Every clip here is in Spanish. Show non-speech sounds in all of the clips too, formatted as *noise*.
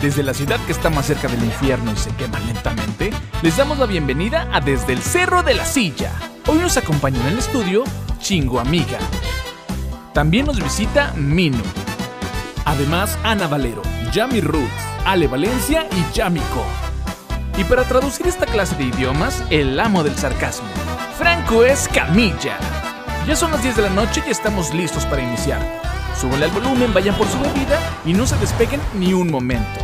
Desde la ciudad que está más cerca del infierno y se quema lentamente, les damos la bienvenida a Desde el Cerro de la Silla. Hoy nos acompaña en el estudio Chingo Amiga. También nos visita Minu. Además, Ana Valero, Yami Roots, Ale Valencia y Yamiko. Y para traducir esta clase de idiomas, el amo del sarcasmo, Franco Escamilla. Ya son las 10 de la noche y estamos listos para iniciar. Súbele al volumen, vayan por su bebida y no se despeguen ni un momento.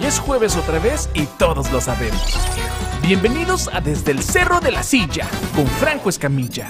Y es jueves otra vez y todos lo sabemos. Bienvenidos a Desde el Cerro de la Silla con Franco Escamilla.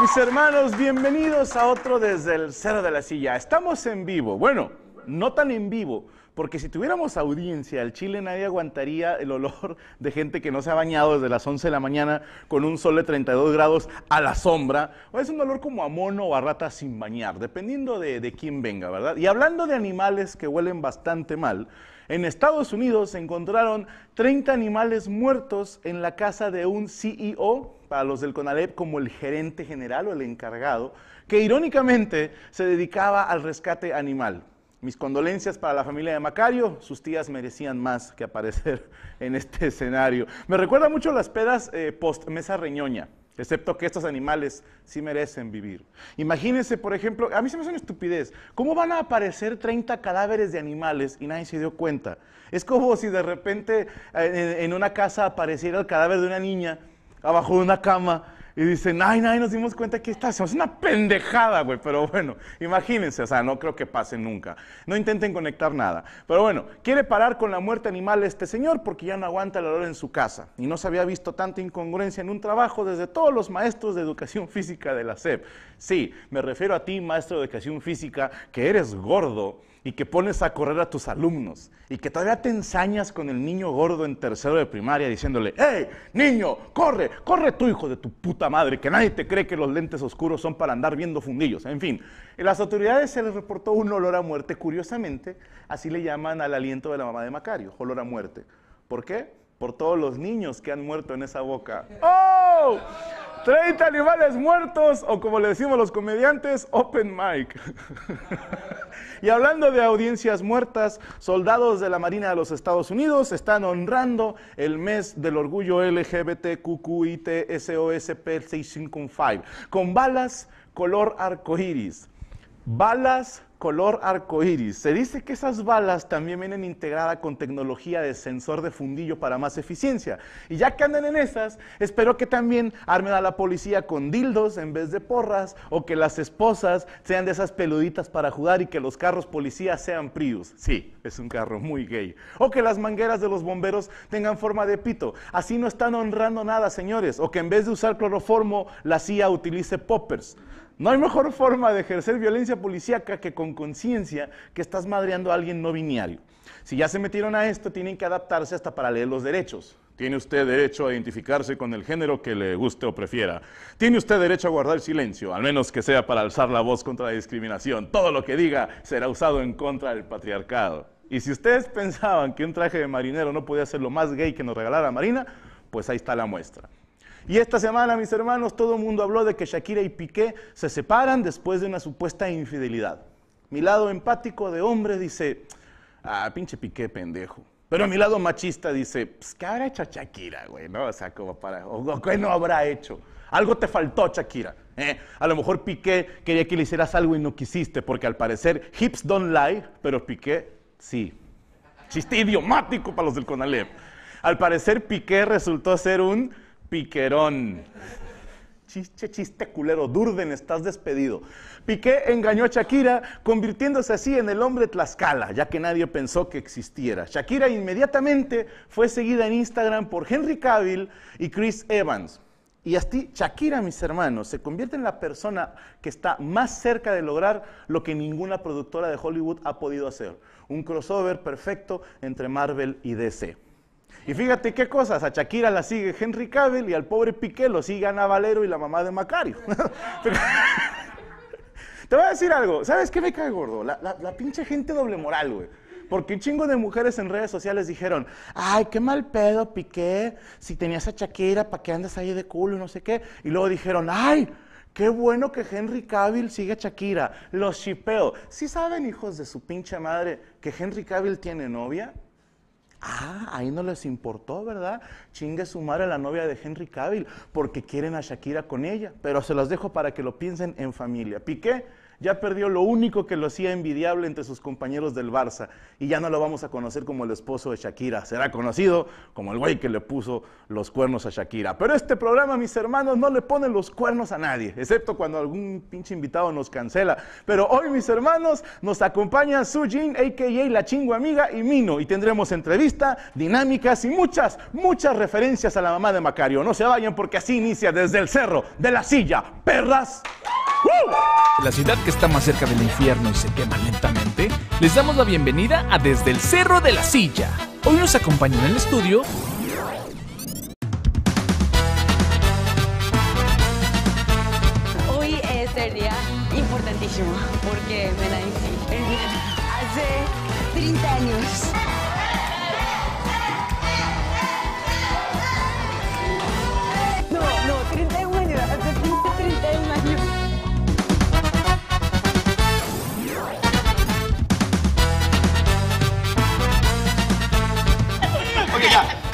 Mis hermanos, bienvenidos a otro desde el Cerro de la Silla. Estamos en vivo. Bueno, no tan en vivo, porque si tuviéramos audiencia, el Chile nadie aguantaría el olor *laughs* de gente que no se ha bañado desde las 11 de la mañana con un sol de 32 grados a la sombra. O es un olor como a mono o a rata sin bañar, dependiendo de, de quién venga, ¿verdad? Y hablando de animales que huelen bastante mal, en Estados Unidos se encontraron 30 animales muertos en la casa de un CEO, para los del CONALEP como el gerente general o el encargado, que irónicamente se dedicaba al rescate animal. Mis condolencias para la familia de Macario, sus tías merecían más que aparecer *laughs* en este escenario. Me recuerda mucho las pedas eh, post mesa reñoña, excepto que estos animales sí merecen vivir. Imagínense, por ejemplo, a mí se me hace una estupidez, ¿cómo van a aparecer 30 cadáveres de animales y nadie se dio cuenta? Es como si de repente eh, en, en una casa apareciera el cadáver de una niña abajo de una cama y dicen, ay, nadie nos dimos cuenta que está. Es una pendejada, güey. Pero bueno, imagínense, o sea, no creo que pase nunca. No intenten conectar nada. Pero bueno, quiere parar con la muerte animal este señor porque ya no aguanta el olor en su casa. Y no se había visto tanta incongruencia en un trabajo desde todos los maestros de educación *laughs* física de la SEP. Sí, me refiero a ti, maestro de educación física, que eres gordo y que pones a correr a tus alumnos y que todavía te ensañas con el niño gordo en tercero de primaria diciéndole, ¡Hey, niño, corre, corre tu hijo de tu puta madre, que nadie te cree que los lentes oscuros son para andar viendo fundillos! En fin, en las autoridades se les reportó un olor a muerte, curiosamente, así le llaman al aliento de la mamá de Macario, olor a muerte. ¿Por qué? Por todos los niños que han muerto en esa boca. ¡Oh! 30 animales muertos, o como le decimos los comediantes, open mic. *laughs* y hablando de audiencias muertas, soldados de la Marina de los Estados Unidos están honrando el mes del orgullo LGBTQITSOSP655 con balas color arcoíris. Balas color arcoíris. Se dice que esas balas también vienen integradas con tecnología de sensor de fundillo para más eficiencia. Y ya que andan en esas, espero que también armen a la policía con dildos en vez de porras, o que las esposas sean de esas peluditas para jugar y que los carros policías sean Prius. Sí, es un carro muy gay. O que las mangueras de los bomberos tengan forma de pito. Así no están honrando nada, señores. O que en vez de usar cloroformo, la CIA utilice poppers. No hay mejor forma de ejercer violencia policíaca que con conciencia que estás madreando a alguien no binario. Si ya se metieron a esto, tienen que adaptarse hasta para leer los derechos. Tiene usted derecho a identificarse con el género que le guste o prefiera. Tiene usted derecho a guardar silencio, al menos que sea para alzar la voz contra la discriminación. Todo lo que diga será usado en contra del patriarcado. Y si ustedes *laughs* pensaban que un traje de marinero no podía ser lo más gay que nos regalara Marina, pues ahí está la muestra. Y esta semana, mis hermanos, todo el mundo habló de que Shakira y Piqué se separan después de una supuesta infidelidad. Mi lado empático de hombre dice, ah, pinche Piqué, pendejo. Pero mi lado machista dice, pues, ¿qué habrá hecho Shakira, güey? ¿No? O sea, como para, o ¿qué no habrá hecho? Algo te faltó, Shakira. ¿eh? A lo mejor Piqué quería que le hicieras algo y no quisiste, porque al parecer hips don't lie, pero Piqué sí. Chiste idiomático para los del Conalep. Al parecer Piqué resultó ser un piquerón. Chiste, chiste culero, Durden, estás despedido. Piqué engañó a Shakira, convirtiéndose así en el hombre Tlaxcala, ya que nadie pensó que existiera. Shakira inmediatamente fue seguida en Instagram por Henry Cavill y Chris Evans. Y así Shakira, mis hermanos, se convierte en la persona que está más cerca de lograr lo que ninguna productora de Hollywood ha podido hacer. Un crossover perfecto entre Marvel y DC. Y fíjate qué cosas, a Shakira la sigue Henry Cavill y al pobre Piqué lo sigue Ana Valero y la mamá de Macario. *laughs* Te voy a decir algo, ¿sabes qué me cae gordo? La, la, pinche gente doble moral, güey. Porque un chingo de mujeres en redes sociales dijeron, ay, qué mal pedo, Piqué, si tenías a Shakira, ¿para qué andas ahí de culo y no sé qué? Y luego dijeron, ay, Qué bueno que Henry Cavill sigue a Shakira. Los shipeo. ¿Sí saben, hijos de su pinche madre, que Henry Cavill tiene novia? Ah, ahí no les importó, ¿verdad? Chingue su madre la novia de Henry Cavill, porque quieren a Shakira con ella. Pero se los dejo para que lo piensen en familia. Piqué ya perdió lo único que lo hacía envidiable entre sus compañeros del Barça y ya no lo vamos a conocer como el esposo de Shakira, será conocido como el güey que le puso los cuernos a Shakira. Pero este programa, mis hermanos, no le pone los cuernos a nadie, excepto cuando algún pinche invitado nos cancela. Pero hoy, mis hermanos, nos acompaña Sujin, a.k.a. La Chingo Amiga y Mino, y tendremos entrevista, dinámicas y muchas, muchas referencias a la mamá de Macario. No se vayan porque así inicia desde el cerro de la silla, perras. La ciudad que está más cerca del infierno y se quema lentamente, les damos la bienvenida a Desde el Cerro de la Silla. Hoy nos acompaña en el estudio Hoy es el día importantísimo porque me el día hace 30 años.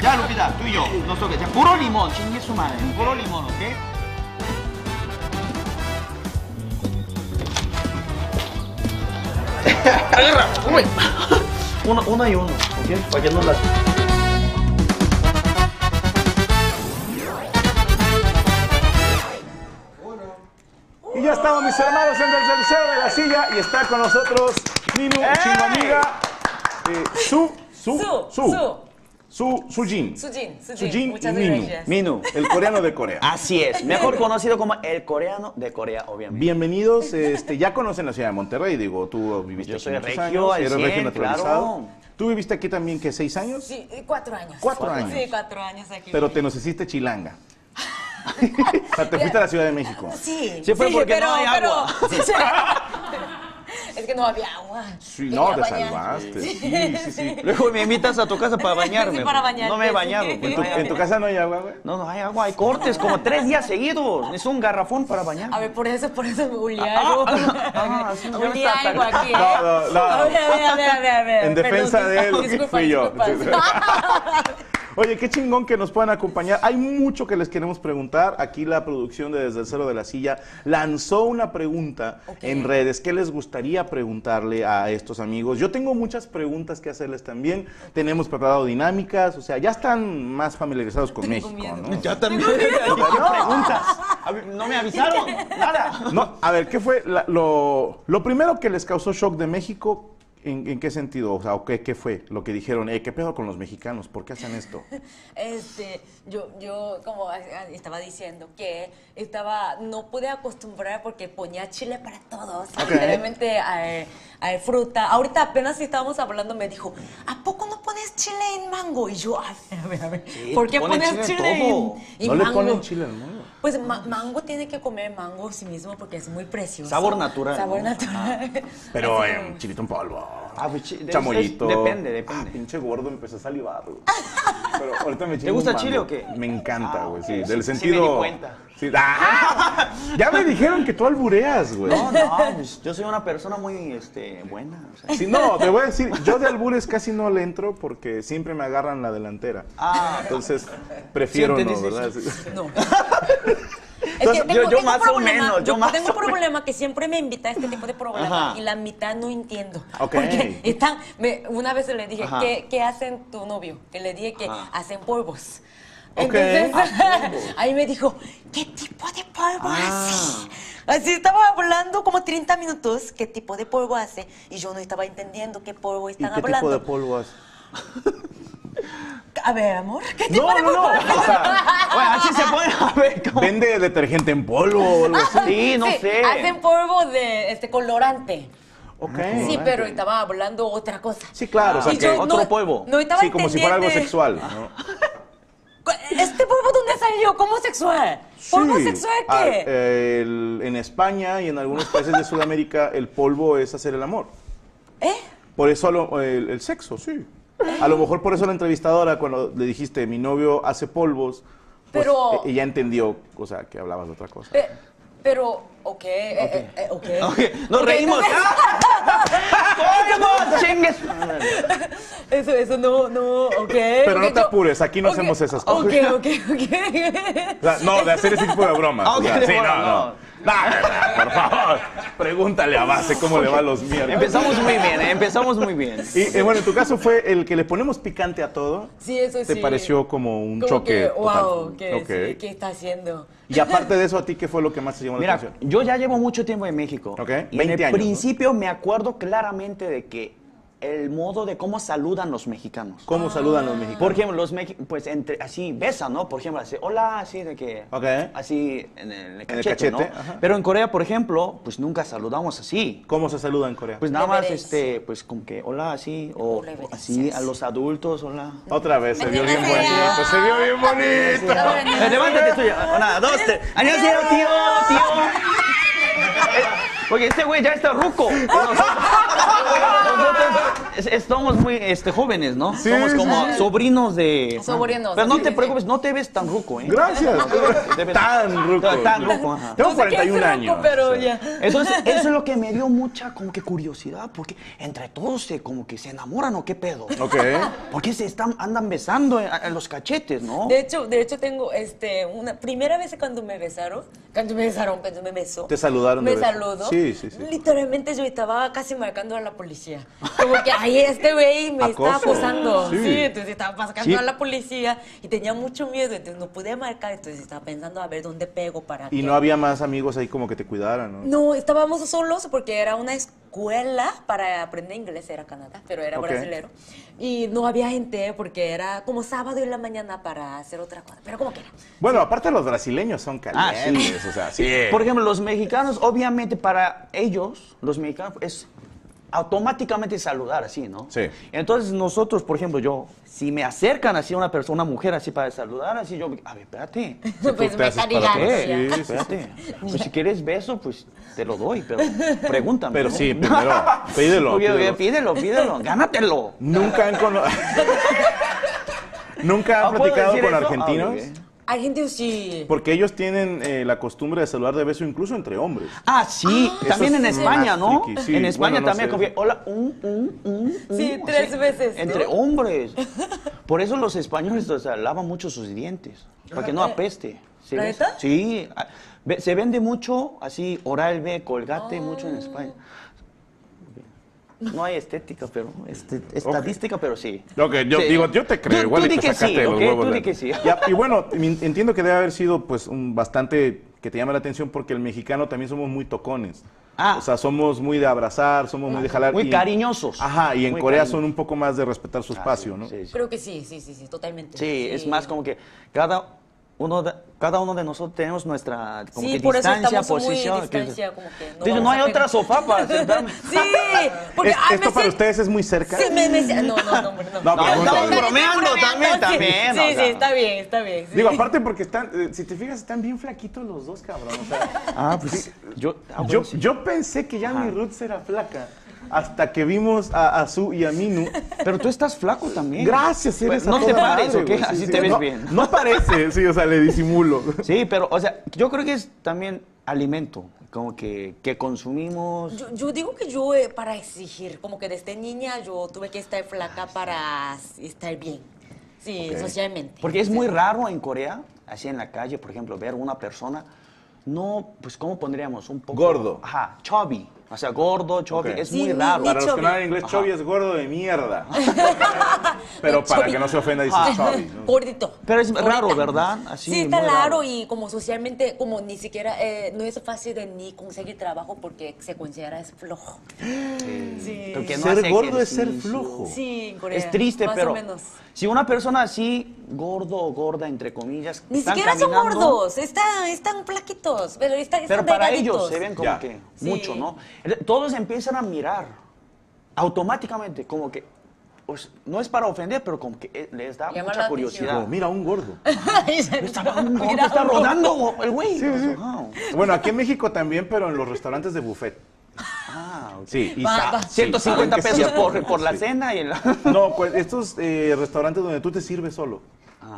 Ya, Lupita, tú y yo, nosotros, ya, puro limón, chingue su madre, puro limón, ¿ok? *laughs* Agarra, uy. Uno, uno y uno, ¿ok? Para que no las... Y ya estamos, mis hermanos, en el Cerro de la Silla y está con nosotros Minu, Chingo Amiga, eh, Su, Su, Su, Su, Su. Su, Sujin. Sujin, Sujin, Sujin muchas y Minu. gracias. Minu, el coreano de Corea. *laughs* Así es, mejor conocido como el coreano de Corea, obviamente. Bienvenidos, este, ya conocen la ciudad de Monterrey, digo, tú viviste Yo aquí soy muchos regio, años, al eres 100, regio naturalizado. claro. ¿Tú viviste aquí también, que seis años? Sí, eh, cuatro años. Cuatro años. Sí, cuatro años aquí. Pero te nos hiciste chilanga. *laughs* o sea, te fuiste a la Ciudad de México. Sí, Sí, fue porque no hay agua. *laughs* es que no había agua. Sí, no, te bañar. salvaste. Sí, sí, sí. Luego me invitas a tu casa para *laughs* bañarme. Sí, para bañarte, No me he sí. bañado. ¿En tu, en casa no hay agua, güey? No, no hay agua, hay cortes como tres días seguidos. Es un garrafón para bañar. A ver, por eso, por eso me olía algo. ah, *laughs* está algo aquí. ¿eh? No, no, no. A ver, a ver, a ver, a ver. En defensa Perdón, de él, disculpas, fui yo. *laughs* Oye, qué chingón que nos puedan acompañar. Hay mucho que les queremos preguntar. Aquí la producción de Desde el Cero de la Silla lanzó una pregunta en redes. ¿Qué les gustaría preguntarle a estos amigos? Yo tengo muchas preguntas que hacerles también. Tenemos preparado dinámicas. O sea, ya están más familiarizados con México, miedo. ¿no? Ya también. ¿Qué preguntas? No me avisaron. Nada. No, a ver, ¿qué fue la- lo, lo primero que les causó shock de México? ¿En, en qué sentido? O sea, ¿o qué, qué fue lo que dijeron? Eh, ¿Qué pedo con los mexicanos? ¿Por qué hacen esto? *laughs* Este, yo, yo como estaba diciendo que estaba, no pude acostumbrar porque ponía chile para todos, literalmente eh, eh, fruta. Ahorita apenas estábamos hablando me dijo, ¿a poco no pones chile en mango? Y yo, a ver, a ver, a ver, Sí, ¿por qué pone pones chile chile, en en, en ¿No le mango? ponen chile al mango? Pues ma- mango tiene que comer mango sí mismo porque es muy precioso. Sabor natural, Sabor ¿no? natural. *laughs* Pero eh, chilito en polvo. Ah, pues, Chamoyito. es- depende, depende. Ah, pinche gordo, empecé a salivar, güey. *laughs* Pero ahorita me ¿Te gusta chile o qué? Me encanta, Ah, güey, sí. sí, Del sí me sentido... di cuenta. Sí. ¡Ah! *laughs* Ya me dijeron que tú albureas, güey. No, no, pues, yo soy una persona muy este, buena. o sea. Sí, no, te voy a decir, yo de albures casi no le entro porque siempre me agarran la delantera. Ah. Entonces, prefiero Sí, no, ¿verdad? No. *laughs* Entonces, yo- yo un más o menos, yo más tengo un problema que siempre me invita a este tipo de problemas Ajá. y la mitad no entiendo. Ok. Porque están, me- una vez le dije. ¿qué, qué hacen tu novio? Y le dije que Ajá. hacen polvos. Entonces, Ah, *laughs* ahí me dijo, ¿qué tipo de polvo Ah. hace? Así estaba hablando como 30 minutos, ¿qué tipo de polvo hace? Y yo no estaba entendiendo qué polvo ¿Y están qué hablando. tipo de polvo hace? A ver, amor, ¿qué tipo No, de no, polvo no. hace? O sea, *laughs* Bueno, así se puede a ver cómo. vende detergente en polvo o algo así. Sí, no Sí, sé. Hacen polvo de este colorante. Ok. Sí, pero estaba hablando otra cosa. Sí, claro, o sea Y que- yo Otro polvo. No estaba Sí, como si fuera algo sexual. ¿no? *laughs* ¿Este polvo dónde salió? ¿Cómo sexual? ¿Polvo Sí. sexual Ah, qué? eh, el- en España y en algunos países de Sudamérica el polvo es hacer el amor. ¿Eh? Por eso lo- el, el sexo, sí. A lo mejor por eso la entrevistadora cuando le dijiste mi novio hace polvos, pues Pero- e- ella entendió, o sea, que hablabas de otra cosa. Pe- Pero, ok, eh, eh, eh, ok. *laughs* Ok, nos Ok, reímos. ¡Cómo! *laughs* ¡Chingues! Eso, eso no, no, ok. Pero no ok, te yo- apures, aquí no ok, hacemos esas Ok, cosas. ok, ok. O sea, no, de hacer ese tipo de bromas. Ah, o sea, ok, sí, no, no. *laughs* por favor. Pregúntale a base cómo le va los miércoles. Empezamos muy bien, ¿eh? empezamos muy bien. Y eh, bueno, en tu caso fue el que le ponemos picante a todo. Sí, eso ¿Te sí. pareció como un Como choque que, total? wow, ¿qué, Ok. sí, ¿qué está haciendo? Y aparte de eso, ¿a ti qué fue lo que más te llamó la Mira, atención? yo ya llevo mucho tiempo en México. Ok, Y 20 en el años, ¿no? principio me acuerdo claramente de que el modo de cómo saludan los mexicanos. ¿Cómo saludan los mexicanos? Por ejemplo, los mexicanos, pues entre, así besan, ¿no? Por ejemplo, así, hola, así de que. Ok. Así en el cachete, el cachete, ¿no? ajá. Pero en Corea, por ejemplo, pues nunca saludamos así. ¿Cómo se saluda en Corea? Pues nada más, este, pues como que hola, así, o así a los adultos, hola. Otra vez, se vio bien bonito, se vio bien bonito. Eh, levántate, estoy. Una, dos, tres. ¡Annyeonghaseyo, tío, tío! *laughs* Porque este güey ya está ruco. Y Nosotros, nosotros es- estamos muy este, jóvenes, ¿no? Sí, Somos como sí, sobrinos de. Sobrinos, Pero no te preocupes, no te ves tan ruco, ¿eh? Gracias. Te ves- Tan ruco. Tan ruco, ajá. Tengo No sé qué es 41 loco, años. Pero ya. Entonces, eso es lo que me dio mucha como que curiosidad, porque entre todos se como que se enamoran o qué pedo. Ok. *laughs* Porque se están, andan besando en, en los cachetes, ¿no? De hecho, de hecho tengo este una primera vez cuando me besaron, cuando me besaron, cuando me besó. ¿Te saludaron Me saludó. Sí, sí, sí. Literalmente yo estaba casi marcando a la policía. Como que *laughs* ahí este güey me estaba acosando. Sí. Sí. entonces estaba marcando Sí. a la policía y tenía mucho miedo, entonces no podía marcar, entonces estaba pensando a ver dónde pego para Y que- no había más amigos ahí como que te cuidaran, ¿no? No, estábamos solos porque era una escuela para aprender inglés, era Canadá, pero era Ok. brasilero. Y no había gente porque era como sábado en la mañana para hacer otra cosa, pero como que era. Bueno, aparte los brasileños son Ah, sí. calientes, o sea, sí. Por ejemplo, los mexicanos, obviamente para ellos, los mexicanos, es automáticamente saludar así, ¿no? Sí. Entonces nosotros, por ejemplo, yo, si me acercan así a una persona, una mujer así para saludar, así yo, a ver, espérate. *laughs* pues me está ligando. Sí, sí, sí. Espérate. Pues si quieres beso, pues te lo doy, pero *laughs* pregúntame. Pero ¿no? sí, primero, *laughs* pídelo, Oye, pídelo. pídelo, pídelo, gánatelo. Nunca han cono- Nunca Ah, han ¿puedo platicado con eso? argentinos. Ah, ok. Argentinos sí. Porque ellos tienen eh, la costumbre de saludar de beso incluso entre hombres. Ah, sí, Eso también en España, ¿no? sí. En España Bueno, no también, sé. como que, hola, un, un, un, un, Sí, tres veces, ¿no? Entre hombres. *laughs* Por eso los españoles, o sea, lavan mucho sus dientes, para que no apeste. ¿Sí ¿La ves? neta? Sí, ah, se vende mucho, así, Oral B, Colgate, mucho en España. No hay estética, pero, este, estadística, pero sí. Ok, yo Sí. digo, yo te creo, Tú- igual tú y di te que sacaste sí, de los ¿ok? huevos. Tú de- di que sí. Ya, y bueno, *laughs* entiendo que debe haber sido pues un bastante que te llama la atención porque el mexicano también somos muy tocones. Ah. O sea, somos muy de abrazar, somos muy de jalar. Muy y- cariñosos. Ajá, y en Muy Corea son un poco más de respetar su Ah, espacio, sí, ¿no? sí, sí. Creo que sí, sí, sí, sí, totalmente. Sí, es más como que cada uno de, cada uno de nosotros tenemos nuestra como Sí, que por eso distancia, muy posición. que- distancia, como que no Dice, no, hay otra pegar". sofá para sentarme. *laughs* Sí, porque ¿Es- ah, me ¿Esto para sé- ustedes es muy cerca? Sí, me, me- no, no, no, hombre, no. No, No, estamos digo. bromeando también, sí. también. Sí, o sí, sea. está bien, está bien. sí. Digo, aparte porque están, eh, si te fijas, están bien flaquitos los dos, cabrón. O sea, Ah, pues yo, ah, bueno, yo, sí. yo pensé que ya mi Ruth era flaca hasta que vimos a Azu y a Minu. *laughs* Pero tú estás flaco también. Gracias, eres Pues, no a te pares, ¿ok? Sí, Así sí. te ves No, bien. No parece, sí, o sea, le disimulo. *laughs* Sí, pero, o sea, yo creo que es también alimento, como que, que consumimos. Yo, yo digo que yo, eh, para exigir, como que desde niña yo tuve que estar flaca para estar bien. Sí, socialmente. Porque es muy raro en Corea, así en la calle, por ejemplo, ver una persona, no, pues, ¿cómo pondríamos? Un poco... Gordo. Ajá, chubby. O sea, gordo, chubby, Ok. es Sí, muy raro. Para los que no hablan inglés. Chovy es gordo de mierda. *laughs* Pero para chubby. que no se ofenda, dices. Chovy. ¿no? Gordito. Pero es Gordita. raro, ¿verdad? Así, sí, está raro. raro. y como socialmente, como ni siquiera, eh, no es fácil de ni conseguir trabajo porque se considera es flojo. Sí. Porque no Ser hace gordo es ser flojo. Sí, en Corea. Es triste, más pero o menos. si una persona así, gordo o gorda, entre comillas, Ni están siquiera son gordos, están, están flaquitos, pero están, Pero para delgaditos. ellos se ven como Ya. que Sí. mucho, ¿no? Todos empiezan a mirar automáticamente, como que, pues, no es para ofender, pero como que eh, les da Llama mucha curiosidad. Como, mira, un gordo. *laughs* Estaba un gordo, Mira, está un gordo. rodando el güey. Bueno, aquí en México también, pero en los restaurantes de buffet. Ah, ok. Sí, y Va, va. sí, 150 saben que pesos sí. por, por la Sí. cena y el... No, pues estos eh, restaurantes donde tú te sirves solo.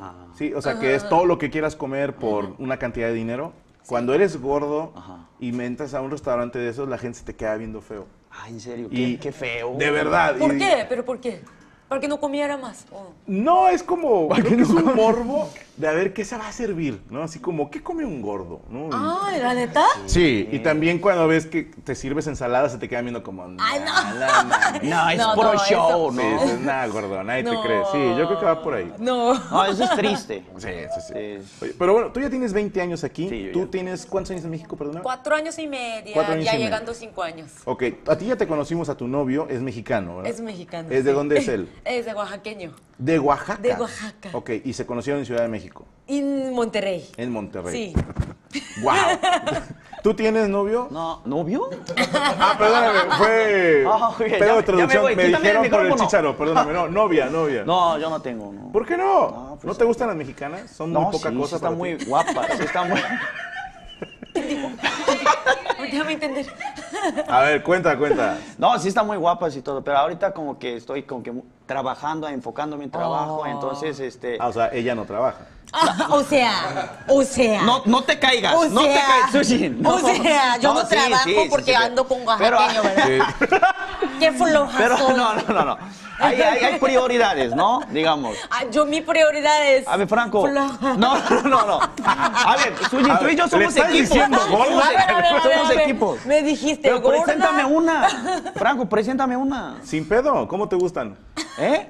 Ah. Sí, o sea, que es todo lo que quieras comer por una cantidad de dinero. Cuando eres gordo Ajá. y me entras a un restaurante de esos, la gente se te queda viendo feo. Ah, en serio, Y qué, qué feo. De verdad. ¿Por y- qué? ¿Pero por qué? ¿Para que no comiera más? Oh. No, es como, que es un morbo de a ver qué se va a servir, ¿no? Así como, ¿qué come un gordo? ¿no? Y- Ah, ¿la neta? Sí, y también cuando ves que te sirves ensalada se te queda viendo como... Ay, no. "Nah, la mames". *laughs* No, es No, puro no, show, eso- Sí, ¿no? dices, nada, gordo, nadie No. te cree. Sí, yo creo que va por ahí. No. No, eso es triste. *laughs* Sí, sí, sí. Sí. Oye, pero bueno, tú ya tienes 20 años aquí. Sí, yo ¿Tú ya. tienes cuántos años en México, perdona? Cuatro años y media, Cuatro años ya y medio. llegando cinco años. Ok, a ti ya te conocimos a tu novio, es mexicano, ¿verdad? Es mexicano. ¿Es de dónde es él? *laughs* Es de oaxaqueño. De Oaxaca. De Oaxaca. Ok, y se conocieron en Ciudad de México, En Monterrey. en Monterrey. Sí. ¡Wow! *laughs* ¿Tú tienes novio? No, ¿novio? Ah, perdóname, fue pedo ya- de ya me traducción. voy, me quítame el dijeron por el chicharo, perdóname, no, novia, novia. No, yo no tengo, no. ¿Por qué no? No, ¿No, pues- te gustan las mexicanas? Son No, muy poca sí, cosa sí están para muy ti. guapas, sí están muy... *laughs* Déjame entender. A ver, cuenta, cuenta. No, sí están muy guapas y todo, pero ahorita como que estoy como que trabajando, enfocándome en trabajo, Oh. entonces, este... Ah, o sea, ella no trabaja. Ah, o sea, o sea. No, no te caigas, O no te sea, caigas, Sushi. No. o sea, yo no sí, trabajo sí, sí, porque sí, ando con oaxaqueño, ¿verdad? *laughs* Qué floja Pero soy. no, no, no, no. Hay, hay, hay prioridades, ¿no? Digamos. Ah, yo mi prioridad es. A ver, Franco. floja. No, no, no. A ver, Sushi, A tú y yo ¿le somos estás equipos. diciendo gorda? Somos, A ver, a ver, a ver, somos equipos. Me dijiste Pero gorda. preséntame una. *laughs* Franco, preséntame una. Sin pedo, ¿cómo te gustan? ¿Eh?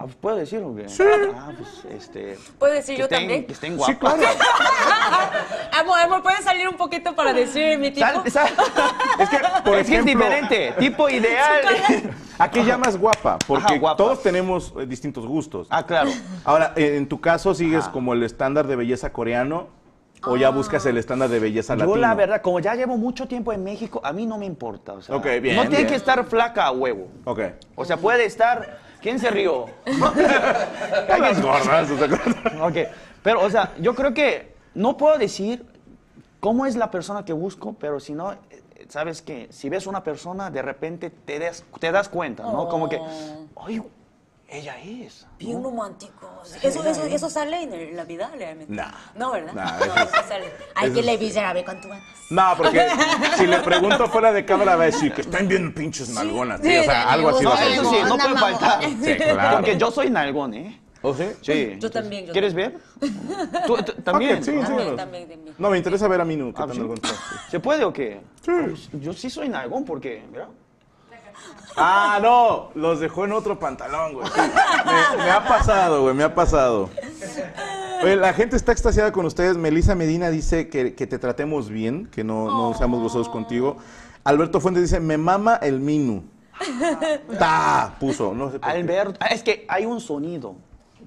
Ah, pues, ¿Puedo decir o qué? Sí. Ah, pues, este... ¿Puedo decir yo estén- también? Que estén guapas. Sí, claro. *laughs* amor, amor, ¿puedes salir un poquito para decir mi tipo? Sal- sal- *laughs* Es que, por es que es ejemplo, diferente. Tipo ideal. ¿a qué llamas guapa? Porque Ajá, guapa. todos tenemos eh, distintos gustos. Ah, claro. Ahora, eh, en tu caso, ¿sigues Ajá. como el estándar de belleza coreano o ya buscas el estándar de belleza Yo latino? la verdad, como ya llevo mucho tiempo en México, a mí no me importa. O sea, Ok, bien, no tiene bien. que estar flaca a huevo. Ok. O sea, puede estar... ¿Quién se rió? *laughs* Las gordas. Ok, pero, o sea, yo creo que no puedo decir cómo es la persona que busco, pero si no, sabes que si ves una persona, de repente te das, te das cuenta, ¿no? Como que, ay, ella es. Bien romántico. Eso, eso, eso sale en la vida realmente. Nah. No, ¿verdad? Nah, no, eso sale. Hay que le vi a ver cuánto ganas. No, porque *laughs* si le pregunto fuera de cámara va a decir que están bien pinches nalgonas. sí, o sea, algo así No, va a eso ser. sí, no puede faltar. Sí, claro. Porque yo soy nalgón, ¿eh? ¿O sí? Sí. Yo también, yo ¿Quieres ver? ¿Tú, tú también? Ok, sí, También, síguenos. también, también. No, me interesa ver a Minu. ¿Qué Ah, sí. está. ¿Se puede o qué? Sí. Pues, Yo sí soy nalgón porque, mira. Ah, no, los dejó en otro pantalón, güey. Me, me ha pasado, güey, me ha pasado. Oye, la gente está extasiada con ustedes. Melissa Medina dice que, que te tratemos bien, que no, no seamos groseros contigo. Alberto Fuentes dice, me mama el Minu. *laughs* Ta, puso, no sé por qué. Alberto, es que hay un sonido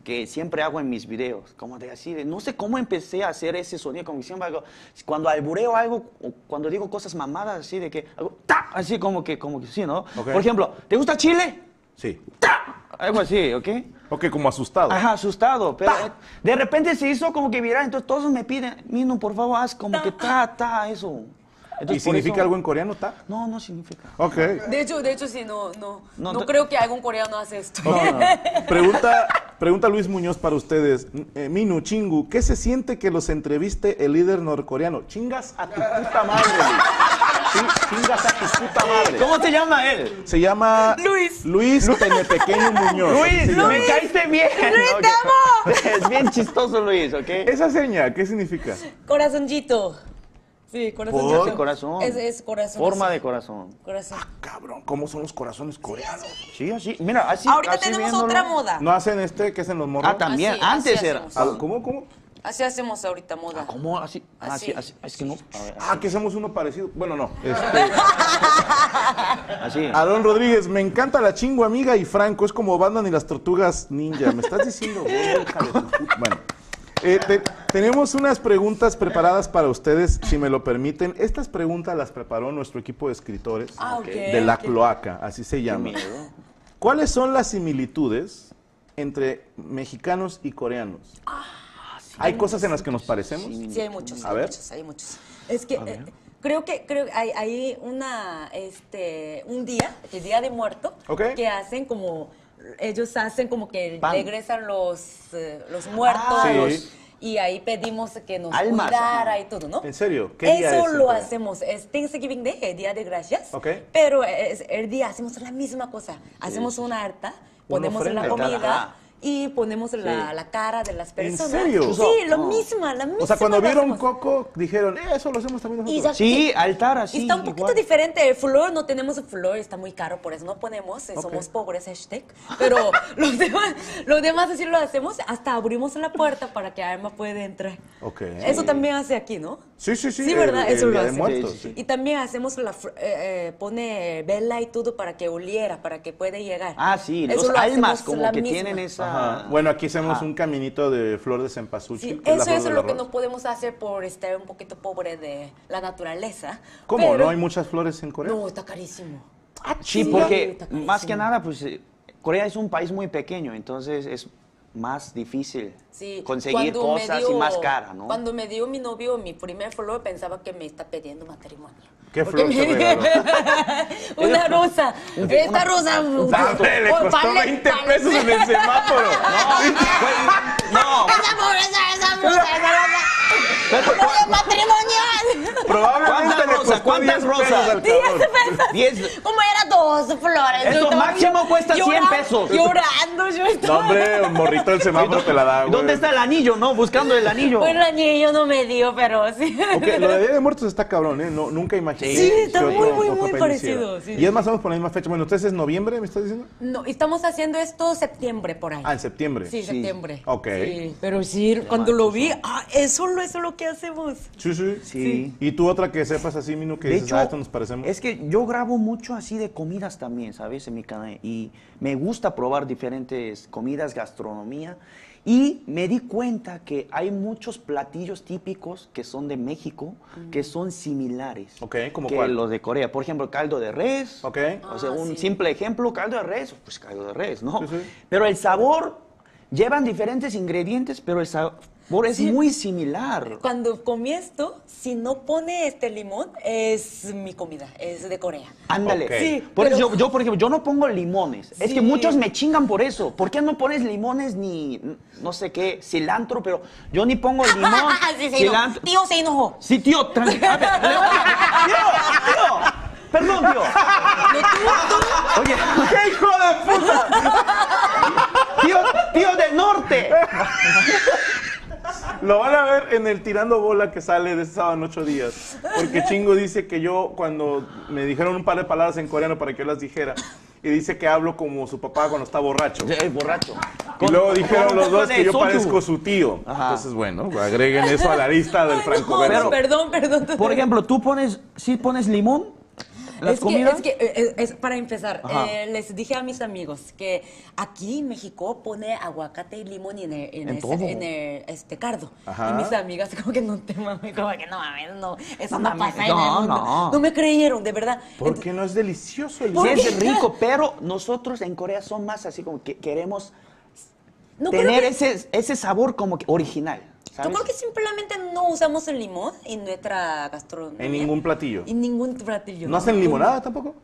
que siempre hago en mis videos, como de así, de, no sé cómo empecé a hacer ese sonido, como que siempre hago, cuando albureo algo, o cuando digo cosas mamadas, así de que, hago, ta, así como que, como que sí, ¿no? Ok. Por ejemplo, ¿te gusta Chile? Sí. Ta, algo así, ¿ok? Ok, como asustado. Ajá, asustado, pero eh, de repente se hizo como que viral, entonces todos me piden, Mino, por favor, haz como que ta, ta, eso. ¿Y Entonces, significa eso- algo en coreano, ta? No, no significa. Ok. De hecho, de hecho, sí, no, no. No, No, te- creo que algún coreano hace esto. *laughs* Pregunta, pregunta Luis Muñoz para ustedes. Eh, Minu, Chingu, ¿qué se siente que los entreviste el líder norcoreano? Chingas a tu puta madre, Luis. Sí, chingas a tu puta madre. ¿Cómo se llama él? Se llama Luis. Luis Pequeño Muñoz. Luis, me caíste bien. Luis, te amo. Es bien chistoso, Luis, ¿ok? Esa seña, ¿qué significa? Corazoncito. Sí, corazoncito. ¿Por? De corazón. Es, es corazón. Forma así. de corazón. Corazón. Cabrón, ¿cómo son los corazones coreanos? Sí, así. Mira, así. Ahorita así tenemos viéndolo. otra moda. ¿No hacen este que hacen los morros? Ah, también. Así, Antes así era. hacemos. Ah, ¿Cómo, cómo? Así hacemos ahorita moda. ¿Cómo? Así. Así. Así, así. Es que no. A ver, Ah, que hacemos uno parecido. Bueno, no. Este, *laughs* así. Aaron Rodríguez, me encanta la chingua amiga y Franco, es como Batman y las tortugas ninja. ¿Me estás diciendo? *laughs* Bueno, eh, te- tenemos unas preguntas preparadas para ustedes, si me lo permiten. Estas preguntas las preparó nuestro equipo de escritores Ah, de La Cloaca, así se llama. ¿Cuáles son las similitudes entre mexicanos y coreanos? ¿Hay cosas en las que nos parecemos? Sí, hay muchos, A hay ver. muchos, hay muchos. Es que eh, creo que creo que hay, hay una este un día, el día de muerto, que hacen como ellos hacen como que Pan. regresan los eh, los muertos Ah, y ahí pedimos que nos Almas, cuidara y todo, ¿no? ¿En serio? ¿Qué día Eso es lo hacemos, es Thanksgiving Day, el Día de Gracias, Ok. pero es- el día hacemos la misma cosa, hacemos una harta, ponemos la comida. Y ponemos la, Sí. la cara de las personas. serio? Sí, lo No. mismo, la misma O sea, cuando vieron hacemos. Coco, dijeron, eh, eso lo hacemos también Y nosotros. ya- Sí, altar así. Está un poquito igual. diferente. El flor, no tenemos flor, está muy caro, por eso no ponemos. eh. Somos pobres, hashtag. Pero *laughs* los demás, los demás sí lo hacemos. Hasta abrimos la puerta para que Alma pueda entrar. Ok. Eso también hace aquí, ¿no? Sí, sí, sí. Sí, ¿verdad? el- Eso el lo Día de hace. Muertos, Sí, sí, sí. Y también hacemos la, fr- eh, eh, pone vela y todo para que oliera, para que pueda llegar. Ah, sí, Eso los lo almas hacemos como la que misma. tienen esa... Ajá. Bueno, aquí hacemos Ajá. un caminito de flor de cempasúchil. Sí, es eso es lo que no podemos hacer por estar un poquito pobre de la naturaleza. ¿Cómo? pero- ¿No hay muchas flores en Corea? No, está carísimo. Sí, Sí, porque más que nada, pues eh, Corea es un país muy pequeño, entonces es más difícil Sí, conseguir cuando cosas y más cara, ¿no? Cuando me dio mi novio mi primer flor, pensaba que me está pidiendo matrimonio. ¿Qué flor te regaló? una rosa. Esta rosa. Dale, le oh, costó vale, 20 vale. pesos en el semáforo. *laughs* No, Esa flor, esa, esa rosa, esa rosa. ¡Flor matrimonial! Probablemente ¿Cuántas le rosas? costó ¿Cuántas 10 rosas? al Diez cabrón. pesos. Diez- Como era dos flores. Esto máximo cuesta 100 llorando, pesos. Llorando, yo No, estaba. hombre, un morrito del semáforo te la da, güey. ¿Dónde está el anillo, no? Buscando el anillo. Pues el anillo no me dio, pero sí. Ok, lo de Día de Muertos está cabrón, ¿eh? No, nunca imaginé. Sí, otro- muy, muy, muy país parecido, hiciera. sí. Y es más o menos por la misma fecha. Bueno, ¿ustedes es noviembre, me estás diciendo? No, estamos haciendo esto septiembre por ahí. Ah, en septiembre. Sí, septiembre. Ok. Sí, pero sí, cuando lo vi, ah, eso, lo- eso es lo que hacemos. Sí, sí. Sí. ¿Y tú otra que sepas así, Minu, que De dices, hecho, ah, esto nos parecemos? es que yo grabo mucho así de comidas también, ¿sabes? En mi canal. Y me gusta probar diferentes comidas, gastronomía. Y me di cuenta que hay muchos platillos típicos que son de México que son similares. Ok, ¿como que cuál? los de Corea. Por ejemplo, caldo de res. Ok. O sea, Ah, un sí. simple ejemplo, caldo de res, pues caldo de res, ¿no? Sí, sí. Pero el sabor, llevan diferentes ingredientes, pero el sabor es Sí. muy similar. Cuando comí esto, si no pone este limón, es mi comida, es de Corea. Ándale. Sí, Por eso pero- yo, yo, por ejemplo, yo no pongo limones. Es que muchos me chingan por eso. ¿Por qué no pones limones ni, no sé qué, cilantro? Pero yo ni pongo *laughs* limón, sí, sí, cilantro. no. Tío se enojó. Sí, tío, tranquilo. Tío, tío. Perdón, tío. Oye, ¡Qué hijo de puta! tío, tío del norte. Lo van a ver en el Tirando Bola que sale de este sábado en ocho días. Porque Chingo dice que yo, cuando me dijeron un par de palabras en coreano para que yo las dijera, y dice que hablo como su papá cuando está borracho. Es borracho. Y luego dijeron los dos que yo parezco su tío. Ajá. Entonces, bueno, agreguen eso a la lista del Ay, no, francoverso. perdón, perdón. Por ejemplo, ¿tú pones, sí pones limón las es que, es que, eh, eh, es para empezar, eh, les dije a mis amigos que aquí en México pone aguacate y limón en el, en En ese- todo. en el, este cardo. Ajá. Y mis amigas como que no te mames, como que no mames, no, eso No pasa en el mundo. no. No me creyeron, de verdad. Porque no es delicioso el Sí, ¿Por limón. es rico, pero nosotros en Corea son más así como que queremos No tener que- ese, ese sabor como que original. Yo ¿sabes? creo que simplemente no usamos el limón en nuestra gastronomía. En ningún platillo. En ningún platillo. ¿No hacen limonada tampoco?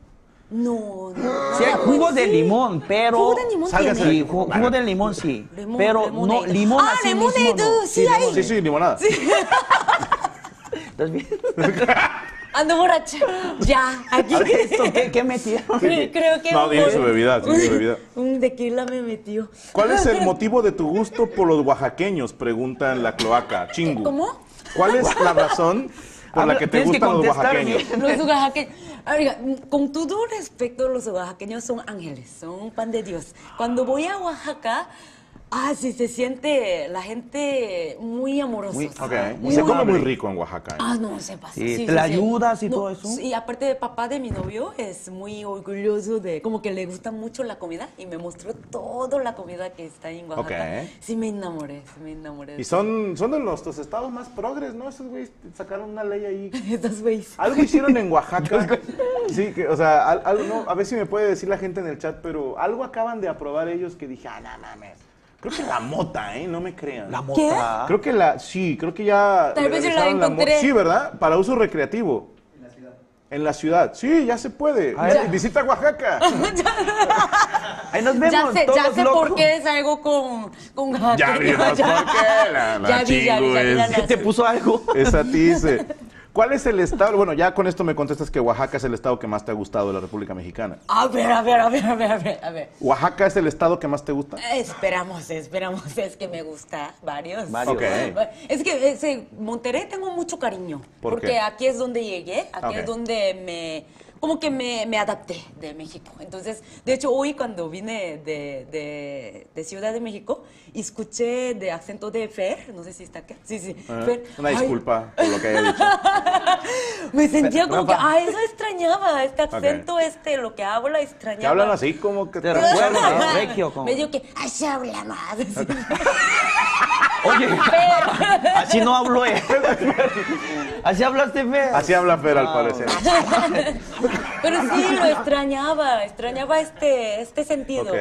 No, no. Sí, hay Ah, jugo pues de sí. limón, pero... Jugo de limón tiene. Sí, ju- jugo, de limón sí. Limón, pero no, limón Ah, así lemonade, mismo no. sí hay. Sí, sí, limonada. *laughs* ¿Estás bien? *laughs* Ando borracha. Ya, aquí. ¿Esto qué, qué metieron? Creo que No, tiene su bebida, tiene su bebida. Un tequila me metió. ¿Cuál es *laughs* el motivo de tu gusto por los oaxaqueños? Pregunta en la cloaca. Chingu. ¿Cómo? ¿Cuál es la razón por la Habla- que te tienes que gustan los oaxaqueños? Los oaxaqueños. Oiga, con todo respeto, los oaxaqueños son ángeles, son pan de Dios. Cuando voy a Oaxaca, ah, sí, se siente la gente muy amorosa. Muy- Ok. Muy Se come muy rico en Oaxaca. ¿eh? Ah, no, se pasa. Sí, ¿te la ayudas y todo eso? Y aparte de papá de mi novio, es muy orgulloso de, como que le gusta mucho la comida y me mostró toda la comida que está en Oaxaca. Ok. Sí, me enamoré, sí, me enamoré. Y son, son de los, los estados más progres, ¿no? Esos güeyes sacaron una ley ahí. *laughs* Estos güeyes. Algo hicieron en Oaxaca. *laughs* Sí, que, o sea, al- algo, no, a ver si me puede decir la gente en el chat, pero algo acaban de aprobar ellos que dije, ah, no mames. Creo que la mota, ¿eh? No me crean. La ¿Qué? mota. Creo que la, sí, creo que ya. Tal vez yo la encontré. Sí, ¿verdad? Para uso recreativo. En la ciudad. Sí, ya se puede. Ya. Visita Oaxaca. *laughs* Ahí nos vemos. Ya sé, todos ya sé locos. por qué es algo con, con Ya vimos *laughs* por qué. La, la Ya vi, ya vi, ya vi la ¿Qué te puso algo? Esa dice. *laughs* ¿Cuál es el estado? Bueno, ya con esto me contestas que Oaxaca es el estado que más te ha gustado de la República Mexicana. A ver, a ver, a ver, a ver, a ver, a ver. ¿Oaxaca es el estado que más te gusta? Esperamos, esperamos, es que me gusta varios. Varios. Ok. Es que ese, Monterrey tengo mucho cariño, ¿Por porque qué? aquí es donde llegué, aquí es donde me, como que me, me adapté de México. Entonces, de hecho, hoy cuando vine de, de, de Ciudad de México, escuché de acento de Fer, no sé si está acá, sí, sí, Ah, Fer. Una Ay, disculpa por lo que haya dicho. *laughs* me sentía como que, ah, eso extrañaba, este acento, este, lo que habla, extrañaba. Que hablan así como que Te recuerdan. Regio, como- Me dijo que, ay, se habla más. *laughs* *laughs* así. No hablo él. Así hablaste, Fer. Así habla Fer al Ah, parecer. Pero sí, lo extrañaba, extrañaba este, este sentido.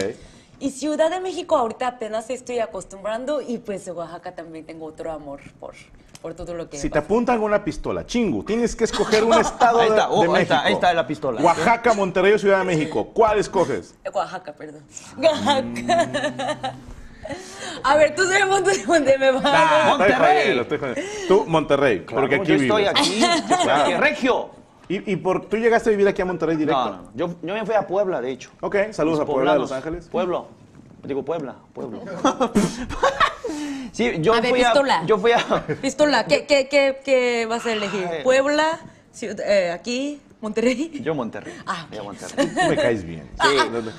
Y Ciudad de México ahorita apenas estoy acostumbrando y pues Oaxaca también tengo otro amor por, por todo lo que Si te apuntan una pistola, chingu, tienes que escoger un *laughs* estado Ahí de, está, oh, de ahí México. está, ahí está la pistola. Oaxaca, Monterrey o Ciudad de México. ¿Cuál escoges? Oaxaca, perdón. Oaxaca. A ver, tú sabes dónde, dónde me vas. Ah, estoy Monterrey. jodiendo, estoy jodiendo. Tú, Monterrey, Claro, porque aquí yo estoy vives. yo estoy aquí, Regio. ¿Y, y por, tú llegaste a vivir aquí a Monterrey directo? No, no, yo, yo me fui a Puebla, de hecho. Ok, saludos Los a Puebla de Los. Ángeles. Pueblo. Digo Puebla, pueblo. *laughs* sí, yo A ver, fui pistola. a. Yo fui a. Pistola, ¿qué, qué, qué, qué vas a elegir? Ay. ¿Puebla? Eh, ¿Aquí? ¿Monterrey? Yo Monterrey. Ah, Yo Monterrey. Tú me caes bien. Sí,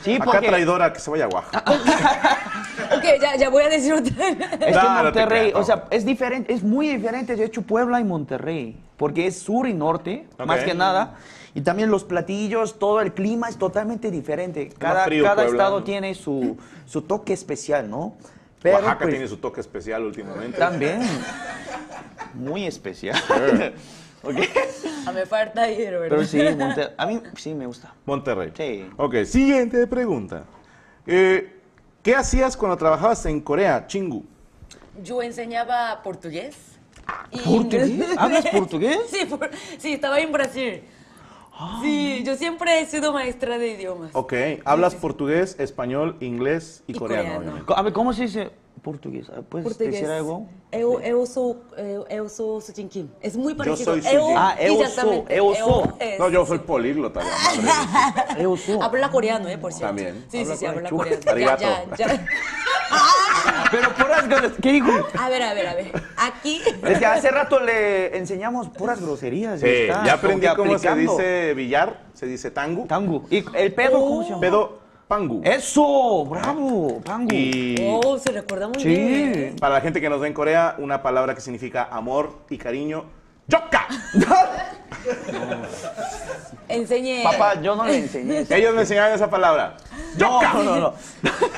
sí, Acá porque- traidora que se vaya a Oaxaca. *laughs* Ok, ya, ya voy a decir otra vez. Es que No, no te Monterrey, creas, o sea, es diferente, es muy diferente, de hecho, Puebla y Monterrey, porque es sur y norte, más que nada, y también los platillos, todo el clima es totalmente diferente. Cada, frío cada Puebla, estado ¿no? tiene su, *laughs* su toque especial, ¿no? Pero, Oaxaca pues, tiene su toque especial últimamente. También, *laughs* muy especial. Ok. *laughs* Ah, me falta ir, ¿verdad? Pero sí, Monterrey, a mí sí me gusta. Monterrey. Sí. Ok, siguiente pregunta. Eh, ¿Qué hacías cuando trabajabas en Corea, chingu? Yo enseñaba portugués. y ¿Portugués? *laughs* ¿Hablas portugués? Sí, por- sí, estaba en Brasil. Sí, yo siempre he sido maestra de idiomas. Ok, hablas portugués, español, inglés y, Y coreano, coreano. obviamente. A ver, ¿cómo se dice portugués? ¿Puedes Portugués. decir algo? Eu, eu sou, eu, eu sou Sujin Kim. Es muy parecido. soy Sujin. Ah, eu sou, eu sou. No, yo soy políglota. *laughs* Eu sou. Habla coreano, ¿eh? Por cierto. También. Sí, sí, sí, habla coreano. Ya, Arigato. ya, ya. *laughs* Pero puras groserías. ¿Qué dijo? A ver, a ver, a ver. Aquí. Es que hace rato le enseñamos puras groserías. Sí, está ya aprendí cómo se dice billar, se dice tangu. Tangu. ¿Y el pedo cómo se llama? Pedo, pangu. Eso, bravo, pangu. Y Oh, se recuerda muy Sí. bien. para la gente que nos ve en Corea, una palabra que significa amor y cariño, yoka. *laughs* Enseñe. Papá, yo no le enseñé. *laughs* Ellos me enseñaron esa palabra. No, Yoka. no, no, no.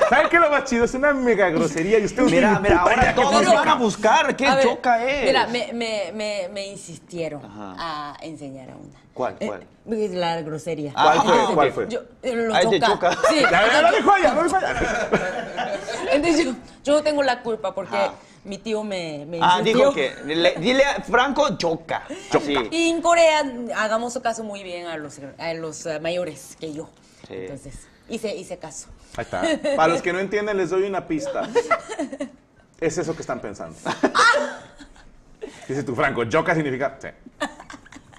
¿Saben qué es lo más chido? Es una mega grosería y usted Mira, mira, ahora todos van a buscar qué A ver, choca es. Mira, me, me, me, me insistieron Ajá. a enseñar a una. ¿Cuál, Eh, cuál? la grosería. ¿Cuál fue? Entonces, ¿Cuál fue? Yo, eh, lo Ah, choca. choca. Sí. Ya lo dijo ella, lo dijo ella. Entonces yo, yo no tengo la culpa porque Ajá. mi tío me, me Ah, dijo que. le- dile a Franco, choca. Y en Corea hagamos caso muy bien a los, a los eh, mayores que yo. Sí. Entonces, hice, hice caso. Ahí está. *laughs* Para los que no entienden, les doy una pista. Es eso que están pensando. *laughs* Dice tu Franco, yoka significa. Sí,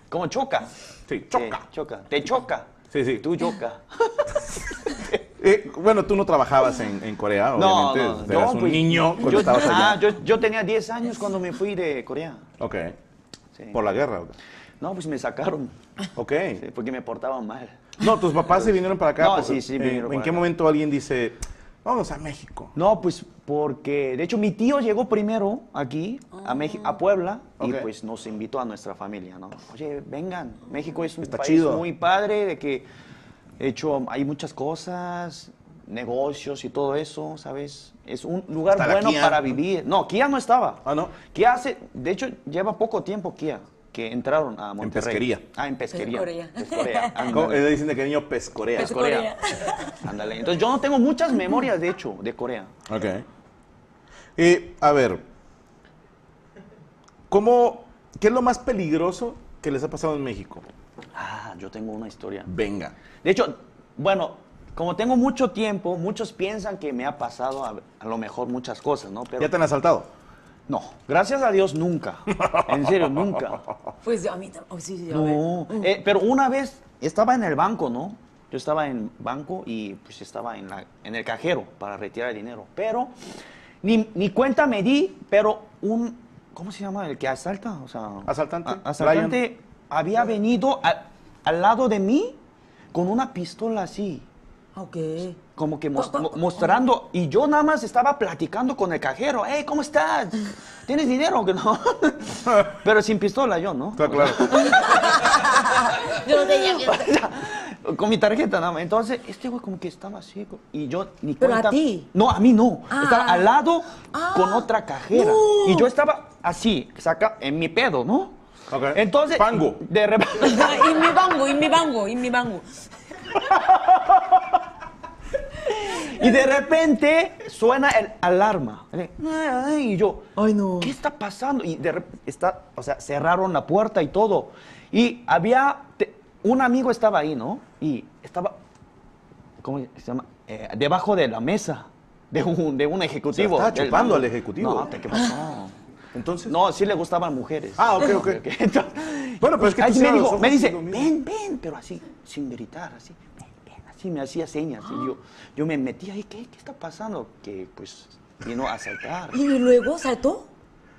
¿Cómo choca? Sí, choca. Choca. Te choca. Sí, sí. Tú choca. *laughs* Eh, bueno, tú no trabajabas en, en Corea, No, obviamente. no, Eras no, un pues, niño cuando yo, estabas allá. ah, yo, yo tenía 10 años cuando me fui de Corea. Ok. Sí. Por la guerra. No, pues me sacaron. Ok. Sí, porque me portaba mal. No, tus papás se vinieron para acá. No, porque, sí, sí, eh, vinieron ¿En para qué acá. momento alguien dice, vamos a México? No, pues porque, de hecho, mi tío llegó primero aquí, a, Meji- a Puebla, y Ok. pues nos invitó a nuestra familia, ¿no? Oye, vengan, México es un Está país chido. muy padre, de que, de hecho, hay muchas cosas, negocios y todo eso, ¿sabes? Es un lugar la bueno Kia. para vivir. No, Kia no estaba. Ah, ¿no? Kia hace, de hecho, lleva poco tiempo Kia, que entraron a Monterrey. pesquería. Ah, en pesquería. Pescorea. Pescorea. *laughs* Eh, dicen de que niño pescorea. Pes- Corea. Ándale. Entonces yo no tengo muchas memorias, de hecho, de Corea. Ok. Y, a ver, ¿cómo, ¿qué es lo más peligroso que les ha pasado en México? Ah, yo tengo una historia. Venga. De hecho, bueno, como tengo mucho tiempo, muchos piensan que me ha pasado a, a lo mejor muchas cosas, ¿no? Pero ¿Ya te han asaltado? no, gracias a Dios nunca. En serio, nunca. *laughs* Pues a mí también. Oh, sí, sí, No, eh, pero una vez estaba en el banco, ¿no? Yo estaba en banco y pues estaba en, la, en el cajero para retirar el dinero. Pero ni, ni cuenta me di, pero un, ¿cómo se llama? El que asalta, o sea... Asaltante, a- asaltante había venido a- al lado de mí con una pistola así. Ok. Como que mos- mo- mostrando, y yo nada más estaba platicando con el cajero, hey, ¿cómo estás? ¿Tienes dinero *laughs* no? Pero sin pistola yo, ¿no? Está claro. *laughs* Yo no tenía miedo. *laughs* con mi tarjeta nada más. Entonces, este güey como que estaba así, y yo ni ¿Pero cuenta. a ti? No, a mí no. Ah. Estaba al lado Ah. con otra cajera. No. Y yo estaba así, saca, en mi pedo, ¿no? Ok. Entonces, Pango. de repente... *laughs* y mi bango, y mi bango, y mi bango. *laughs* Y de repente suena el alarma. Y yo, Ay, no. ¿qué está pasando? Y de repente está, o sea, cerraron la puerta y todo. Y había, te- un amigo estaba ahí, ¿no? Y estaba, ¿cómo se llama? Eh, debajo de la mesa de un, de un ejecutivo. estaba del chupando al ejecutivo. No, ¿te- ¿qué pasó? *laughs* Entonces. No, sí le gustaban mujeres. Ah, ok, ok. *laughs* Entonces, Bueno, pero es que tú ahí me, dijo, me dice, ven, ven, pero así, sin gritar, así, ven, ven, así me hacía señas. Y yo, yo me metí ahí, ¿qué, qué está pasando? Que pues vino a asaltar. Y luego saltó.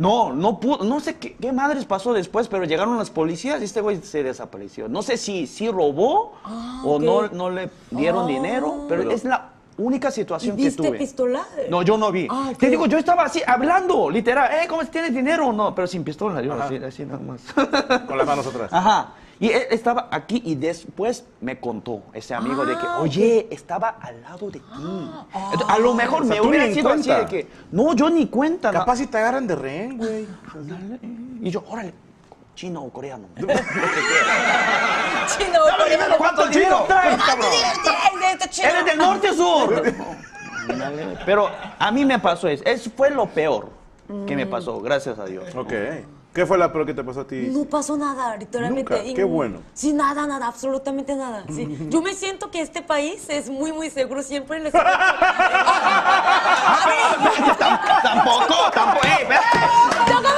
No, no pudo, no sé qué, qué madres pasó después, pero llegaron las policías y este güey se desapareció. No sé si, si robó Ah, o no, no le dieron Ah. dinero, pero es la única ¿Y situación que viste tuve. pistola? No, yo no vi. Ah. Te digo, yo estaba así, hablando, literal, ¿eh? ¿Cómo tienes dinero o no? Pero sin pistola, yo así, así nada más. Con las manos atrás. Ajá. Y él estaba aquí y después me contó ese amigo de que, Ah, oye, estaba al lado de ti. Entonces, a lo mejor O sea, me hubiera sido así de que, no, yo ni cuenta. no. Capaz si te agarran de rehén, güey. Y yo, órale, chino o coreano. *laughs* Chino, coreano. ¿Cuánto traes, cabrón? Chino. ¿Eres del norte o sur? *laughs* Pero a mí me pasó eso. Eso fue lo peor que me pasó, gracias a Dios. Ok. ¿Qué fue la peor que te pasó a ti? No pasó nada, literalmente. Nunca, qué bueno. Sí, nada, nada, absolutamente nada. Sí. *laughs* Yo me siento que este país es muy, muy seguro. Siempre les... *laughs* tampoco, tampoco. eh, ve. Yo como...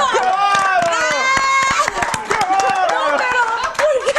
No, pero, ¿por qué?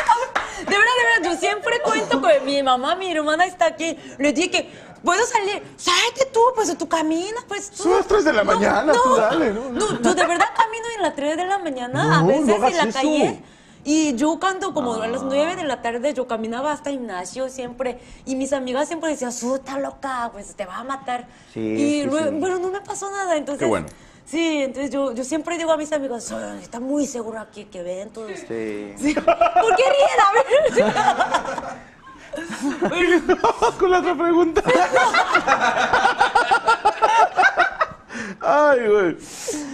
De verdad, de verdad, yo siempre cuento con mi mamá, mi hermana está aquí. Le dije que puedo salir. Salte tú, pues tú caminas, pues tú. Son las 3 de la mañana, tú dale, ¿no? No, de verdad camino en las 3 de la mañana, a veces en la eso. calle. Y yo cuando como a las 9 de la tarde yo caminaba hasta gimnasio siempre y mis amigas siempre decían, "Su, está loca, pues te va a matar." Sí, y sí, luego, sí. bueno, no me pasó nada, entonces Qué bueno. Sí, entonces yo, yo siempre digo a mis amigos, "Su, está muy seguro aquí que ven todos. Sí. Sí. *laughs* ¿Por qué ríen? A ver. *laughs* con la otra pregunta. Ay, güey.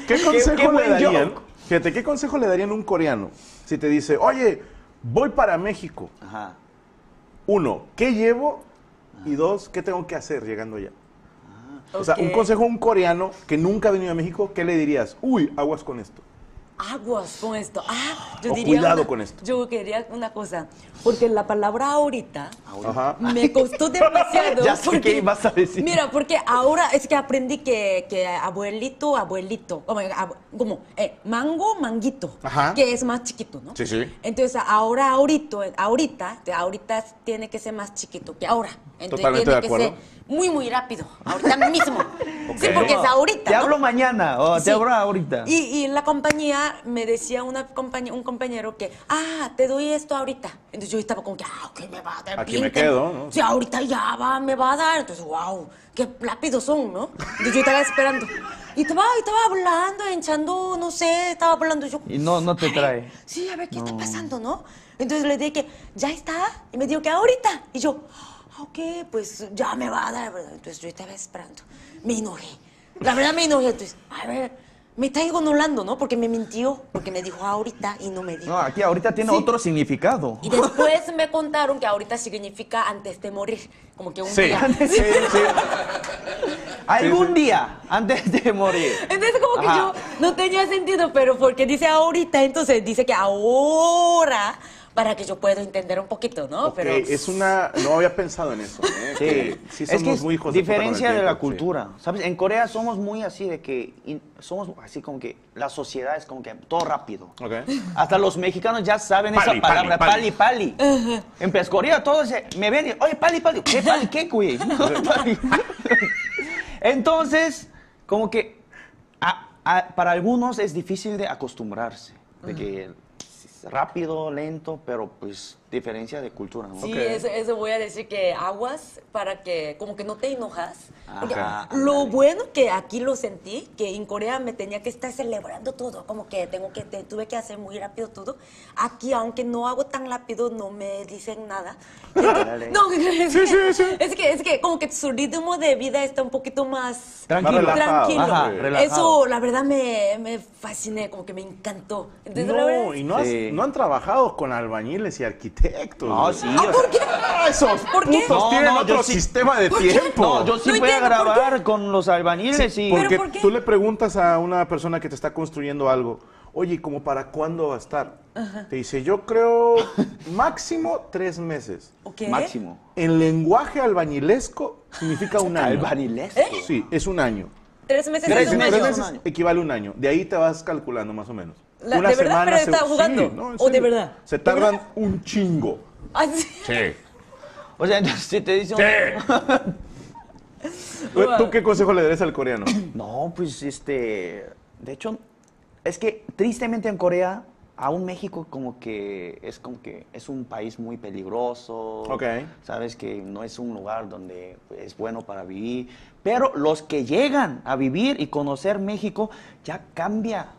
¿Qué consejo qué le darían? joke. Fíjate, ¿qué consejo le darían a un coreano si te dice, oye, voy para México? Ajá. Uno, ¿qué llevo? Y dos, ¿qué tengo que hacer llegando allá? O sea, un consejo a un coreano que nunca ha venido a México, ¿qué le dirías? Uy, aguas con esto. Aguas con esto. Ah, yo O diría cuidado una- con esto. Yo quería una cosa, porque la palabra ahorita Ajá. me costó demasiado. *laughs* Ya sé porque- qué ibas a decir. Mira, porque ahora es que aprendí que, que abuelito, abuelito, como, eh, mango, manguito, Ajá. que es más chiquito, ¿no? Sí, sí. Entonces ahora, ahorita, ahorita, ahorita tiene que ser más chiquito que ahora. Entonces Totalmente tiene de que ser muy, muy rápido, ahorita mismo. *laughs* Sí, Ok. porque es ahorita. Te ¿no? hablo mañana o te Sí. hablo ahorita. Y, y la compañía me decía una compañe- un compañero que, ah, te doy esto ahorita. Entonces yo estaba como que, ah, ok, me va a dar. Aquí me quedo, ¿no? Sí, ahorita ya va, me va a dar. Entonces, wow, qué rápidos son, ¿no? Entonces yo estaba esperando. Y estaba, estaba hablando, hinchando, no sé, estaba hablando yo. Y no- no te "Ay, trae". Sí, a ver qué está pasando, ¿no? Entonces le dije que, ya está. Y me dijo que ahorita. Y yo, "Ah, ok, pues ya me va a dar, ¿verdad? Entonces yo estaba esperando. Me enojé. La verdad me enojé. Entonces, a ver, me está ignorando, ¿no? Porque me mintió, porque me dijo ahorita y no me dijo. No, aquí ahorita tiene Sí. otro significado. Y después me contaron que ahorita significa antes de morir. Como que un Sí, día. sí, sí. Algún día, antes de morir. Entonces como que Ajá. yo no tenía sentido, pero porque dice ahorita, entonces dice que ahora para que yo pueda entender un poquito, ¿no? Pero es una... No había pensado en eso, ¿eh? *laughs* Sí, Que sí es somos que es muy hijos de diferencia de la sí. cultura, ¿sabes? En Corea somos muy así de que in- somos así como que la sociedad es como que todo rápido. Ok. Hasta los mexicanos ya saben Pali, esa palabra, pali, pali, pali. En pues, Corea todos se- me ven y, oye, pali, pali. ¿Qué pali, qué, güey? *laughs* *laughs* Pali. Entonces, como que a- a- para algunos es difícil de acostumbrarse, de que es rápido, lento, pero pues diferencia de cultura, ¿no? Sí, Ok. eso, eso voy a decir que aguas para que como que no te enojas. Porque Ajá, lo bueno que aquí lo sentí, que en Corea me tenía que estar celebrando todo, como que tengo que te- tuve que hacer muy rápido todo. Aquí aunque no hago tan rápido no me dicen nada. Dale. *laughs* no, *laughs* es, que, es que es que como que su ritmo de vida está un poquito más Tranquilo. Más relajado. tranquilo. Ajá, relajado. Eso la verdad me, me fasciné, como que me encantó. Entonces, la verdad No, y no, has- Sí. no han trabajado con albañiles y arquitectos. No, güey. sí, Ah, ¿por qué? Ah, esos ¿Por qué? putos No, tienen no, otro yo sí- sistema de tiempo. No, yo sí No voy a entiendo, ¿por grabar con los albañiles y... Porque por qué? tú le preguntas a una persona que te está construyendo algo, oye, ¿y ¿cómo para cuándo va a estar? Te dice, yo creo máximo tres meses. ¿ok? Máximo. En lenguaje albañilesco significa un año. Albañilesco. Sí, es un año. Tres meses Tres es un meses. año. Tres un meses año. equivale a un año. De ahí te vas calculando más o menos. La- ¿de verdad? ¿Pero se- está jugando? Sí, no, ¿O de verdad? Se ¿De tardan verdad? un chingo. Ah, sí. Sí. O sea, si te dicen... *laughs* ¿Tú qué consejo le darías al coreano? *coughs* No, pues este, de hecho, es que tristemente en Corea, aún México como que es como que es un país muy peligroso. Ok. Sabes que no es un lugar donde es bueno para vivir, pero los que llegan a vivir y conocer México ya cambia.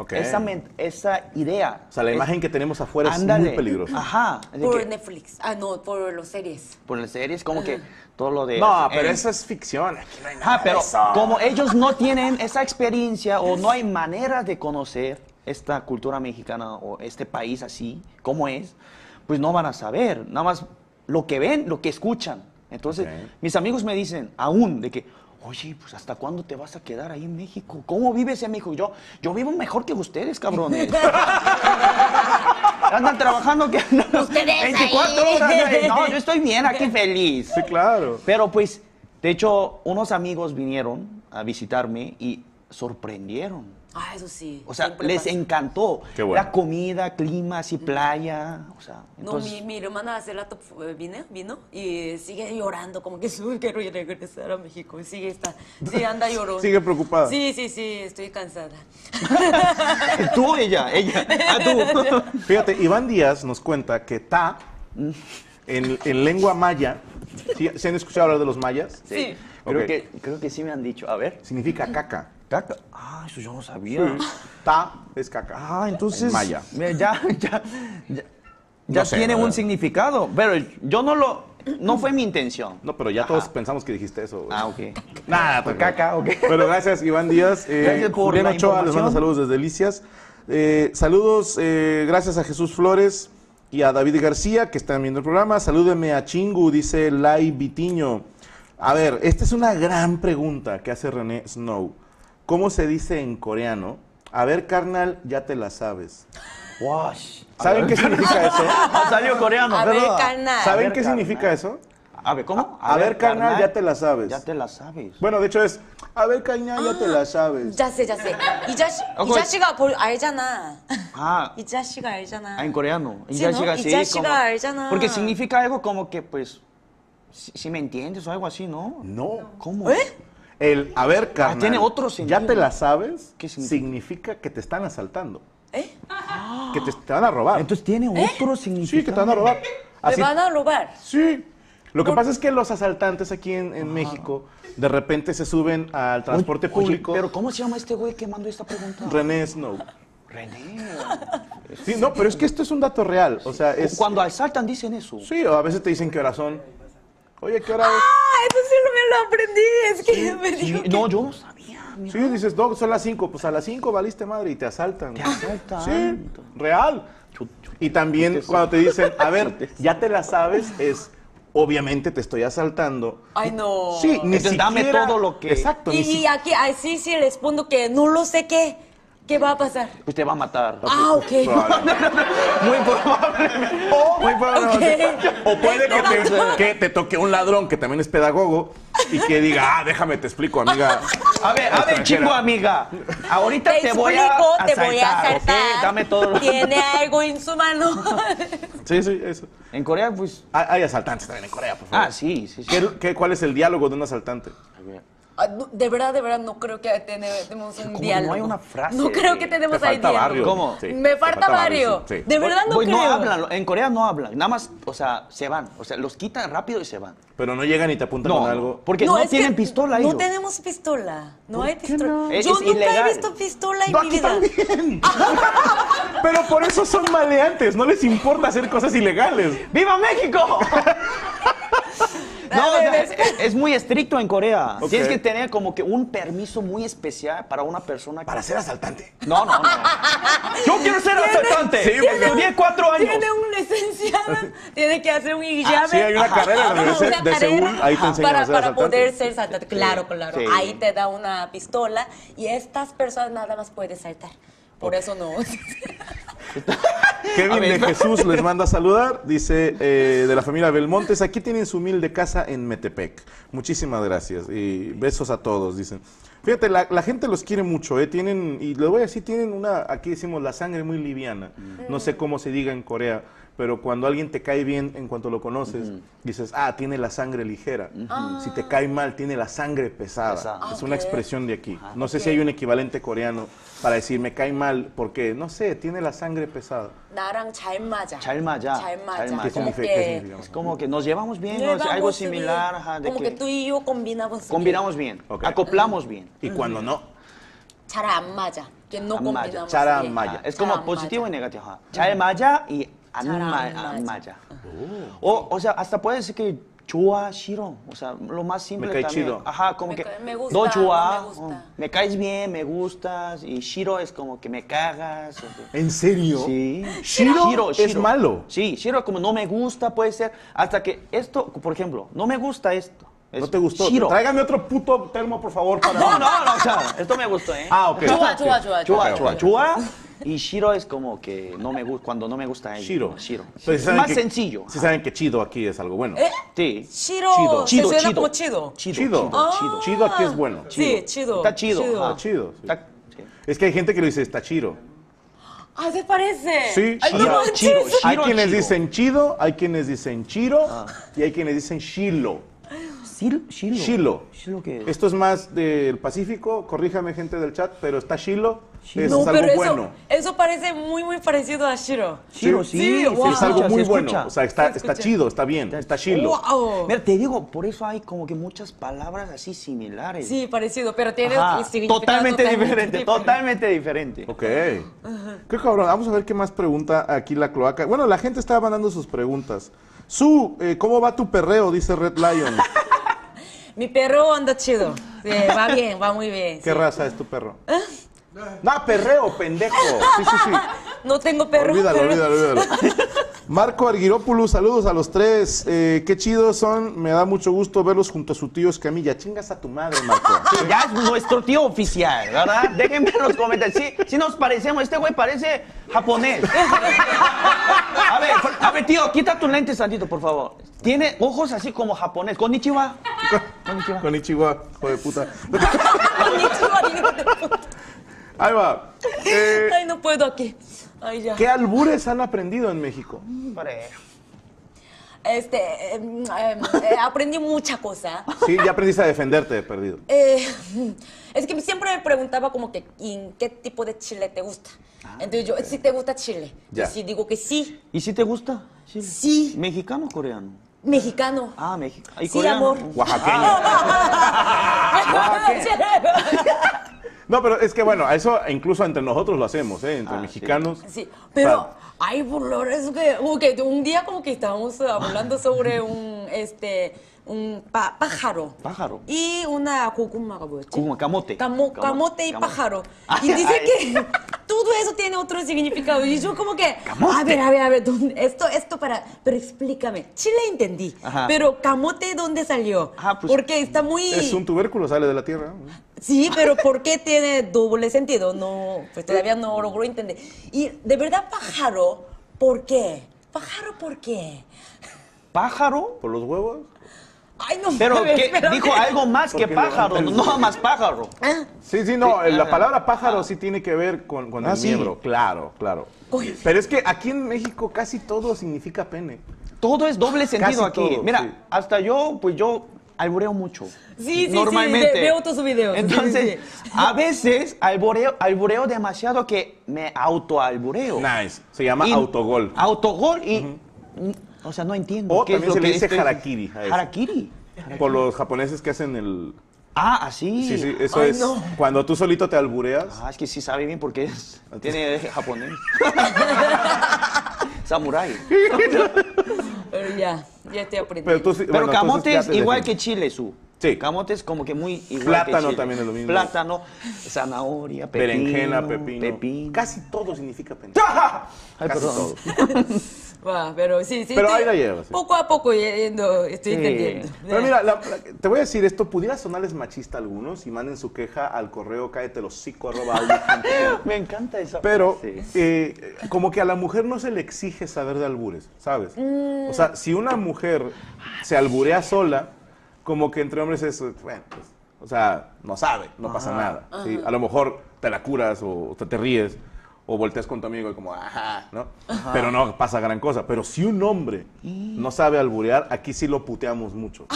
Ok. Esa, esa idea. O sea, la Es- imagen que tenemos afuera es Ándale. muy peligrosa. Ajá. es Por que- Netflix. Ah, no, por las series. por las series, como que todo lo de... No, pero en- eso es ficción. Aquí no hay nada Ah, de pero eso. como ellos no tienen esa experiencia o no hay manera de conocer esta cultura mexicana o este país así, como es, pues no van a saber. Nada más lo que ven, lo que escuchan. Entonces, Ok. mis amigos me dicen aún de que, oye, pues ¿hasta cuándo te vas a quedar ahí en México? ¿Cómo vives en México? Yo, yo vivo mejor que ustedes, cabrones. *laughs* Andan trabajando que Ustedes 24 ahí. horas. No, yo estoy bien, aquí feliz. Sí, claro. Pero pues, de hecho, unos amigos vinieron a visitarme y sorprendieron. Ah, eso sí. O sea, siempre les pasa. encantó. Qué bueno. La comida, clima, así playa. O sea, No, entonces, mi, mi hermana hace rato fu- vino, vino y sigue llorando, como que *laughs* "Uy, quiero regresar a México. Y sigue, está, sí, anda *laughs* llorando. Sigue preocupada. Sí, sí, sí, estoy cansada. *laughs* tú, ella, ella. Ah, tú. Fíjate, Iván Díaz nos cuenta que ta, en, en lengua maya, ¿sí, ¿se han escuchado hablar de los mayas? Sí. Creo, que, creo que sí me han dicho. A ver. Significa caca. Caca. Ah, eso yo no sabía. Ta es caca. Ah, entonces. En maya. mira, Ya, ya, ya, ya No sé, tiene no, un no. significado. Pero yo no lo. No fue mi intención. No, pero ya Ajá. todos pensamos que dijiste eso. Ah, ok. Nada, Pues caca, ok. Bueno, gracias, Iván Díaz. Eh, Gracias por Julián la Ochoa les información. saludos desde Delicias. Eh, saludos, eh, gracias a Jesús Flores y a David García que están viendo el programa. Salúdeme a Chingu, dice Lai Vitiño. A ver, esta es una gran pregunta que hace René Snow. ¿Cómo se dice en coreano? A ver, carnal, ya te la sabes. Wash. ¿Saben qué significa eso? Ah, *laughs* salió coreano, A ver, ¿verdad? carnal. ¿Saben ver, qué carnal. significa eso? A ver, ¿cómo? A ver, carnal, ya te la sabes. Ya te la sabes. Bueno, de hecho es, a ver, carnal, ya te la sabes. Ya sé, ya sé. 이 자식, 어, 이 그거- 자식아 볼- 알잖아. Ah, 이 자식아 알잖아. ah, en coreano. Y Sí, ya ¿no? llega Y así. ya llega, como- 알잖아. Porque significa algo como que, pues, si, si me entiendes o algo así, ¿no? No. ¿Cómo? ¿Eh? El a ver, carnal. tiene otro sentido. Ya te la sabes. ¿Qué significa? significa? que te están asaltando. ¿Eh? Que te, te van a robar. Entonces tiene otro significado. sí, que te van a robar. Así, van a robar. sí. Lo que pasa es que los asaltantes aquí en, en México de repente se suben al transporte Oye, público. pero ¿cómo se llama este güey que mandó esta pregunta? René Snow. René. Sí, no, pero es que esto es un dato real. O sea, es. Cuando asaltan dicen eso. Sí, o a veces te dicen qué hora son. Oye, ¿qué hora es? Ah, eso sí me lo aprendí. Es que me Sí, dijo que- no, yo no sabía. mira. Sí, dices, no, son las 5. Pues a las 5 valiste madre y te asaltan. Te asaltan. Sí, real. Y también cuando te dicen, a ver, *laughs* ya te la sabes, es obviamente te estoy asaltando. Ay, no. Sí, ni Entonces, dame siquiera- todo lo que- Exacto, ni Y, si- aquí, así sí respondo que no lo sé qué. ¿Qué va a pasar? Pues te va a matar. Ah, ok. *laughs* Muy probable. Muy probable. O puede que te, que te toque un ladrón que también es pedagogo y que diga, ah, déjame te explico, amiga. A ver, a ver, chico amiga. Ahorita Te te, voy a explico, asaltar. te voy a asaltar. Dame todo. lo- Tiene algo en su mano. *laughs* Sí, sí, eso. En Corea, pues. Hay, hay asaltantes también en Corea, por favor. Ah, sí, sí, sí. ¿Qué, qué- cuál es el diálogo de un asaltante? Ah, no, De verdad, de verdad, no creo que tenemos un diálogo. no hay una frase No creo que Te tenemos ahí falta diálogo. barrio. ¿Cómo? Sí, Me te falta barrio. sí, sí. De verdad no Pues creo. no hablan, en Corea no hablan, nada más, o sea, se van, o sea, los quitan rápido y se van. Pero no llegan y te apuntan No, con no, algo. porque no, que tienen pistola No ellos. tenemos pistola. No hay pistola. no? Yo es nunca ilegal. he visto pistola en No, mi aquí vida. también. *laughs* Pero por eso son maleantes, no les importa hacer cosas ilegales. ¡Viva México! *laughs* *laughs* No, es- muy estricto en Corea. Tienes que tener como que un permiso muy especial para una persona que... Para ser asaltante. No, no, no. *laughs* Yo quiero ser asaltante. Sí, Estudié cuatro años. Tiene un licenciado, *laughs* tiene que hacer un hijab. sí, hay una carrera Una de Seúl, ahí te enseñan para, a ser para asaltante. poder ser asaltante. Claro, claro. Sí. Ahí te da una pistola y estas personas nada más pueden saltar. Por eso no. *laughs* Kevin de Jesús les manda a saludar. Dice eh, de la familia Belmontes, aquí tienen su humilde casa en Metepec. Muchísimas gracias y besos a todos, dicen. Fíjate, la, la gente los quiere mucho, ¿eh? Tienen, y les voy a decir, tienen una, aquí decimos, la sangre muy liviana. No sé cómo se diga en Corea, pero cuando alguien te cae bien en cuanto lo conoces, dices, ah, tiene la sangre ligera. Si te cae mal, tiene la sangre pesada. Pesada. Es una Ok. expresión de aquí. No sé Ok. si hay un equivalente coreano para decir, me cae mal, porque, no sé, tiene la sangre pesada. 나랑 잘 맞아. 잘 맞아. 잘 맞아. 잘 맞아. ¿Qué Como significa? que ¿Qué significa? Es como que nos llevamos bien, ¿no? llevamos Es algo bien. similar. ajá, de Como que tú y yo combinamos combinamos bien, Ok. acoplamos bien. Y cuando no, 잘 안 맞아. Que no 안 맞아. combinamos 잘 안 bien. 맞아. Ah, es 잘 como 안 positivo 맞아. y negativo. ajá. 잘 맞아 y 안, 잘 ma- 안 안 맞아. 맞아. O, o sea, hasta puede decir que 좋아, 싫어. O sea, lo más simple Me cae también. chido. Ajá, como Me que cae- me gusta, no no 좋아, me gusta. oh, me caes bien, me gustas. Y shiro es como que me cagas. o sea. ¿en serio? Sí. Shiro es malo. Sí, Shiro como no me gusta puede ser. Hasta que esto, por ejemplo, no me gusta esto. Es ¿No te gustó? Shiro. Tráigame otro puto termo, por favor, para... No, no, no, o sea, esto me gustó, ¿eh? Ah, ok. 좋아, 좋아, 좋아, 좋아, 좋아. 좋아, 좋아. Y Shiro es como que no me gusta, cuando no me gusta ella. Shiro. Shiro. Pero Es sí saben más que- sencillo. Sí saben que chido aquí es algo bueno. ¿Eh? Sí. Chido. Chido. Se Chido, suena chido. como chido. Chido, Chido. chido, Ah. chido. Chido aquí es bueno. Sí, chido. Está chido. ajá. Está chido, sí. Está- sí. Es que hay gente que lo dice, está chido. Ah, se parece. Sí, Ay, chido, no manches. chido, Hay Shiro, quienes chido. dicen chido, hay quienes dicen chiro y hay quienes dicen shilo. Sil- Shilo. Shilo. Shilo que Esto es más del Pacífico, corríjame gente del chat, pero está shilo, Shilo. es No, algo pero bueno. eso parece muy, muy parecido a Shiro. Shiro, Sí, sí. sí, se wow. es algo muy bueno. O sea, está, Se está chido, está bien, está shilo. Wow. Mira, te digo, por eso hay como que muchas palabras así similares. Sí, parecido, pero tiene Ajá, un significado totalmente, diferente, diferente. totalmente diferente. Ok. Qué cabrón. Vamos a ver qué más pregunta aquí la cloaca. Bueno, la gente estaba mandando sus preguntas. Su, eh, ¿cómo va tu perreo? Dice Red Lion. *laughs* Mi perro anda chido. Sí, va bien, va muy bien. ¿Qué sí. raza es tu perro? No, perreo, pendejo. Sí, sí, sí. *laughs* No tengo perro. olvídalo, pero- olvídalo, olvídalo. *laughs* Marco Arguirópolis, saludos a los tres. Eh, qué chidos son. Me da mucho gusto verlos junto a su tío Escamilla. Chingas a tu madre, Marco. Sí, ya es nuestro tío oficial, ¿verdad? Déjenme en los comentarios. Sí, sí nos parecemos. Este güey parece japonés. A ver, a ver, tío, quita tus lentes tantito, por favor. Tiene ojos así como japonés. Konnichiwa. *laughs* Konnichiwa. Con Ichiwa, hijo de puta. Konnichiwa, hijo de puta. Ahí va. Eh, Ay, no puedo aquí. Ay, ya. ¿Qué albures han aprendido en México? Hombre. Este, em, em, eh, aprendí mucha cosa. Sí, ya aprendiste a defenderte de perdido. Eh, es que siempre me preguntaba como que ¿en qué tipo de chile te gusta? Entonces yo, si te gusta chile. Ya. Y si digo que sí, ¿Y si te gusta? Sí. Sí. ¿Mexicano o coreano? mexicano. Ah, México. ¿Y Sí, coreano? amor. Oaxaqueño. *laughs* No, pero es que bueno, eso incluso entre nosotros lo hacemos, ¿eh? entre ah, mexicanos. Sí, sí. pero para... hay burlones que, okay, un día como que estábamos hablando sobre un este un pájaro. Pájaro. Y una cucuma, Como camote. Camote y pájaro. Ay, y dice que todo eso tiene otro significado. Y yo como que, camote. a ver, a ver, a ver, esto, esto para, pero explícame. Chile entendí, Ajá. pero camote, ¿dónde salió? Ajá, pues, Porque está muy... Es un tubérculo, sale de la tierra. Sí, pero ¿por qué tiene doble sentido? No, pues todavía no logro entender. Y de verdad, pájaro, ¿por qué? Pájaro, ¿por qué? ¿Pájaro? ¿Por los huevos? Ay, no Pero mames, ¿qué? pero dijo ¿qué? algo más que pájaro, no más pájaro. Ah, Sí, sí, no, Sí, la palabra pájaro sí tiene que ver con, con Ah, el sí. miembro, claro, claro. Uy. Pero es que aquí en México casi todo significa pene. Todo es doble sentido Casi aquí. todo, Mira, sí. hasta yo, pues yo albureo mucho. Sí, sí, Normalmente. sí, ve- veo tus videos. Sí, Entonces, sí, a veces albureo, albureo demasiado que me autoalbureo. Nice. Se llama Y- autogol. Autogol y. O sea, no entiendo. O qué es también lo se le dice estoy- harakiri a eso. Harakiri. Por los japoneses que hacen el... Ah, así. Sí, sí, eso Ay, es no. cuando tú solito te albureas. Ah, es que sí sabe bien porque es, tiene japonés. *laughs* Samurai. *laughs* Pero ya, ya estoy aprendiendo. Pero tú sí- Pero bueno, camote entonces ya es te igual que chile, su. Sí. Camote es como que muy igual Plátano que chile. también es lo mismo. Plátano, zanahoria, pepino. Berenjena, pepino. pepino. Casi todo significa pene. Ay, Casi perdón. todo. *laughs* Pero sí, sí. Pero estoy- ahí la llevas, sí. Poco a poco yendo, estoy Sí. entendiendo. Pero mira, la- la- te voy a decir esto, pudiera sonarles machista a algunos y manden su queja al correo cáetelosico arroba *laughs* outlook.com. Me encanta esa Pero frase. eh, como que a la mujer no se le exige saber de albures, ¿sabes? O sea, si una mujer se alburea sola, como que entre hombres es, bueno, pues, o sea, no sabe, no pasa nada. ¿sí? A lo mejor te la curas o te, te ríes o volteas con tu amigo y como, ajá, ¿no? Pero no pasa gran cosa. Pero si un hombre no sabe alburear, aquí sí lo puteamos mucho.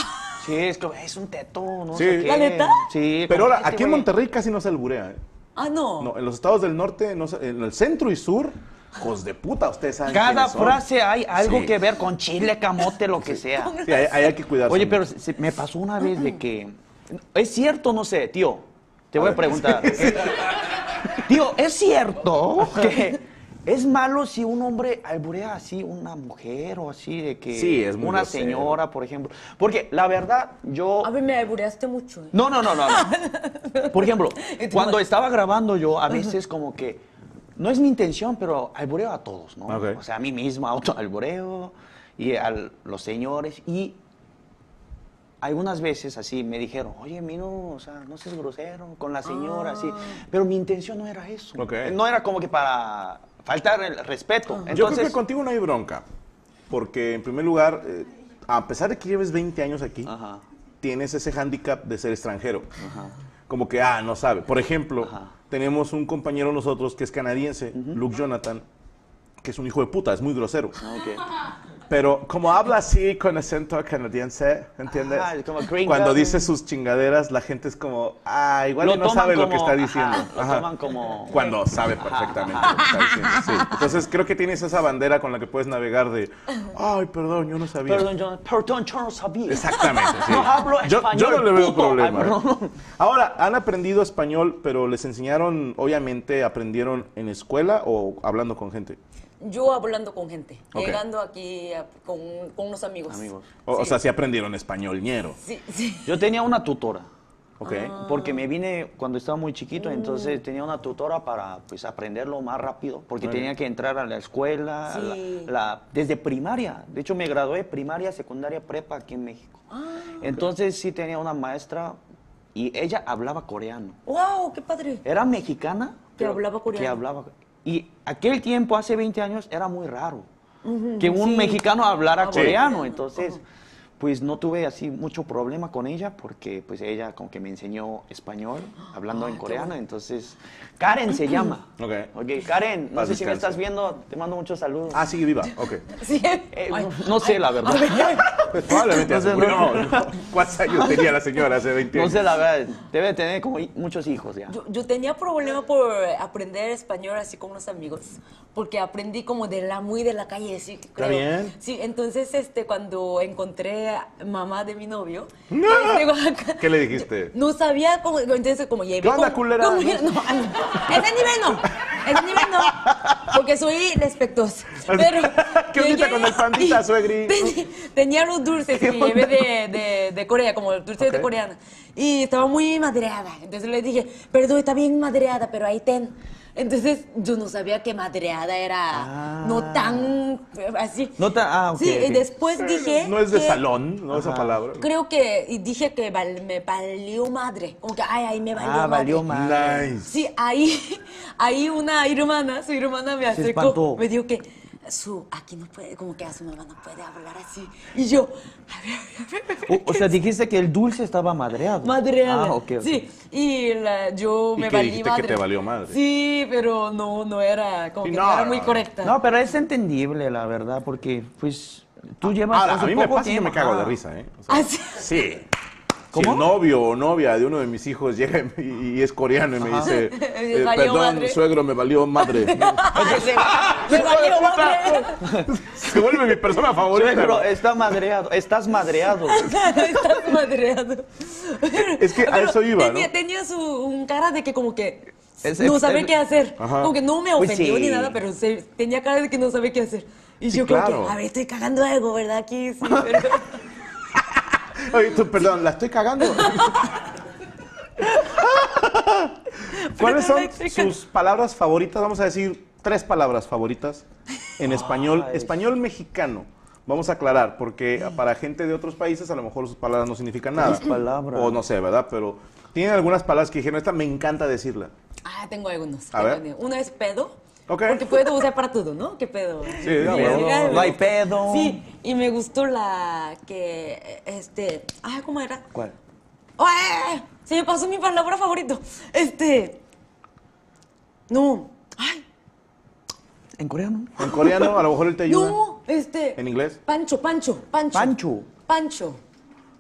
Sí, es que es un teto, no Sí. sé qué. ¿La neta? Sí. Pero ahora, este aquí en. Monterrey casi no se alburea, ¿eh? Ah, no. No, en los estados del norte, no se- en el centro y sur, hijos de puta, ustedes saben Cada son. frase hay algo Sí. que ver con chile, camote, lo que sea. Sí, hay, hay que cuidarse. Oye, pero se- me pasó una vez de que... ¿Es cierto no sé, tío? Te voy a preguntar. *laughs* tío, ¿es cierto que es malo si un hombre alburea así una mujer o así de que... Sí, es muy Una grosero. señora, por ejemplo. Porque la verdad, yo... A ver, me albureaste mucho. ¿eh? No, no, no, no. no. *laughs* Por ejemplo, cuando estaba grabando yo, a veces como que, no es mi intención, pero albureo a todos, ¿no? O sea, a mí mismo, *laughs* auto albureo, y a los señores, y algunas veces así me dijeron, oye, Mino, o sea, no seas grosero con la señora, así. Pero mi intención no era eso. No era como que para faltar el respeto. Entonces, Yo creo que contigo no hay bronca. Porque, en primer lugar, eh, a pesar de que lleves 20 años aquí, Ajá. tienes ese hándicap de ser extranjero. Como que, ah, no sabe. Por ejemplo, Ajá. Tenemos un compañero nosotros que es canadiense, Luke Jonathan, que es un hijo de puta, es muy grosero. Ok. Pero como habla así con acento canadiense, ¿entiendes? Como. Cuando dice sus chingaderas, la gente es como, ah, igual Lo no sabe lo que está diciendo. ajá, lo Ajá. toman como- Cuando sabe perfectamente lo que está diciendo. sí. Entonces creo que tienes esa bandera con la que puedes navegar de, ay, perdón, yo no sabía. Perdón, yo, perdón, yo no sabía. Exactamente. sí. No hablo yo, español, yo no le veo puto. problema. Ay, perdón. Ahora, ¿han aprendido español, pero les enseñaron, obviamente, aprendieron en escuela o hablando con gente? Yo hablando con gente, llegando aquí a- con, con unos amigos. Amigos. O, sea, sí aprendieron español ñero. Sí, sí. Yo tenía una tutora. ¿Ok? Ah. Porque me vine cuando estaba muy chiquito, Mm. entonces tenía una tutora para pues, aprenderlo más rápido, porque tenía que entrar a la escuela Sí. la- la- desde primaria. De hecho, me gradué primaria, secundaria, prepa aquí en México. Ah. Entonces sí tenía una maestra y ella hablaba coreano. ¡Wow! ¡Qué padre! Era mexicana. Que hablaba coreano. Que hablaba. Y aquel tiempo, hace 20 años, era muy raro que un sí. mexicano hablara Sí. coreano. Entonces, pues no tuve así mucho problema con ella porque pues ella como que me enseñó español hablando en coreano. Entonces, Karen se llama. Ok. Ok, Karen, no Paz sé si me estás viendo, te mando muchos saludos. Ah, sigue viva. Ok. *laughs* Sí. Eh, Ay, no, no sé la verdad. *laughs* Pues probablemente No sé, no. no, no. ¿Cuántos años *laughs* tenía la señora hace 20 No años? sé la verdad, debe tener como muchos hijos ya. Yo, yo tenía problema por aprender español así con unos amigos, porque aprendí como de la muy de la calle, sí, creo. bien. Sí, entonces este cuando encontré a mamá de mi novio, digo acá- ¿Qué le dijiste? No sabía cómo, entonces como llevé ¿Qué onda, culera? como- ¿No? no, ese nivel no, ese nivel no, porque soy respetuosa. Pero *laughs* ¿Qué llegué con el pandita, suegri? *laughs* ten- tenía los dulces que llevé de, de, de Corea, como dulces de Ok. coreana. Y estaba muy madreada. Entonces le dije, perdón, está bien madreada, pero ahí ten. Entonces yo no sabía que madreada era Ah. no tan eh, así. No tan- ah, ok, Sí, después dije. No es de que- salón, ¿no? Esa palabra. Creo que y dije que val- me valió madre. Como que, ay, ay, me valió Ah, madre. valió madre. Nice. Sí, ahí, *laughs* ahí una hermana, su hermana me acercó, me dijo que su, aquí no puede, como que a su mamá no puede hablar así. Y yo, a ver, a ver, a ver, O, o sea, dijiste que el dulce estaba madreado. Madreada. Ah, ok. Sí, y la- yo ¿Y me qué valí dijiste que madre. te valió madre? Sí, pero no, no era, como Sí, que no, no, era no, muy correcta. No, pero es entendible, la verdad, porque, pues, tú llevas Ahora, hace a mí me pasa que tiempo, me cago de ajá. risa, ¿eh? O sea, Ah, sí. Sí. ¿Cómo? Si el novio o novia de uno de mis hijos llega y, y es coreano y me *laughs* dice, eh, perdón, madre". suegro, me valió madre. *laughs* *laughs* Me valió madre. Se vuelve mi persona favorita. Pero está madreado, estás madreado. Estás madreado. Es que a eso iba, tenía, ¿no? tenía su un cara de que como que Es- no sabe qué hacer. Ajá. Como que no me Pues ofendió sí. ni nada, pero se- tenía cara de que no sabe qué hacer. Y Sí, yo como claro. que, a ver, estoy cagando algo, ¿verdad? Aquí sí, pero... Oye, tú, perdón, ¿la estoy cagando? ¿Cuáles son sus palabras favoritas? Vamos a decir tres palabras favoritas en español, español mexicano. Vamos a aclarar, porque para gente de otros países a lo mejor sus palabras no significan nada. Tres palabras. O no sé, ¿verdad? Pero tienen algunas palabras que dijeron, esta me encanta decirla. Ah, tengo algunos. A ver. Uno es pedo. Ok. Porque puedo usar para todo, ¿no? ¿Qué pedo? Sí, bueno. ay, No hay pedo. Sí, y me gustó la que, este, ah, ¿cómo era? ¿Cuál? ¡Ay! Se me pasó mi palabra favorito. Este, no, ay, ¿En coreano? En coreano, a lo mejor él te ayuda. no, este. ¿En inglés? Pancho, Pancho, Pancho. Pancho. Pancho.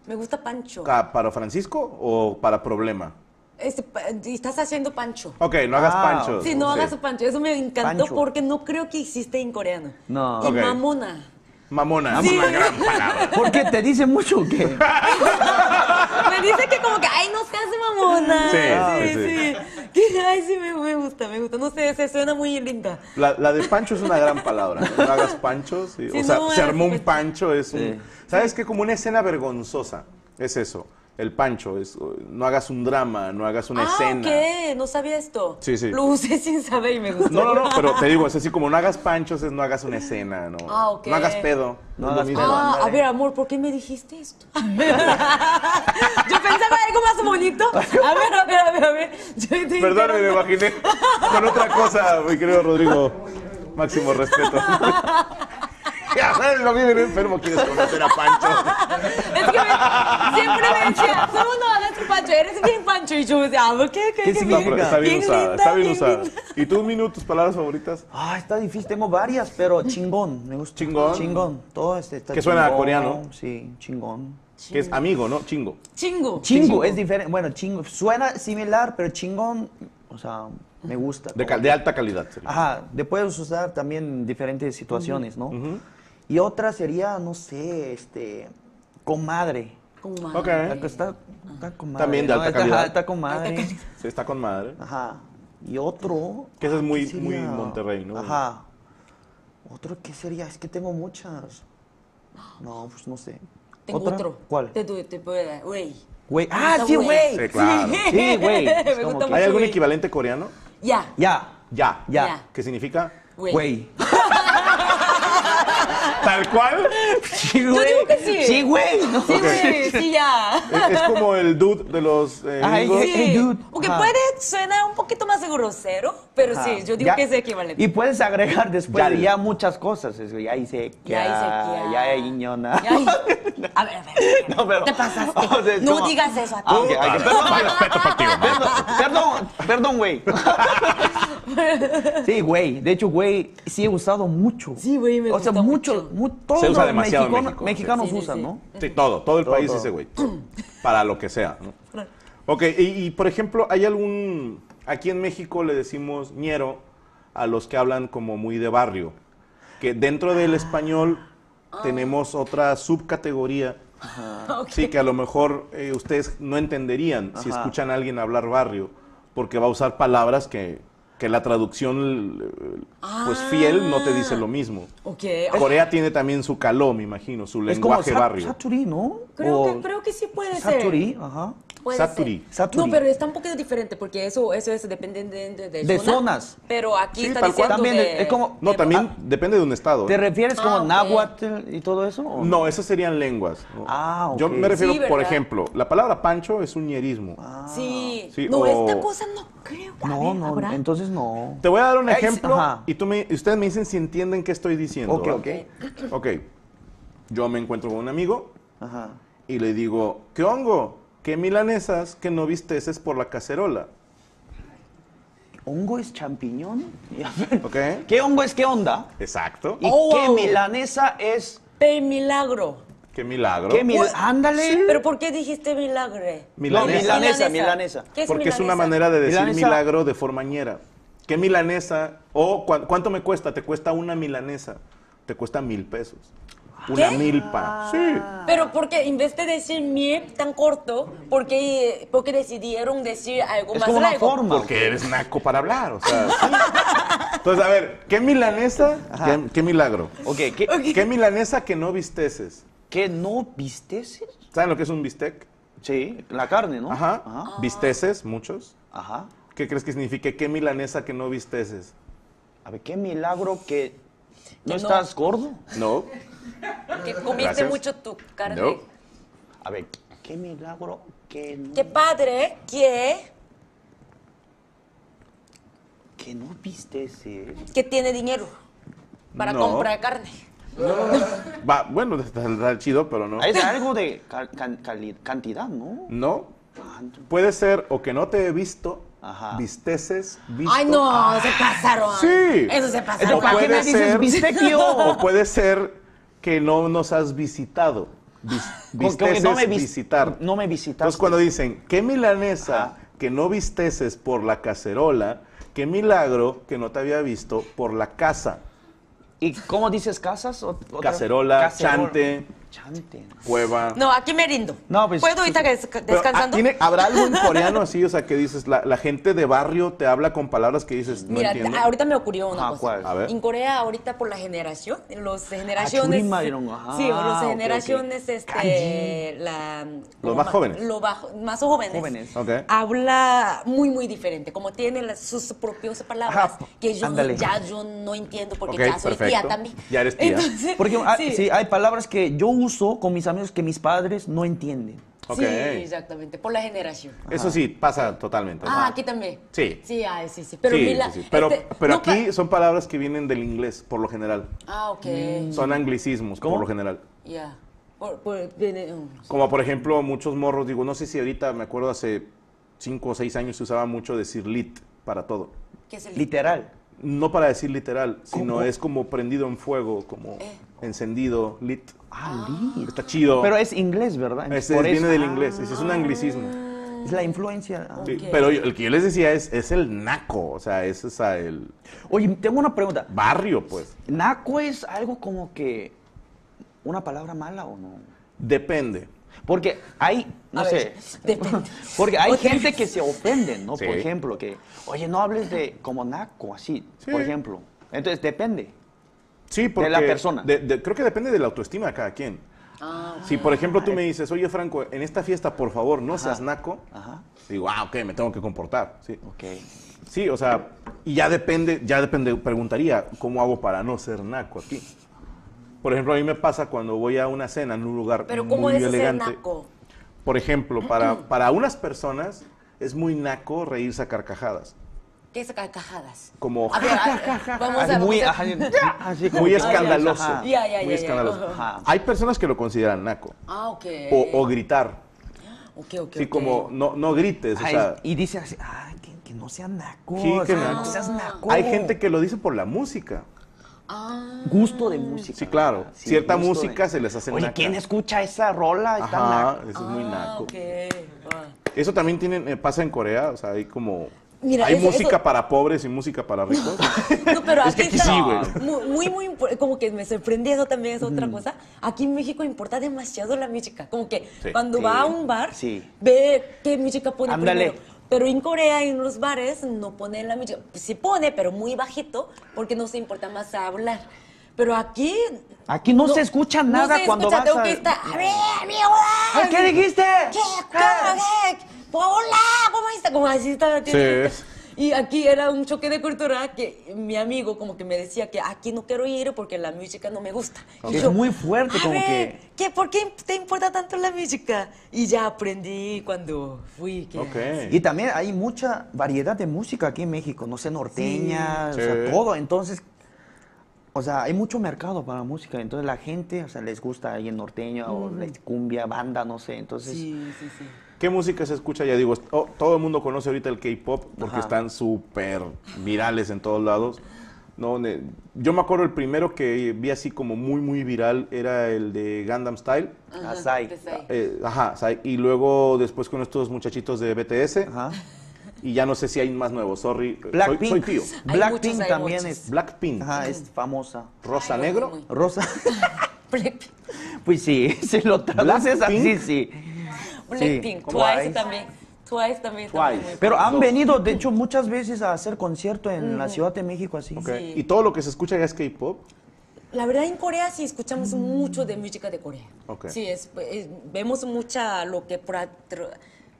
Me gusta Pancho. Ah, ¿Para Francisco o para problema? Este, estás haciendo Pancho. Ok, no hagas Ah, pancho. Sí, no hagas Pancho. Eso me encantó Pancho. porque no creo que existe en coreano. No. Y Ok. mamona. Mamona, Sí. una gran palabra. *laughs* ¿Por qué? ¿Te dice mucho o qué? *laughs* Me dice que como que, ay, no seas mamona. Sí, sí, sí, sí. *laughs* Que, ay, sí, me, me gusta, me gusta. No sé, se suena muy linda. La, la de pancho es una gran palabra. No hagas panchos. sí. Sí, o sea, no se hagas armó un pancho. pancho. Es un, Sí. ¿Sabes qué? Como una escena vergonzosa. Es eso. El pancho. Es, no hagas un drama, no hagas una ah, escena. ok, no sabía esto. Sí, sí. Lo usé sin saber y me gustó. No, no, no, pero te digo, es así como no hagas panchos, es no hagas una escena, ¿no? Ah, ok. No hagas pedo. No lo hagas pedo. Ah, a ver, amor, ¿por qué me dijiste esto? *laughs* Yo pensaba algo más bonito. A ver, a ver, a ver, a ver. Perdón, me imaginé con otra cosa, mi querido Rodrigo. Máximo respeto. *laughs* *laughs* Ya sabes, lo mismo enfermo quieres conocer a Pancho. *laughs* Es que me- siempre me decía, solo no hagas tu pancho, eres bien pancho. Y yo me decía, ah, ¿qué? ¿Qué, ¿Qué qué, pero está bien, Bien usada, linda, está bien bien usada. linda. ¿Y tú, Minu, tus palabras favoritas? Ah, está difícil. Tengo varias, pero chingón. Me gusta. ¿Chingón? Chingón. Todo este está Que suena a chingón, coreano. Sí, chingón. Que es amigo, ¿no? Chingo. Chingo. Chingo es diferente. Bueno, chingo suena similar, pero chingón, o sea, me gusta. De, alta calidad. sería. Ajá, de puedes usar también en diferentes situaciones, ¿no? Y otra sería, no sé, este, comadre. Como más. Ok. Está, está, está comadre. También de alta Está- calidad. ajá, Está comadre. Sí, está con madre. Ajá. Y otro. Que ese es muy- ¿qué muy? Monterrey, ¿no? Ajá. Otro, ¿qué sería? Es que tengo muchas. No, pues no sé. Tengo ¿Otra? otro. ¿Cuál? Te, te, te puedo dar, güey. Güey. Ah, sí, güey. Sí, claro. Sí, güey. *laughs* ¿Hay algún equivalente coreano? Ya. Ya. Ya. Ya. Ya. ¿Qué significa? Güey. *laughs* Güey. Tal cual. Sí, Yo digo que sí. Sí, güey. No. Sí, güey, sí, ya. Es, es como el dude de los eh, Ay, Sí. hey, dude. Aunque Ajá. puede suena un poquito más grosero, pero sí, yo digo Ya. que es equivalente. Y puedes agregar después Ya. de ya muchas cosas. Es, ya hice que. Ya hice que- Ya iñona. Ya. *laughs* A ver, a ver. a ver. No, pero- Te pasaste. *laughs* o sea, es no como- digas eso a ti. Ah, ok, ok, perdón, Más respeto para ti, hombre. Perdón, perdón, güey. *laughs* Sí, güey. De hecho, güey, sí he usado mucho. Sí, güey, me O sea, gusta mucho. mucho. Todos Se usa los demasiado en mexicanos, México, mexicanos sí. Usan, sí. ¿no? Sí, todo, todo el Todo, país todo. dice güey. Para lo que sea. ¿no? Ok, y, y, por ejemplo, ¿hay algún. Aquí en México le decimos ñero a los que hablan como muy de barrio. Que dentro del español tenemos otra subcategoría. Sí, que a lo mejor eh, ustedes no entenderían si escuchan a alguien hablar barrio, porque va a usar palabras que, que la traducción eh, pues fiel no te dice lo mismo. Corea tiene también su caló, me imagino, su Es como lenguaje barrio. Saturi, ¿no? Creo, O que, creo que sí puede ser. Saturi, ajá. Puede Saturi. ser. Saturi. No, pero está un poquito diferente porque eso, eso es dependiente de, de, De zona, zonas. Pero aquí Sí, está tal cual. diciendo También de- es como- No, de- también depende de un estado. ¿Te ¿eh? refieres como Ah, ok. náhuatl y todo eso? o No, esas serían lenguas. ¿no? Ah, ok. Yo me refiero, Sí, por ejemplo, la palabra pancho es un ñerismo. Sí. Sí, no, o- esta cosa no creo. No, no, ¿habrá? entonces no. Te voy a dar un ejemplo ajá. y tú me, ustedes me dicen si entienden qué estoy diciendo. Ok, ¿va? ok. Ok. Yo me encuentro con un amigo Ajá. y le digo, ¿qué hongo? ¿Qué milanesas que no visteces por la cacerola? ¿Hongo es champiñón? *laughs* ¿Ok? ¿Qué hongo es qué onda? Exacto. ¿Y Oh, qué wow. milanesa es Pe milagro. Qué milagro. qué mil... Pues, Ándale. ¿Pero por qué dijiste milagre? Milanesa. No, milanesa, milanesa. ¿Qué es Porque es una manera de decir Milanesa- milagro de formañera. ¿Qué milanesa? O ¿cu- ¿cuánto me cuesta? Te cuesta una milanesa. Te cuesta mil pesos. Una ¿Qué? milpa. Sí. Pero porque en vez de decir miel tan corto, ¿por qué, por qué decidieron decir algo Es más como una largo? forma. Porque eres naco para hablar, o sea. sí. Entonces, a ver, ¿qué milanesa? ¿Qué, qué milagro? Ok, ¿qué, ¿Qué milanesa que no visteces? ¿Qué no visteces? ¿Saben lo que es un bistec? Sí, la carne, ¿no? Ajá. Ajá. ¿Visteces? Muchos. Ajá. ¿Qué crees que significa? ¿Qué milanesa que no visteces? A ver, qué milagro que no estás gordo. No. Que comiste Gracias. mucho tu carne. No. A ver, qué milagro que no, Qué padre que, que no visteces. que tiene dinero para No. comprar carne. Va, bueno, está chido, pero no. Es algo de ca- can- cali- cantidad, ¿no? No. Puede ser o que no te he visto, Ajá. visteces, visto. Ay, no, se pasaron. Sí. Eso se pasaron. ¿para qué puede me dices ser- bistecchio? *laughs* O puede ser que no nos has visitado. Vis- que visteces, no me vis- visitar. no me visitaste. Entonces, cuando dicen, qué milanesa Ajá. que no visteces por la cacerola, qué milagro que no te había visto por la casa. ¿Y cómo dices casas? Otra- Cacerola, chante. Chante. Cueva. No, aquí me rindo. No, pues- ¿Puedo ahorita des- Pero, ah, descansando? ¿tiene- ¿Habrá algo en *laughs* coreano así? O sea, que dices, la, la gente de barrio te habla con palabras que dices, no Mira, entiendo. ahorita me ocurrió una Ajá, cosa. ¿cuál? A ver. En Corea ahorita por la generación, los generaciones. churima, dieron, ajá, sí, o los generaciones, este, la. Los más jóvenes. Los más jóvenes. Jóvenes. Ok. Habla muy, muy diferente. Como tiene las- sus propias palabras Ajá, que yo ándale. ya yo no entiendo porque ya soy tía también. Ya eres tía. *laughs* Entonces, Porque ah, sí. sí, hay palabras que yo uso con mis amigos que mis padres no entienden. Ok. Sí, exactamente, por la generación. Eso sí, pasa totalmente. Ah, aquí también. Sí. Sí, ah, sí, sí. Pero, Sí, mira, sí, sí. Pero, este, pero no aquí pa- son palabras que vienen del inglés, por lo general. Ah, ok. Son anglicismos, ¿Cómo? por lo general. Ya. Por, por- viene, um, Como por ejemplo, muchos morros, digo, no sé si ahorita, me acuerdo hace cinco o seis años se usaba mucho decir lit para todo. ¿Qué es el Literal. No para decir literal, sino ¿Cómo? es como prendido en fuego, como Eh. encendido, lit. Ah, lit. Está chido. Pero es inglés, ¿verdad? Ese Por viene eso- del Ah, inglés, ese es un anglicismo. Es la influencia. ah. Pero yo- el que yo les decía es, es el naco, o sea, es esa, el Oye, tengo una pregunta. barrio, pues. ¿Naco es algo como que una palabra mala o no? Depende. Porque hay, no A sé, *laughs* ver, *laughs* porque hay gente que se ofenden, ¿no? Sí. Por ejemplo, que, oye, no hables de como naco, así, Sí. por ejemplo. Entonces, depende. Sí, porque la persona. de- de- creo que depende de la autoestima de cada quien. Ah, Si, por ejemplo, tú me dices, oye, Franco, en esta fiesta, por favor, no seas naco, Ajá. digo, ah, ok, me tengo que comportar. Sí, Ok. sí o sea, y ya depende, ya depende, preguntaría, ¿cómo hago para no ser naco aquí? Por ejemplo, a mí me pasa cuando voy a una cena en un lugar Pero ¿cómo muy es ser naco? Por ejemplo, para, *clears throat* para unas personas es muy naco reírse a carcajadas. ¿Qué es carcajadas? Como A ver, a- vamos a... Así muy, vamos a- ajá, *laughs* así como muy que- escandaloso. Ajá. Ya, ya, muy ya, ya. escandaloso. Hay personas que lo consideran naco. Ah, ok. O, o gritar. Ok, ok, Sí, como no, no grites. O sea, y dice así, ay, que, que no sean naco. Sí, que no naco. seas naco. hay gente que lo dice por la música. Ah, Gusto de música. Sí, claro. Cierta música de- se les hace Oye, naca. ¿quién escucha esa rola? Está Ajá, naco. eso es muy ah, naco. ok. Ah. Eso también eh, pasa en Corea, o sea, hay como... Mira, hay eso- música eso- para pobres y música para ricos. *laughs* No, pero Es que aquí aquí está sí, güey. Muy, muy, muy como que me sorprendí, eso también es otra cosa. Aquí en México importa demasiado la música. Como que Sí. cuando Sí. va a un bar, Sí. ve qué música pone Ándale. primero. Pero en Corea, en los bares, no ponen la música. Se pone, pero muy bajito, porque no se importa más hablar. Pero aquí... Aquí no se escucha nada no se cuando escucha, vas tengo a- que estar... A ver, amigo, ¿Qué dijiste? ¿Qué? ¿Cómo? ¿Qué? Hola, ¿cómo está? Como así estaba. Sí. Y aquí era un choque de cultura que mi amigo como que me decía que aquí no quiero ir porque la música no me gusta. Y Es muy fuerte, "A como ver, que- ¿qué, ¿Por qué te importa tanto la música? Y ya aprendí cuando fui. Que, Ok. Y también hay mucha variedad de música aquí en México, no sé, norteña, Sí. o sea, Sí. todo. Entonces, o sea, hay mucho mercado para la música. Entonces la gente, o sea, les gusta ahí en norteña o la cumbia, banda, no sé. Entonces, Sí, sí, sí. ¿Qué música se escucha? Ya digo, oh, todo el mundo conoce ahorita el K-pop porque Ajá. están súper virales en todos lados. No, ne- yo me acuerdo el primero que vi así como muy, muy viral era el de Gundam Style. Asai. Pues ahí. Eh, ajá, sea, y luego después con estos muchachitos de BTS. Ajá. Y ya no sé si hay más nuevos, sorry. Soy, Blackpink. soy tío. Blackpink también muchos. es, Blackpink. ajá, es famosa. Rosa Ay, Negro. muy, muy. Rosa. *laughs* Pues sí, *laughs* si lo traduces así, sí. Blackpink, Sí. Twice, Twice. también. Twice también. Twice. muy Pero han venido, de hecho, muchas veces a hacer concierto en la Ciudad de México, así. Ok. Sí. Y todo lo que se escucha es K-pop. La verdad en Corea sí escuchamos mucho de música de Corea. Ok. Sí, es, es- vemos mucha lo que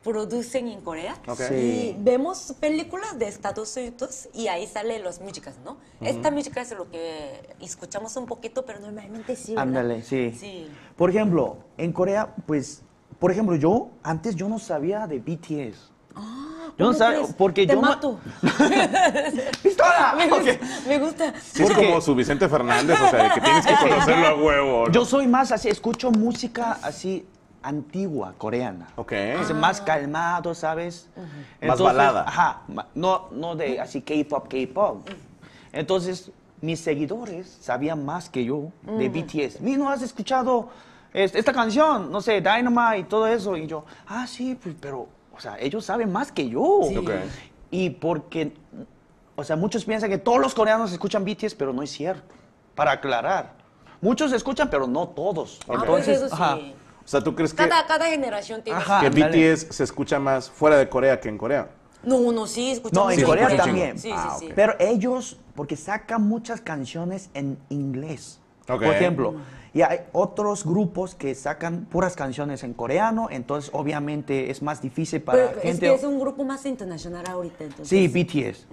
producen en Corea. Ok. Sí. Y vemos películas de Estados Unidos y ahí salen las músicas, ¿no? Esta música es lo que escuchamos un poquito, pero normalmente sí. Ándale, sí. Sí. Por ejemplo, en Corea, pues, por ejemplo, yo, antes yo no sabía de BTS. yo no ¿Cómo sabía, porque Te yo mato. no... *laughs* ¡Pistola! *laughs* me, Ok. gusta, me gusta. Sí, es como su Vicente Fernández, o sea, de que tienes que conocerlo a huevo. ¿no? Yo soy más así, escucho música así antigua, coreana. Ok. Es más calmado, ¿sabes? Más balada. Ajá, no, no de así K-pop, K-pop. Entonces, mis seguidores sabían más que yo de BTS. Mi, ¿no has escuchado es- esta canción? No sé, Dynamite y todo eso. Y yo, ah, sí, pues, pero, o sea, ellos saben más que yo. Ok. Y porque, o sea, muchos piensan que todos los coreanos escuchan BTS, pero no es cierto. Para aclarar. Muchos escuchan, pero no todos. Ah, pues eso sí. ajá. O sea, ¿tú crees que, Cada, cada generación tiene Ajá. que. BTS se escucha más fuera de Corea que en Corea? No, no, sí, escuchamos No, en Sí, Corea también. Sí, sí, Ah, sí. Pero ellos, porque sacan muchas canciones en inglés. Por ejemplo, y hay otros grupos que sacan puras canciones en coreano, entonces obviamente es más difícil para Pero es gente. que es un grupo más internacional ahorita, entonces. Sí, BTS.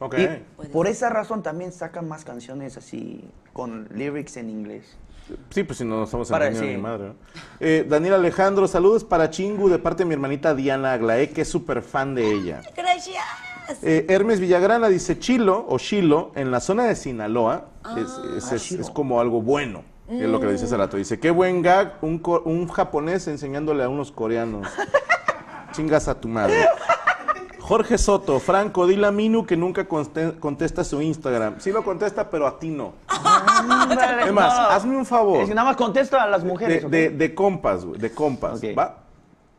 Ok. Y Puede por esa razón también sacan más canciones así con lyrics en inglés. Sí, pues si no, no estamos Para- sí. ni madre. ¿no? Eh, Daniel Alejandro, saludos para Chingu de parte de mi hermanita Diana Aglae, que es súper fan de ella. Gracias. Eh, Hermes Villagrana dice Chilo o Chilo en la zona de Sinaloa es, Ah. es- es- es como algo bueno. Es lo que le dice hace rato. Dice, qué buen gag, un, japonés enseñándole a unos coreanos. *laughs* Chingas a tu madre. Jorge Soto, Franco, dile a Minu que nunca conte- contesta su Instagram. Sí lo contesta, pero a ti no. Es más, hazme un favor. Es que nada más contesto a las De, mujeres. de- de compas, güey, de compas.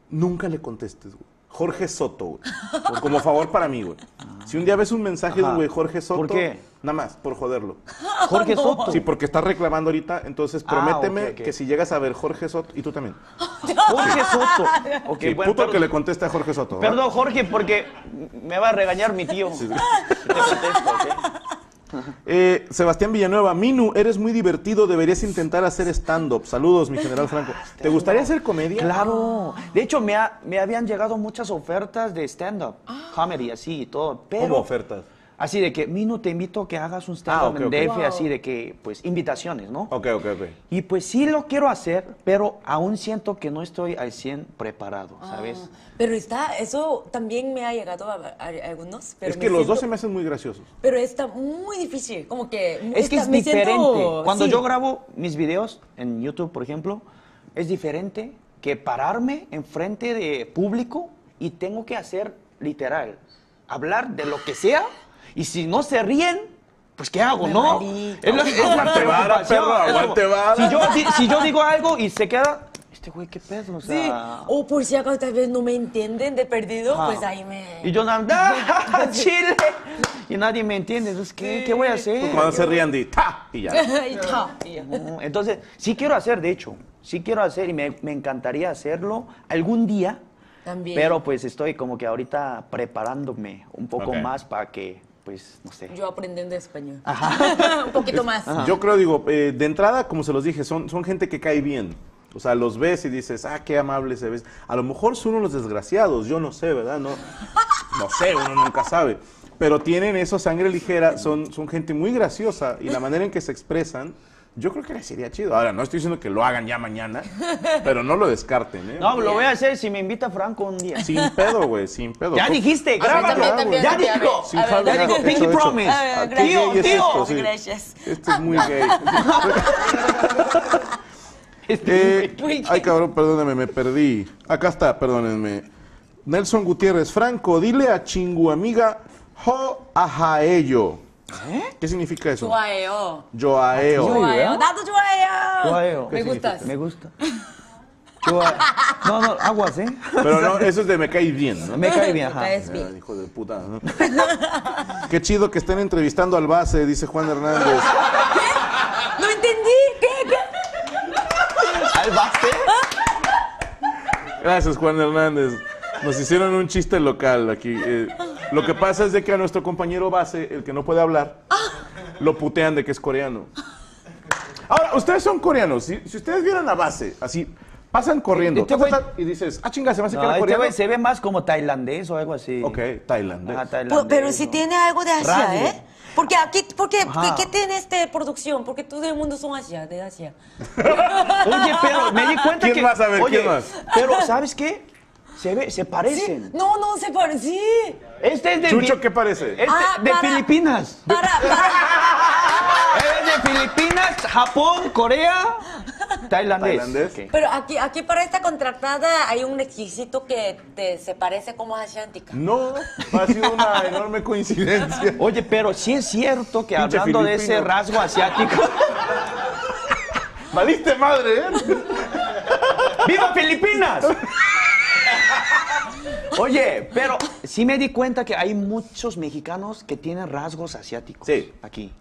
Nunca le contestes, güey. Jorge Soto, güey. Por- Como favor para mí, güey. Si un día ves un mensaje, Ajá. güey, Jorge Soto. ¿Por qué? Nada más, por joderlo. Jorge *laughs* Soto. Sí, porque estás reclamando ahorita, entonces Ah, prométeme que si llegas a ver Jorge Soto, y tú también. Jorge Soto. *laughs* Ok, Sí, bueno, puto perdón. que le conteste a Jorge Soto. Perdón, Jorge, porque me va a regañar mi tío. Sí, sí. *laughs* Te contesto, ¿ok? Eh, Sebastián Villanueva, Minu, eres muy divertido, deberías intentar hacer stand-up. Saludos, mi general Franco. ¿Te gustaría hacer comedia? Claro. De hecho, me, ha- me habían llegado muchas ofertas de stand-up, comedy, así y todo. Pero, ¿Cómo ofertas? Así de que, Minu, te invito a que hagas un stand-up Ah, en. DF, Wow. así de que, pues, invitaciones, ¿no? Ok, ok, ok. Y pues sí lo quiero hacer, pero aún siento que no estoy al 100 preparado, Ah, ¿sabes? Pero está, eso también me ha llegado a, a- a algunos. Pero es me que los dos siento- se me hacen muy graciosos. Pero está muy difícil, como que... Es que está- es me siento- diferente. Cuando sí. yo grabo mis videos en YouTube, por ejemplo, es diferente que pararme enfrente de público y tengo que hacer literal, hablar de lo que sea y si no se ríen, pues ¿qué hago, Me no? Es la, es la aguante vara. Si yo, di- si yo digo algo y se queda, este güey, ¿qué pedo? O Sí, o por si acaso tal vez no me entienden de perdido, Ajá. pues ahí me... Y yo ¡ah, *laughs* Chile. Y nadie me entiende. Entonces, ¿qué, ¿qué voy a hacer? Cuando se rían, ¡ta! Y ya. *laughs* y ta, y ya. No, Entonces, sí quiero hacer, de hecho, sí quiero hacer y me, me encantaría hacerlo algún día, También. Pero pues estoy como que ahorita preparándome un poco más para que, pues, no sé. Yo aprendiendo español. *laughs* Un poquito más. Yo creo, digo, eh, de entrada, como se los dije, son, son gente que cae bien. O sea, los ves y dices, ah, qué amable se ves. A lo mejor son unos desgraciados, yo no sé, ¿verdad? No, no sé, uno nunca sabe. Pero tienen eso, sangre ligera, son, son gente muy graciosa y la manera en que se expresan, yo creo que les sería chido. Ahora, no estoy diciendo que lo hagan ya mañana, pero no lo descarten, ¿eh? No, lo voy a hacer si me invita Franco un día. Sin pedo, güey, sin pedo. Ya dijiste, Ah, grábalo. ya, dijo. ya digo, hecho, pinky hecho. promise. Ah, Tío, esto, sí. Gracias. Esto es muy gay. *laughs* Este, eh, *laughs* ay, cabrón, perdóname, me perdí. Acá está, perdónenme. Nelson Gutiérrez Franco, dile a chinguamiga ho ajaello. ¿Eh? ¿Qué significa eso? Joaeo. Joaeo. Dato joaeo. Joaeo. Me gustas. Me gusta. No, no, aguas, ¿eh? Pero no, eso es de me cae bien, ¿no? Me cae bien, ajá. Me bien. Hijo de puta. Qué chido que estén entrevistando al base, dice Juan Hernández. ¿Qué? No entendí. ¿Qué? ¿Qué? Gracias, Juan Hernández. Nos hicieron un chiste local aquí. Eh, lo que pasa es de que a nuestro compañero base, el que no puede hablar, lo putean de que es coreano. Ahora, ustedes son coreanos. Si ustedes vieran a base, así, pasan corriendo Este güey- y dices, ah, chinga, se me hace que No, era este coreano. güey se ve más como tailandés o algo así. Ok, tailandés. Ajá, Pero, tailandés. pero si ¿no? tiene algo de Asia, Rasgo. ¿eh? Porque aquí, porque, Ajá. ¿qué, qué tiene este producción? Porque todo el mundo son Asia, de Asia. *laughs* Oye, pero me di cuenta ¿Quién que... más? A ver, Oye, ¿quién más? Pero, ¿sabes qué? Se, ve, se parecen. No, no se parece. Sí. Este es de... Chucho, ¿qué parece? Este, Ah, de para- Filipinas. Para, para. *laughs* Es de Filipinas, Japón, Corea, tailandés. Pero aquí, aquí para esta contratada hay un requisito que te, se parece como asiática. No, ha sido una *laughs* enorme coincidencia. Oye, pero sí es cierto que Pinche hablando de ese rasgo asiático... *laughs* Valiste madre, ¿eh? *laughs* ¡Viva Filipinas! Oye, pero sí me di cuenta que hay muchos mexicanos que tienen rasgos asiáticos. Sí. Aquí.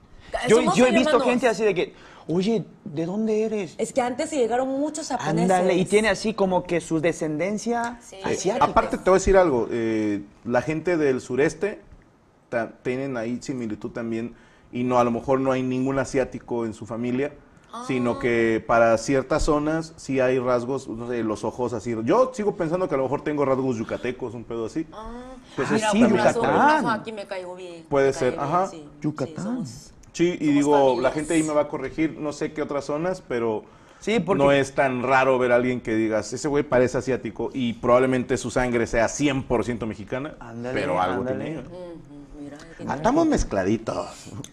Yo, yo he visto hermanos. gente así de que, oye, ¿de dónde eres? Es que antes llegaron muchos japoneses. Ándale, y tiene así como que su descendencia Sí. asiática. Aparte, te voy a decir algo. eh, la gente del sureste tienen ahí similitud también. Y no, a lo mejor no hay ningún asiático en su familia. Sino que para ciertas zonas sí hay rasgos, no sé, los ojos así. Yo sigo pensando que a lo mejor tengo rasgos yucatecos, un pedo así. Mira, sí, por también- razón, por Yucatán. razón aquí me caigo bien. Puede me ser, bien, ajá. sí. Yucatán. Sí, somos- Sí, y digo, la gente ahí me va a corregir, no sé qué otras zonas, pero Sí, porque- no es tan raro ver a alguien que digas, ese güey parece asiático y probablemente su sangre sea 100% mexicana, Ándale, pero algo ándale. tiene. Mira, Ah, Estamos mezcladitos.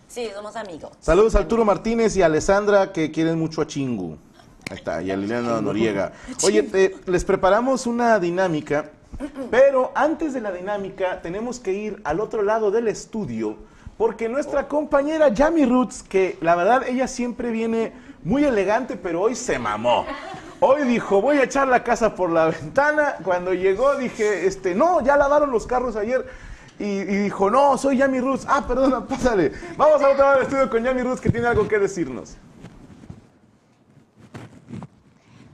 Sí, somos amigos. Saludos a Arturo Martínez y a Alessandra que quieren mucho a Chingu. Ahí está, y a Liliana Noriega. *laughs* Oye, te- les preparamos una dinámica, pero antes de la dinámica tenemos que ir al otro lado del estudio porque nuestra compañera Yami Roots, que la verdad ella siempre viene muy elegante, pero hoy se mamó. Hoy dijo, voy a echar la casa por la ventana. Cuando llegó dije, este, no, ya lavaron los carros ayer. Y, y dijo, no, soy Yami Roots. Ah, perdona, *laughs* pásale. Vamos a otro lado del estudio con Yami Roots que tiene algo que decirnos.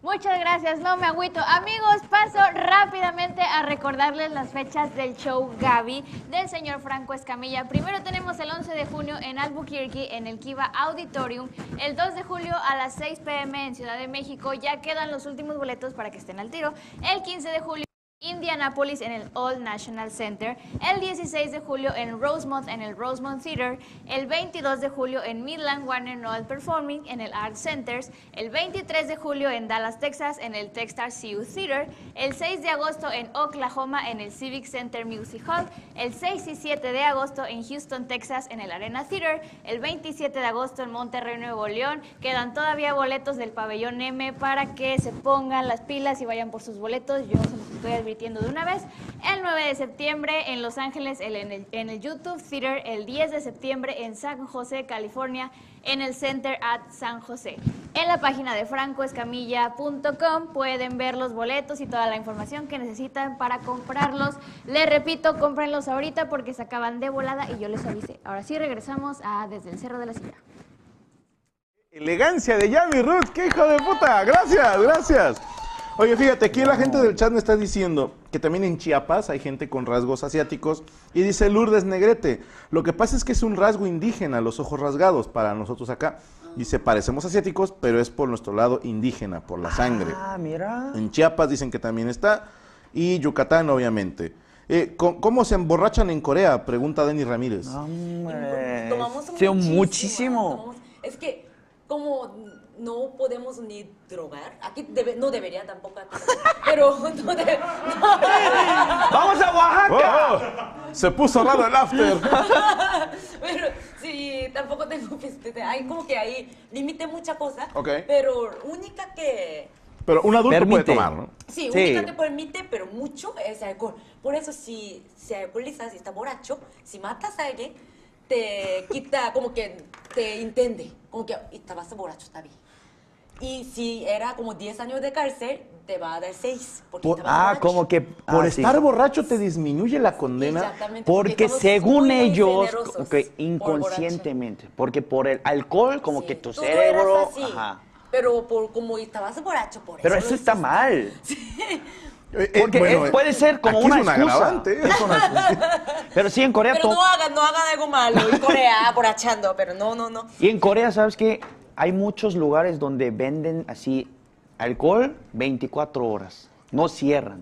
Muchas gracias, no me agüito. Amigos, paso rápidamente a recordarles las fechas del show Gaby del señor Franco Escamilla. Primero tenemos el 11 de junio en Albuquerque en el Kiva Auditorium. El 2 de julio a las 6 pm en Ciudad de México. Ya quedan los últimos boletos para que estén al tiro. El 15 de julio. Indianapolis en el All National Center, el 16 de julio en Rosemont en el Rosemont Theater, el 22 de julio en Midland Warner Noel Performing en el Art Centers, el 23 de julio en Dallas, Texas en el Techstars CU Theater, el 6 de agosto en Oklahoma en el Civic Center Music Hall, el 6 y 7 de agosto en Houston, Texas en el Arena Theater, el 27 de agosto en Monterrey, Nuevo León. Quedan todavía boletos del pabellón M para que se pongan las pilas y vayan por sus boletos. Yo se los estoy de una vez. El 9 de septiembre en Los Ángeles, el- en, el, YouTube Theater. El 10 de septiembre en San José, California, en el Center at San José. En la página de francoescamilla.com pueden ver los boletos y toda la información que necesitan para comprarlos. Les repito, cómprenlos ahorita porque se acaban de volada y yo les avisé. Ahora sí, regresamos a Desde el Cerro de la Silla. Elegancia de Yami Roots, qué hijo de puta. Gracias, gracias. Oye, fíjate, aquí la gente del chat me está diciendo que también en Chiapas hay gente con rasgos asiáticos y dice Lourdes Negrete, lo que pasa es que es un rasgo indígena, los ojos rasgados para nosotros acá. Dice, parecemos asiáticos, pero es por nuestro lado indígena, por la sangre. Ah, mira. En Chiapas dicen que también está y Yucatán, obviamente. Eh, ¿cómo, se emborrachan en Corea? Pregunta Denis Ramírez. Hombre. Tomamos muchísimo. muchísimo. tomamos- es que como no podemos ni drogar, aquí debe- no debería tampoco, aquí, *laughs* pero no de- ¡Vamos a Oaxaca! ¡Oh! Se puso raro el after. *laughs* pero sí, tampoco tengo este, hay como que hay límite mucha cosa, Ok. pero única que Pero un adulto puede tomar, ¿no? Sí, Sí. única que permite, pero mucho es alcohol. Por eso si se alcoholiza, si está borracho, si matas a alguien, te quita, como que te entiende, como que estabas borracho, está bien. Y si era como 10 años de cárcel, te va a dar 6. Porque Por- estabas Ah, borracho. como que... Por ah, sí. estar borracho te disminuye la condena. Exactamente, Porque según ellos, por borracho. inconscientemente, porque por el alcohol, como Sí, que tu tú cerebro... eras así, Ajá. Pero por como estabas borracho, por Pero eso está mal. *laughs* Eh, eh, Porque bueno, eh, puede ser como aquí una es un excusa. agravante. Es una excusa. *laughs* Pero sí, en Corea... Pero to- no hagan, no hagan algo malo en Corea, *laughs* borrachando, pero no, no, no. Y en Corea, ¿sabes qué? Hay muchos lugares donde venden así alcohol 24 horas. No cierran.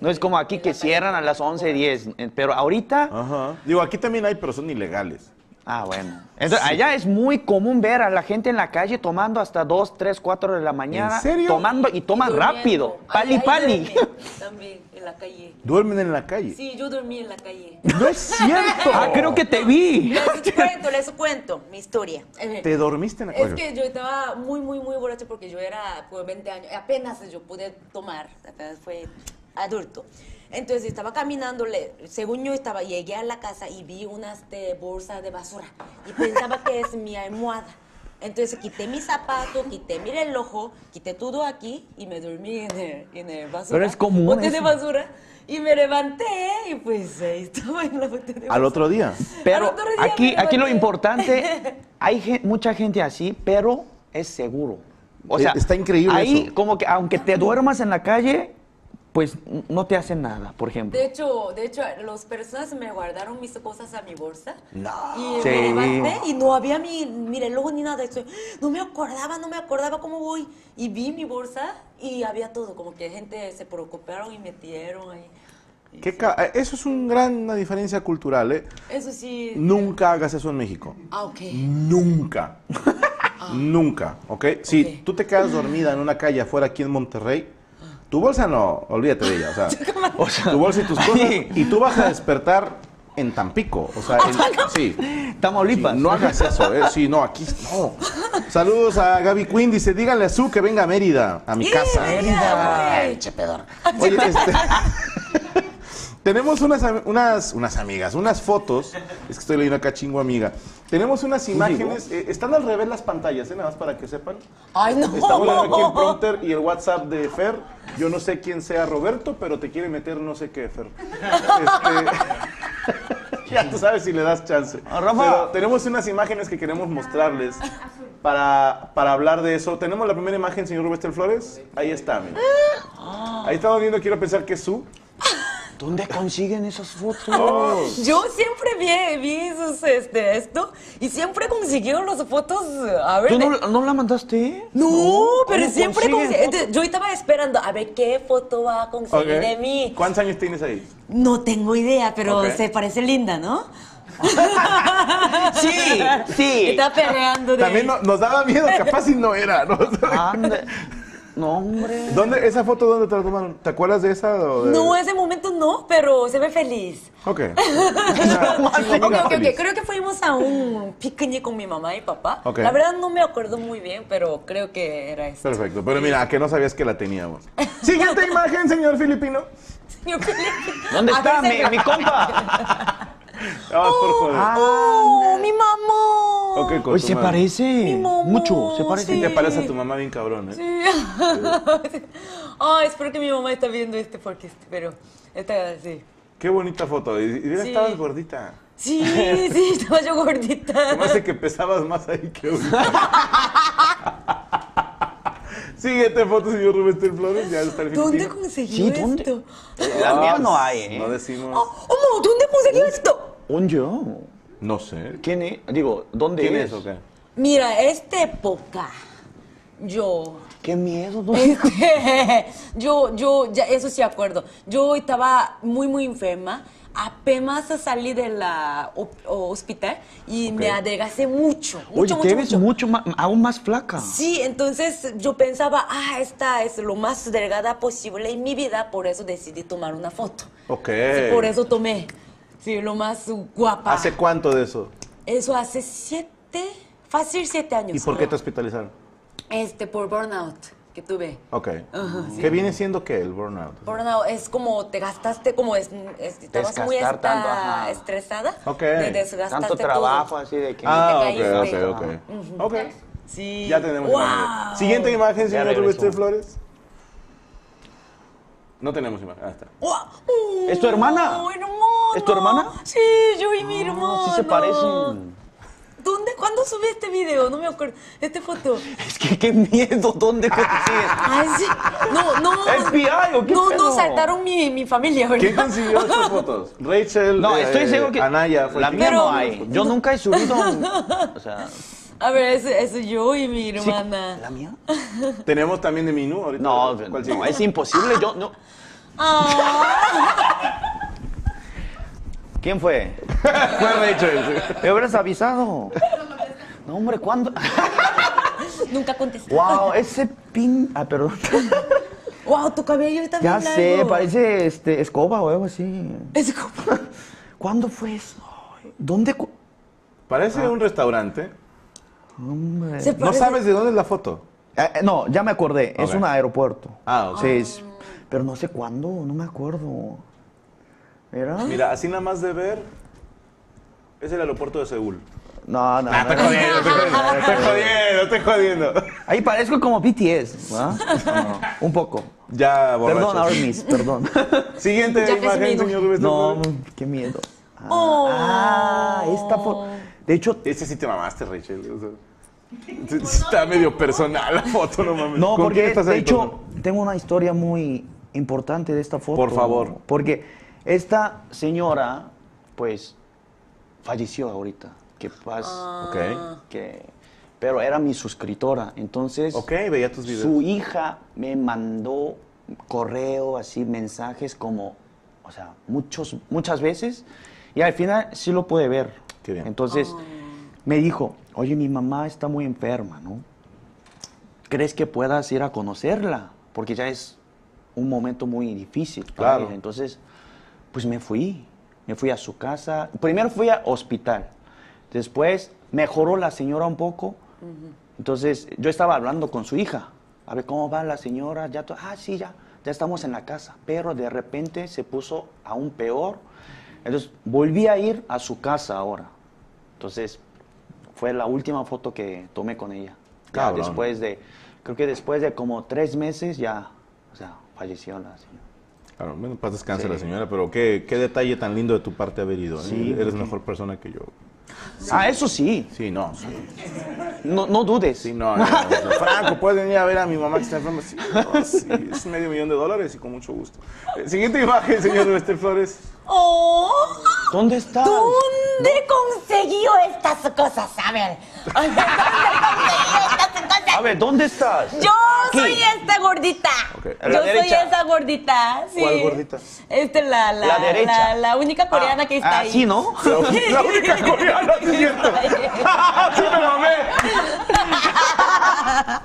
No es como aquí que cierran a las 11, 10. eh, Pero ahorita... Ajá. Digo, aquí también hay, pero son ilegales. Ah, bueno. Entonces, allá es muy común ver a la gente en la calle tomando hasta 2, 3, 4 de la mañana. ¿En serio? Tomando y toman rápido. Pali, pali. duermen *laughs* También en la calle. Duermen en la calle. Sí, yo dormí en la calle. No es cierto. Ah, creo que te vi. Les cuento, les cuento mi historia. Te dormiste en la Es calle. que yo estaba muy, muy, muy borracha porque yo era por 20 años, apenas yo pude tomar, apenas fue adulto. Entonces estaba caminando, le- según yo estaba, llegué a la casa y vi unas de bolsa de basura y pensaba que es mi almohada. Entonces quité mi zapato, quité mi reloj, quité todo aquí y me dormí en el, en el basura. Pero es común Bote de basura. Y me levanté y pues ahí estaba en la bote de basura. Al otro día. Pero otro día aquí, aquí lo importante, *laughs* hay mucha gente así, pero es seguro. O Eh, sea, está increíble Ahí, eso. como que aunque te duermas en la calle, pues no te hacen nada, por ejemplo. De hecho, de hecho, las personas me guardaron mis cosas a mi bolsa. Y Sí. me levanté y no había mi, mi reloj ni nada. Estoy- no me acordaba, no me acordaba cómo voy. Y vi mi bolsa y había todo. Como que gente se preocuparon y metieron ahí. Y ¿Qué eh, Eso es un gran- una diferencia cultural, ¿eh? Eso sí. Nunca hagas eso en México. Ah, ok. Nunca. *laughs* Nunca, ¿ok? Si tú te quedas dormida en una calle afuera aquí en Monterrey, tu bolsa no, olvídate de ella, o sea, *laughs* O sea, tu bolsa y tus cosas, ahí, y tú vas a despertar en Tampico, o sea, en- *laughs* sí. Tamaulipas. Sí, no hagas eso, ¿eh? Sí, no, aquí no. Saludos a Gaby Quinn, dice, díganle a Su que venga a Mérida, a mi casa. Mérida. Oye, este... *laughs* Tenemos unas, unas, unas amigas, unas fotos. Es que estoy leyendo acá chingo amiga. Tenemos unas imágenes. eh, están al revés las pantallas, ¿eh? Nada más para que sepan. Ay, no. Estamos viendo aquí el prompter y el WhatsApp de Fer. Yo no sé quién sea Roberto, pero te quiere meter no sé qué, Fer. Este, *laughs* ya tú sabes si le das chance. Ah, Rafa. Pero tenemos unas imágenes que queremos mostrarles para, para hablar de eso. Tenemos la primera imagen, señor Rubén Flores. Ahí está, mira. Ahí estamos viendo, quiero pensar que es su. ¿Dónde consiguen esas fotos? Yo siempre vi, vi sus, este, esto y siempre consiguió las fotos. A ver, ¿Tú de- no, la mandaste? No, pero ¿Cómo siempre fotos? Entonces, Yo estaba esperando a ver qué foto va a conseguir de mí. ¿Cuántos años tienes ahí? No tengo idea, pero se parece linda, ¿no? *laughs* Sí, sí. Está perreando de También no- nos daba miedo, capaz si no era, ¿no? Ande- No, hombre. ¿Dónde, ¿Esa foto dónde te la tomaron? ¿Te acuerdas de esa? o de- No, ese momento no, pero se ve feliz. Ok. *laughs* Ok, ok, ok. Creo que fuimos a un picnic con mi mamá y papá. Ok. La verdad no me acuerdo muy bien, pero creo que era eso. Perfecto, pero mira, que no sabías que la teníamos. *laughs* Siguiente imagen, señor filipino. Señor Felipe. ¿Dónde está mi, mi compa? *laughs* Ah, por joder. ¡Oh, mi mamá! Ok, con Oye, tu se madre. parece. Mi mamá, Mucho, se parece. sí. Te parece a tu mamá bien cabrón, ¿eh? Sí. Ay, espero que mi mamá está viendo este porque este, pero está así. Qué bonita foto. Y, y mira, Sí. estabas gordita. Sí, *laughs* sí, estaba yo gordita. Se me hace que pesabas más ahí que *laughs* ahorita. Siguiente foto, señor Rubén Flores. Ya está el ¿Dónde Sí, ¿dónde? esto? La mía no hay, ¿eh? No decimos. Oh, ¡Omo! ¿Dónde consiguió esto? ¿Un yo? No sé. ¿Quién es? Digo, ¿dónde ¿Quién es? es o qué? Mira, esta época, yo Qué miedo. ¿dónde? Este, *laughs* yo, yo, ya, eso sí acuerdo. Yo estaba muy, muy enferma. Apenas salí del hospital y me adelgacé mucho. Oye, mucho, te mucho, ves mucho. mucho más, aún más flaca. Sí, entonces yo pensaba, ah, esta es lo más delgada posible en mi vida, por eso decidí tomar una foto. Ok. Sí, por eso tomé. Sí, lo más guapa. ¿Hace cuánto de eso? Eso hace siete, fácil siete años. ¿Y por qué te hospitalizaron? Este, por burnout que tuve. Ok. ¿Qué viene siendo qué el burnout? Burnout es como te gastaste, como es, es- estabas muy esta- tanto, estresada. Ok. Te desgastaste Tanto trabajo todo. así de que... Ah, te ok, caíste. ok, ok. Ok. Sí. Ya tenemos ¡Wow! imagen. Siguiente imagen, señor Flores. No tenemos imagen. Ah, está. ¿Es tu hermana? ¡Oh! ¿Es tu hermana? Sí, yo y mi hermana. sí se parecen. ¿Dónde? ¿Cuándo subí este video? No me acuerdo. Esta foto. Es que qué miedo, ¿dónde? Ay, sí. No, no. FBI, ¿o qué No, pedo? no, saltaron mi, mi familia, ¿verdad? ¿Quién consiguió estas *laughs* fotos? Rachel. No, eh, estoy seguro que Anaya fue la mía no hay. Yo nunca he subido, un- *laughs* o sea, A ver, es, es yo y mi sí, hermana. la mía. *laughs* Tenemos también de Minú ahorita. No, no, es imposible. Yo no. Ah. ¿Quién fue? *laughs* Fue Rachel. Me hubieras avisado. No, hombre, ¿cuándo? *laughs* Nunca contesté. Wow, ese pin. Ah, perdón. *laughs* Wow, tu cabello está Ya bien sé, largo. parece este escoba o algo así. Es como... ¿Cuándo fue eso? ¿Dónde? Parece un restaurante. Hombre. No sabes de dónde es la foto. Eh, eh, no, ya me acordé. Es un aeropuerto. Ah, ok. Sí, es- pero no sé cuándo, no me acuerdo. ¿Era? Mira, así nada más de ver. Es el aeropuerto de Seúl. No, no. Ah, no, estoy jodiendo, estoy jodiendo, *laughs* estoy jodiendo, estoy jodiendo. Ahí parezco como BTS, ¿verdad? No, un poco. Ya, borrachos. Perdón, Armis, perdón. *laughs* Siguiente Ya imagen, señor Rubén. No, qué miedo. Ah, Oh. ah, esta foto. De hecho, Ese sí te mamaste, Rachel. o sea, está medio personal la foto, no mames. no, ¿Con porque estás de hecho tengo una historia muy importante de esta foto. Por favor. Porque esta señora, pues, falleció ahorita. Que paz. Ok. que pero era mi suscriptora entonces Ok, veía tus videos. su hija me mandó correo así mensajes como o sea muchos muchas veces y al final sí lo pude ver Qué bien. entonces me dijo oye mi mamá está muy enferma no crees que puedas ir a conocerla porque ya es un momento muy difícil Claro. ella. entonces pues me fui me fui a su casa primero fui al hospital Después mejoró la señora un poco. Entonces yo estaba hablando con su hija. A ver cómo va la señora. Ya ah, sí, ya, ya estamos en la casa. Pero de repente se puso aún peor. Entonces volví a ir a su casa ahora. Entonces fue la última foto que tomé con ella. Ya Cabrón. después de, creo que después de como tres meses ya, o sea, falleció la señora. Claro, bueno, paz descanse Sí. la señora, pero qué, qué detalle tan lindo de tu parte haber ido. ¿eh? Sí. Eres mejor persona que yo. Ah, eso sí. Sí, no, sí. No, no dudes. Sí, no, no, no. *laughs* Franco, ¿puedes venir a ver a mi mamá que está enferma? Sí, no, sí, es medio millón de dólares y con mucho gusto. Eh, siguiente imagen, señor Wester Flores. Oh, ¿Dónde estás? ¿Dónde consiguió estas cosas? A ver. *laughs* ¿Dónde consiguió estas cosas? A ver, ¿dónde estás? Yo Aquí. soy esta gordita. Ok. ¿A Yo la soy derecha? esa gordita. Sí. ¿Cuál gordita? Esta es la, la, La derecha. La, la única coreana que está Ah, ahí. sí, ¿no? La única *laughs* coreana, sí, cierto. *laughs* Sí, me mamé. Ah,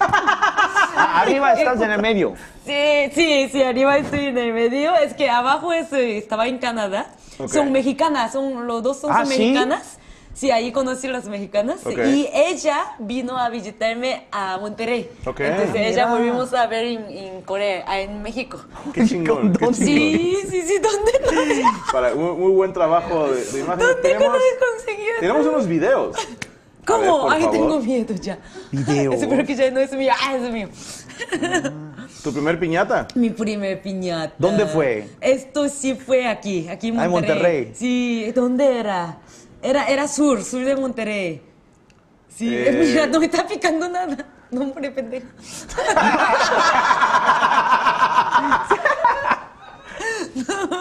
*laughs* Arriba estás en el medio. Sí, sí, sí, arriba estoy en el medio. Es que abajo es, eh, estaba en Canadá. Ok. Son mexicanas, son, los dos son, Ah, son mexicanas. Sí, ahí conocí a las mexicanas. Ok. Y ella vino a visitarme a Monterrey. Ok. Entonces Ah, ella mira. volvimos a ver en, Corea, ah, en México. Qué chingón, qué chingón. Sí, sí, sí, ¿dónde Para, muy, muy buen trabajo de, de imagen. ¿Dónde tenemos, conseguí eso? tenemos unos videos. Ver, ¿Cómo? por Ay, favor. tengo miedo ya. Video. *laughs* Espero que ya no es mío. Ah, es mío. ¿Tu primer piñata? Mi primer piñata. ¿Dónde fue? Esto sí fue aquí, aquí en Ah, en Monterrey. Monterrey. Sí, ¿dónde era? Era, era sur, sur de Monterrey. Sí, Eh. mira, no me está picando nada. *laughs* Nombre pendejo. *laughs*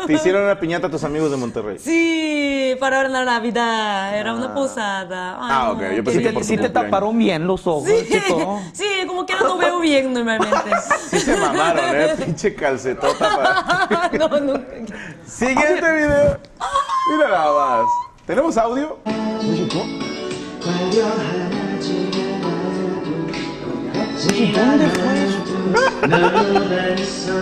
Te hicieron una piñata a tus amigos de Monterrey. Sí, para la Navidad. Era una posada. Ay, Ah, no, ok, yo pensé que bien. por Sí te cumpleaños. taparon bien los ojos Sí, y todo. *laughs* sí, como que no veo bien normalmente. Sí se mamaron, ¿eh? Pinche calcetota para... no, nunca. Siguiente video. Mira nada más. ¿Tenemos audio? ¿Dónde fue *laughs* eso?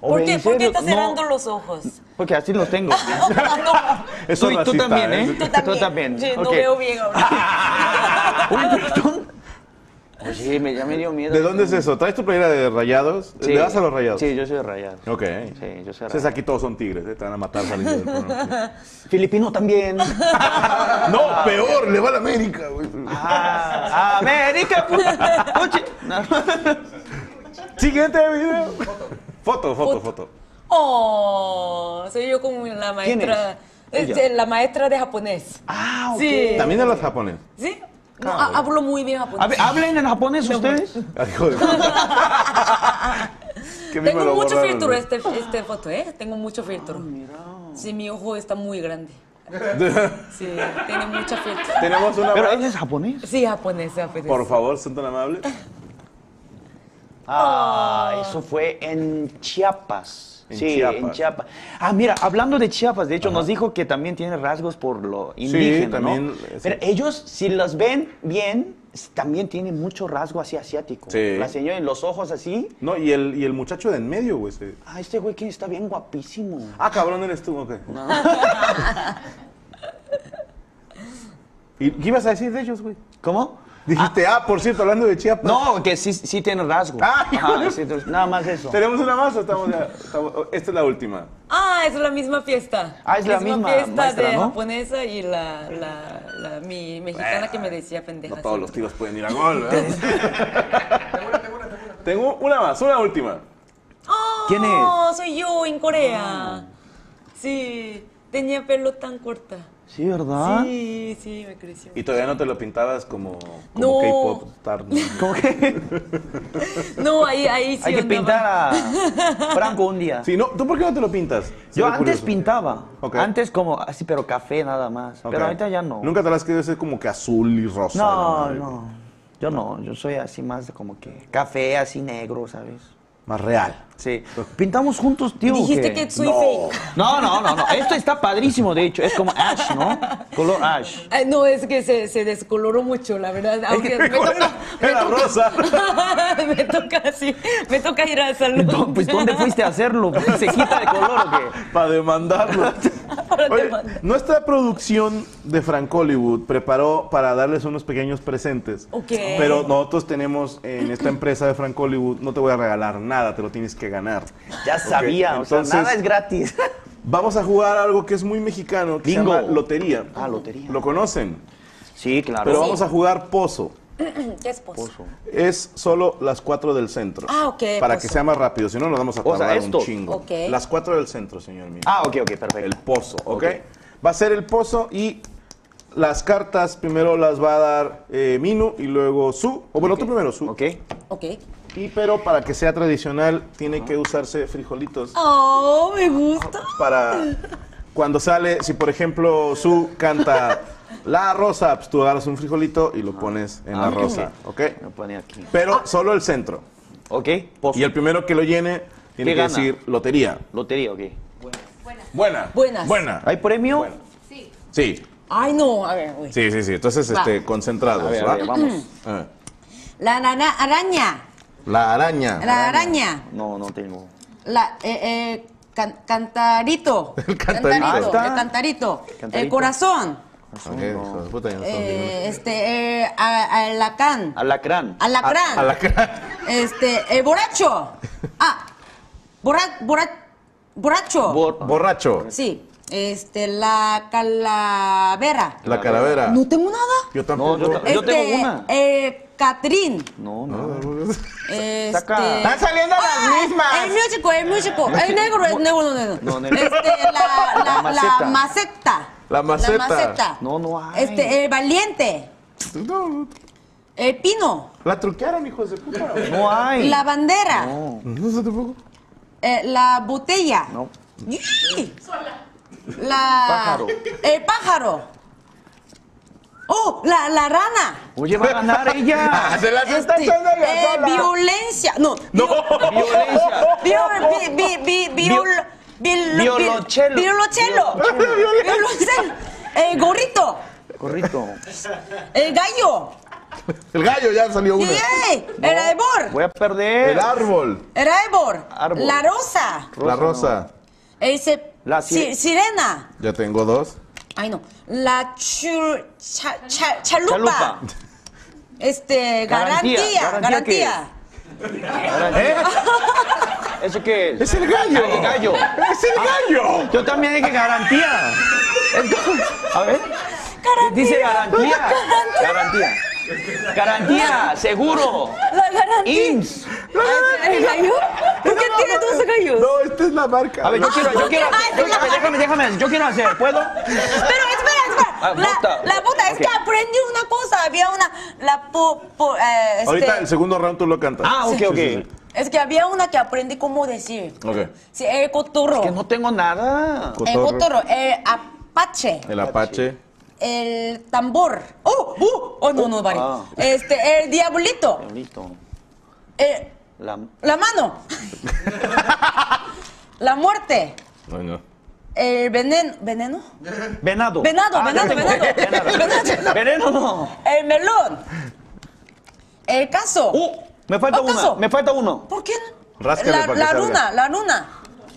¿Por qué, ¿En ¿Por qué estás No, cerrando los ojos? Porque así los tengo. *laughs* *laughs* Eso Tú, tú racista, también, ¿eh? ¿eh? Tú también. Sí, no Ok. veo bien ahora. Oye, perdón. Oye, me, ya me dio miedo. ¿De dónde es eso? ¿Traes tu playera de rayados? Sí. ¿Le das a los rayados? Sí, yo soy de rayados. Ok. Sí, yo soy Entonces rayado. aquí todos son tigres, ¿eh? te van a matar saliendo del programa. *laughs* Filipino también. *laughs* No, peor, le va a la América, güey. Ah, América. pu- Oye. No. *laughs* Siguiente video. Foto, foto, foto. Oh, soy yo como la maestra. es? este, la maestra de japonés. Ah, ok. Sí. También de los japoneses. ¿Sí? No, ha- hablo muy bien A japonés. ver, ¿hablen en japonés ustedes? *laughs* *laughs* Tengo mucho borraron, filtro este, este foto, ¿eh? Tengo mucho filtro. Sí, mi ojo está muy grande. *laughs* Sí, tiene mucho filtro. Tenemos una Pero él es japonés. Sí, japonés, japonés. Por favor, son tan amables. Ah, eso fue en Chiapas. En sí, Chiapas. en Chiapas. Ah, mira, hablando de Chiapas, de hecho, nos dijo que también tiene rasgos por lo indígena, también, ¿no? eh, Pero sí. ellos, si los ven bien, también tienen mucho rasgo así asiático. Sí. La señora en los ojos así. No, y el, y el muchacho de en medio, güey. se- Ah, este güey que está bien guapísimo. Ah, cabrón, eres tú, ok. *laughs* ¿Y qué ibas a decir de ellos, güey? ¿Cómo? Dijiste, ah, por cierto, hablando de Chiapas. No, que sí, sí tiene rasgo. Ah, Ajá, sí, entonces, nada más eso. ¿Tenemos una más o estamos ya? estamos- Esta es la última. Ah, es la misma fiesta. Ah, es la misma fiesta maestra, de ¿no? japonesa y la, la, la- mi mexicana que me decía pendeja. No todos los tiros pueden ir a gol, ¿verdad? *laughs* Tengo una más, una última. ¿Quién es? Oh, soy yo en Corea. Sí, tenía pelo tan corta. Sí, ¿verdad? Sí, sí, me creció. Y todavía no te lo pintabas como, como No. K-pop star. ¿no? *laughs* ¿Cómo que? No, ahí, ahí sí Hay que andaba. pintar a *laughs* Franco un día. Sí, no, ¿tú por qué no te lo pintas? Se Yo antes curioso. pintaba. Ok. Antes como así, pero café nada más. Pero ahorita ya no. Nunca te las querido hacer como que azul y rosa. No, no. Yo no. Yo soy así más de como que café así negro, ¿sabes? Más real. Sí. Pintamos juntos, tío. ¿o Dijiste que soy fake. No, no, no, no. Esto está padrísimo, de hecho. Es como ash, ¿no? Color ash. Ay, no, es que se, se descoloró mucho, la verdad. Aunque me *laughs* toca, me Era toca- rosa. *laughs* me toca así, me toca ir al salón. No, pues ¿dónde fuiste a hacerlo? ¿Se quita de color o qué? Para demandarlo. *laughs* Para Oye, demandar. nuestra producción de Frank Hollywood preparó para darles unos pequeños presentes. Ok. Pero nosotros tenemos en esta empresa de Frank Hollywood, no te voy a regalar nada, te lo tienes que ganar. Ya sabía, Ok, o sea, entonces- nada es gratis. *laughs* Vamos a jugar algo que es muy mexicano, que Bingo. se llama lotería. Ah, lotería. ¿Lo conocen? Sí, claro. Pero vamos a jugar pozo. *clears throat* ¿Qué esposo? Es solo las cuatro del centro. Ah, ok, Para pozo. que sea más rápido, si no nos vamos a O sea, tardar un chingo. Ok. Las cuatro del centro, señor mío. Ah, ok, ok, perfecto. El pozo, ¿ok? Ok. Va a ser el pozo y las cartas primero las va a dar eh, Minu y luego Su. O bueno, tú primero, Su. Ok. Ok. Y pero para que sea tradicional tiene que usarse frijolitos Oh, me gusta. para cuando sale, si por ejemplo Su canta La Rosa, pues tú agarras un frijolito y lo pones en la Ah, rosa, ¿ok? Me pone aquí. Pero solo el centro. Ok. Y el primero que lo llene tiene ¿Qué que gana? decir lotería. Lotería, ok. Buena. Buenas. Buena. ¿Hay premio? Bueno. Sí, Ay, no, a ver, güey. sí, sí, sí. Entonces, Va. este, concentrados, A ver, a ver, vamos. A ver. La nana- araña. La araña. La araña. No, no tengo. La, eh, eh, can- cantarito. El cantarito. Está. El cantarito. Cantarito. El corazón. Ok, hijo de puta, ya no. Eh, este, eh. Alacrán. Alacrán. A la cara. Este, eh, borracho. *laughs* Ah, borra, borra, borracho. Bor- Borracho. sí. Este, la calavera. La calavera. No tengo nada. Yo tampoco. No, yo ta- Este, tengo una. Eh, Catrín. No, no. Este. Están saliendo las mismas. El músico, el músico. El negro, el negro, no, negro. No, negro. Este, la, la, La la maceta. La maceta. La maceta. No, no hay. Este, el valiente. El pino. La truquearon, hijos de puta. No hay. La bandera. No se te pongo. Eh, la botella. No. ¡Yi! La... Pájaro. El pájaro. Oh, la, la rana. Oye, va a ganar *laughs* ella. Se las está Este, echando ella eh, sola. violencia. No. No. Violencia. Viol, vi, vi, vi, viol, viol- Violonchelo. Violonchelo. Violonchelo. El gorrito. Corrito. El gallo. El gallo ya salió uno. Yay, El árbol. Voy a perder. El árbol. El árbol. Árbol. La rosa. La rosa. El ce- La sirena. Ya tengo dos. Ay, no. La chul, cha- cha- chalupa. Chalupa. Este, Garantía. garantía. ¿Garantía ¿Eh? ¿Eso qué es? Es el gallo. Ah, el gallo. Es el gallo. Yo también dije garantía. Entonces, a ver. Dice garantía. Garantía. Garantía, seguro. La garantía. IMSS. ¿El gallo? ¿Por qué tiene dos gallos? No, esta es la marca. A ver, yo quiero, yo quiero, Ay, yo- a ver, déjame, déjame, yo quiero hacer, ¿puedo? Pero. Ah, la, bota. la bota, es que aprendí una cosa. Había una. La po, po- eh, este, Ahorita el segundo round tú lo cantas. Ah, ok, Sí, ok. sí, sí. Es que había una que aprendí cómo decir. Ok. Sí, el cotorro. Que no tengo nada. El cotorro. El apache. El apache. El tambor. ¡Oh! ¡Oh! oh no, no, vale. Ah. Este, el diablito. Listo. el- La, la mano. *laughs* la muerte. No, no. El veneno. ¿Veneno? venado. Venado, Ah, venado, venado. Venado. Veneno no. El melón. El caso. Uh, me falta ¿Oh, caso? Me falta uno. ¿Por qué? Ráscale la, para que la salga. luna, la luna.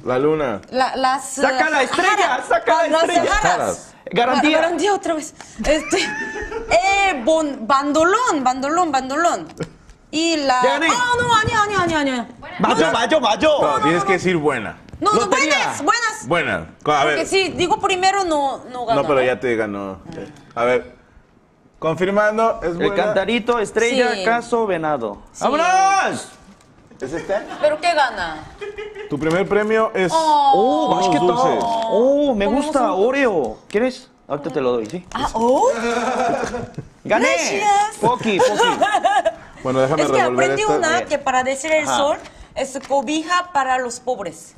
La luna. La, las. Saca eh, la estrella, saca la Las estrella. Garantía. Ga- Garantía otra vez. Este. Eh, bon- bandolón, bandolón, bandolón. Y la. Ah, no, año, año, año, año. Mayo, mayo, mayo. No, tienes que decir buena. No, no, Lotería. buenas, buenas. Buena. A Porque ver. si digo primero, no, no gano. No, pero ya te ganó. A ver. Confirmando, es El buena. cantarito, estrella, Sí. caso, venado. Sí. ¡Vámonos! ¿Es este? ¿Pero qué gana? Tu primer premio es Oh, unos ¿qué tal? dulces. Oh, me gusta Oreo. ¿Quieres? Ahorita te lo doy, ¿sí? Ah, oh. ¡Gané! Gracias. Poki, Poki. Bueno, déjame Es que revolver aprendí esta. una que para decir el Ajá. sol es cobija para los pobres.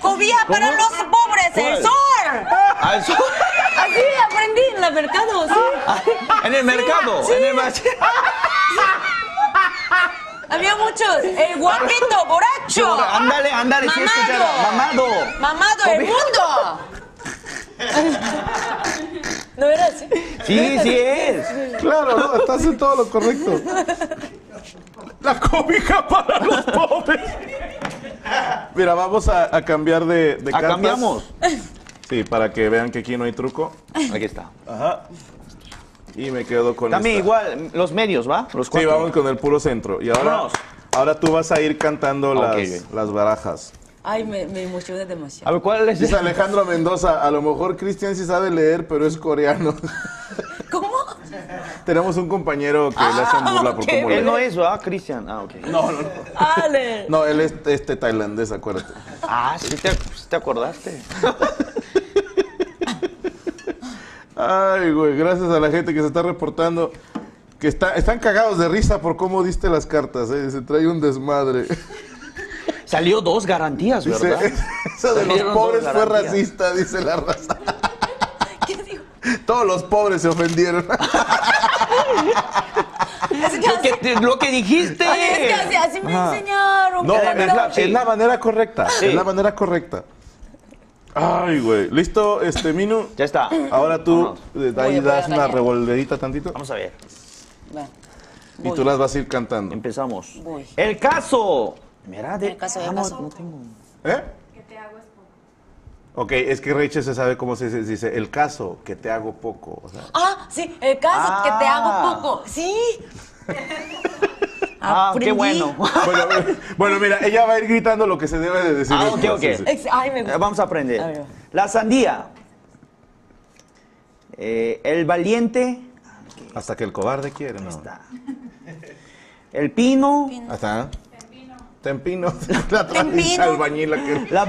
Cobija para los pobres, el ¿Cuál? sol. Ah, eso- Así aprendí en el mercado, sí. Ah, En el mercado. sí. En el mar- Había muchos. El guapito, borracho. Ándale, ándale, sí, escuchado. Mamado. Mamado, el mundo. ¿No era así? Sí, sí es. Claro, no, estás en todo lo correcto. *laughs* La cómica para los pobres. Mira, vamos a, a cambiar de, de Ah, cartas. cambiamos. Sí, para que vean que aquí no hay truco. Aquí está. Y me quedo con También esta. igual, los medios, ¿va? Los Sí, cuatro. vamos con el puro centro. Y ahora, Vámonos. ahora tú vas a ir cantando las, las barajas. Ay, me, me emocioné A demasiado. ver, ¿cuál es? Dice Alejandro Mendoza, a lo mejor Cristian sí sabe leer, pero es coreano. ¿Cómo? *laughs* Tenemos un compañero que le hacen burla por cómo Él no es, ¿va? Cristian. Ah, ok. No, no, no. Ale. No, él es este tailandés, acuérdate. Ah, sí te, sí te acordaste. Ay, güey, gracias a la gente que se está reportando. Que está, están cagados de risa por cómo diste las cartas, ¿eh? Se trae un desmadre. Salió dos garantías, Dice, ¿verdad? *laughs* eso de los pobres fue racista, dice la raza. *laughs* Todos los pobres se ofendieron. Es que Lo así, que, lo que dijiste. Ay, es que así, así me enseñaron. No, es la, sí. es la manera correcta. Sí. Es la manera correcta. Ay, güey. ¿Listo, este Minu? Ya está. Ahora tú Vámonos. eh, ahí das una revolvedita tantito Vamos a ver. Va, y tú las vas a ir cantando. Empezamos. Voy. El caso. Mira, de. El caso, el Ah, no, caso. no tengo. ¿Eh? Ok, es que Rachel se sabe cómo se dice, dice el caso, que te hago poco. O sea, Ah, sí, el caso que te Ah. hago poco. Sí. *laughs* Ah, qué bueno. bueno, *laughs* bueno, mira, ella va a ir gritando lo que se debe de decir. Ah, ok, ok. sí, sí. Ex- Ay, me gusta. Vamos a aprender. La sandía. Eh, el valiente. Hasta que el cobarde quiere, ¿no? Está. El pino. Hasta. Tempino. *laughs* La Tempino. albañila que... La,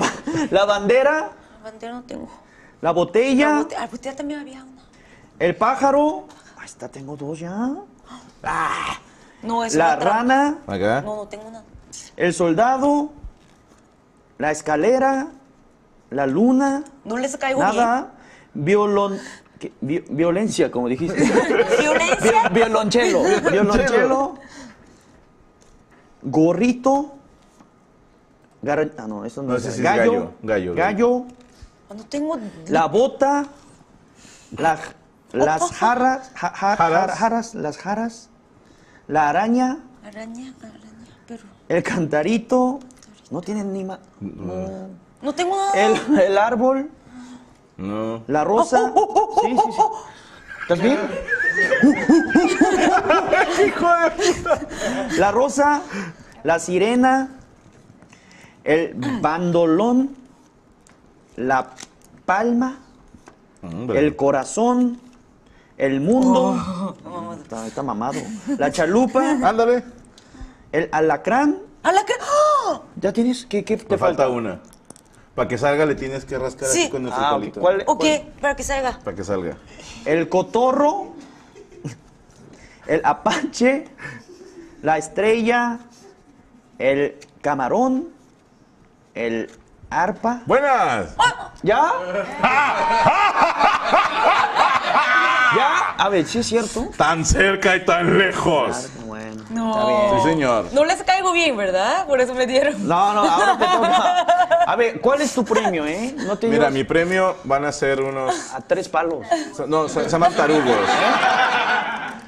la bandera. Bandera no tengo. La botella. Al botella también había una. El pájaro. Ahí está, tengo dos ya. Ah, No, es la rana, Acá. No, no tengo nada. el soldado, la escalera, la luna, No les caigo nada, violon, ¿qué? Vi- violencia, como dijiste. bien. *laughs* ¿Violencia? Violonchelo, *laughs* violonchelo, gorrito, gar- ah, no, eso no, No, es es gallo, gallo, gallo, No tengo... la bota, la- las jarras, ja- ja- Jaras. jaras, las jaras, la araña, Araña, araña, pero... el cantarito, no tienen ni más. No tengo nada. El, el árbol, No. la rosa. Sí, sí, sí. ¿Estás bien? La rosa, la sirena, el bandolón, la palma, Hombre. el corazón, el mundo. Está, está mamado. La chalupa, Ándale. el alacrán. ¡A la que... ¡Ah! ¿Ya tienes? ¿Qué, qué Te falta una. Para que salga le tienes que rascar Sí. así con el Ah, frijolito. ¿cuál? Ok, para que salga. Para que salga. El cotorro, el apache, la estrella, el camarón, el arpa. ¡Buenas! ¿Ya? *laughs* ¿Ya? A ver, ¿sí es cierto? Tan cerca y tan lejos. Bueno, No. está bien. Sí, señor. No les caigo bien, ¿verdad? Por eso me dieron. No, no, ahora te toca. *laughs* A ver, ¿cuál es tu premio, eh? No te Mira, llevas mi premio van a ser unos. a tres palos. No, se, se llaman tarugos.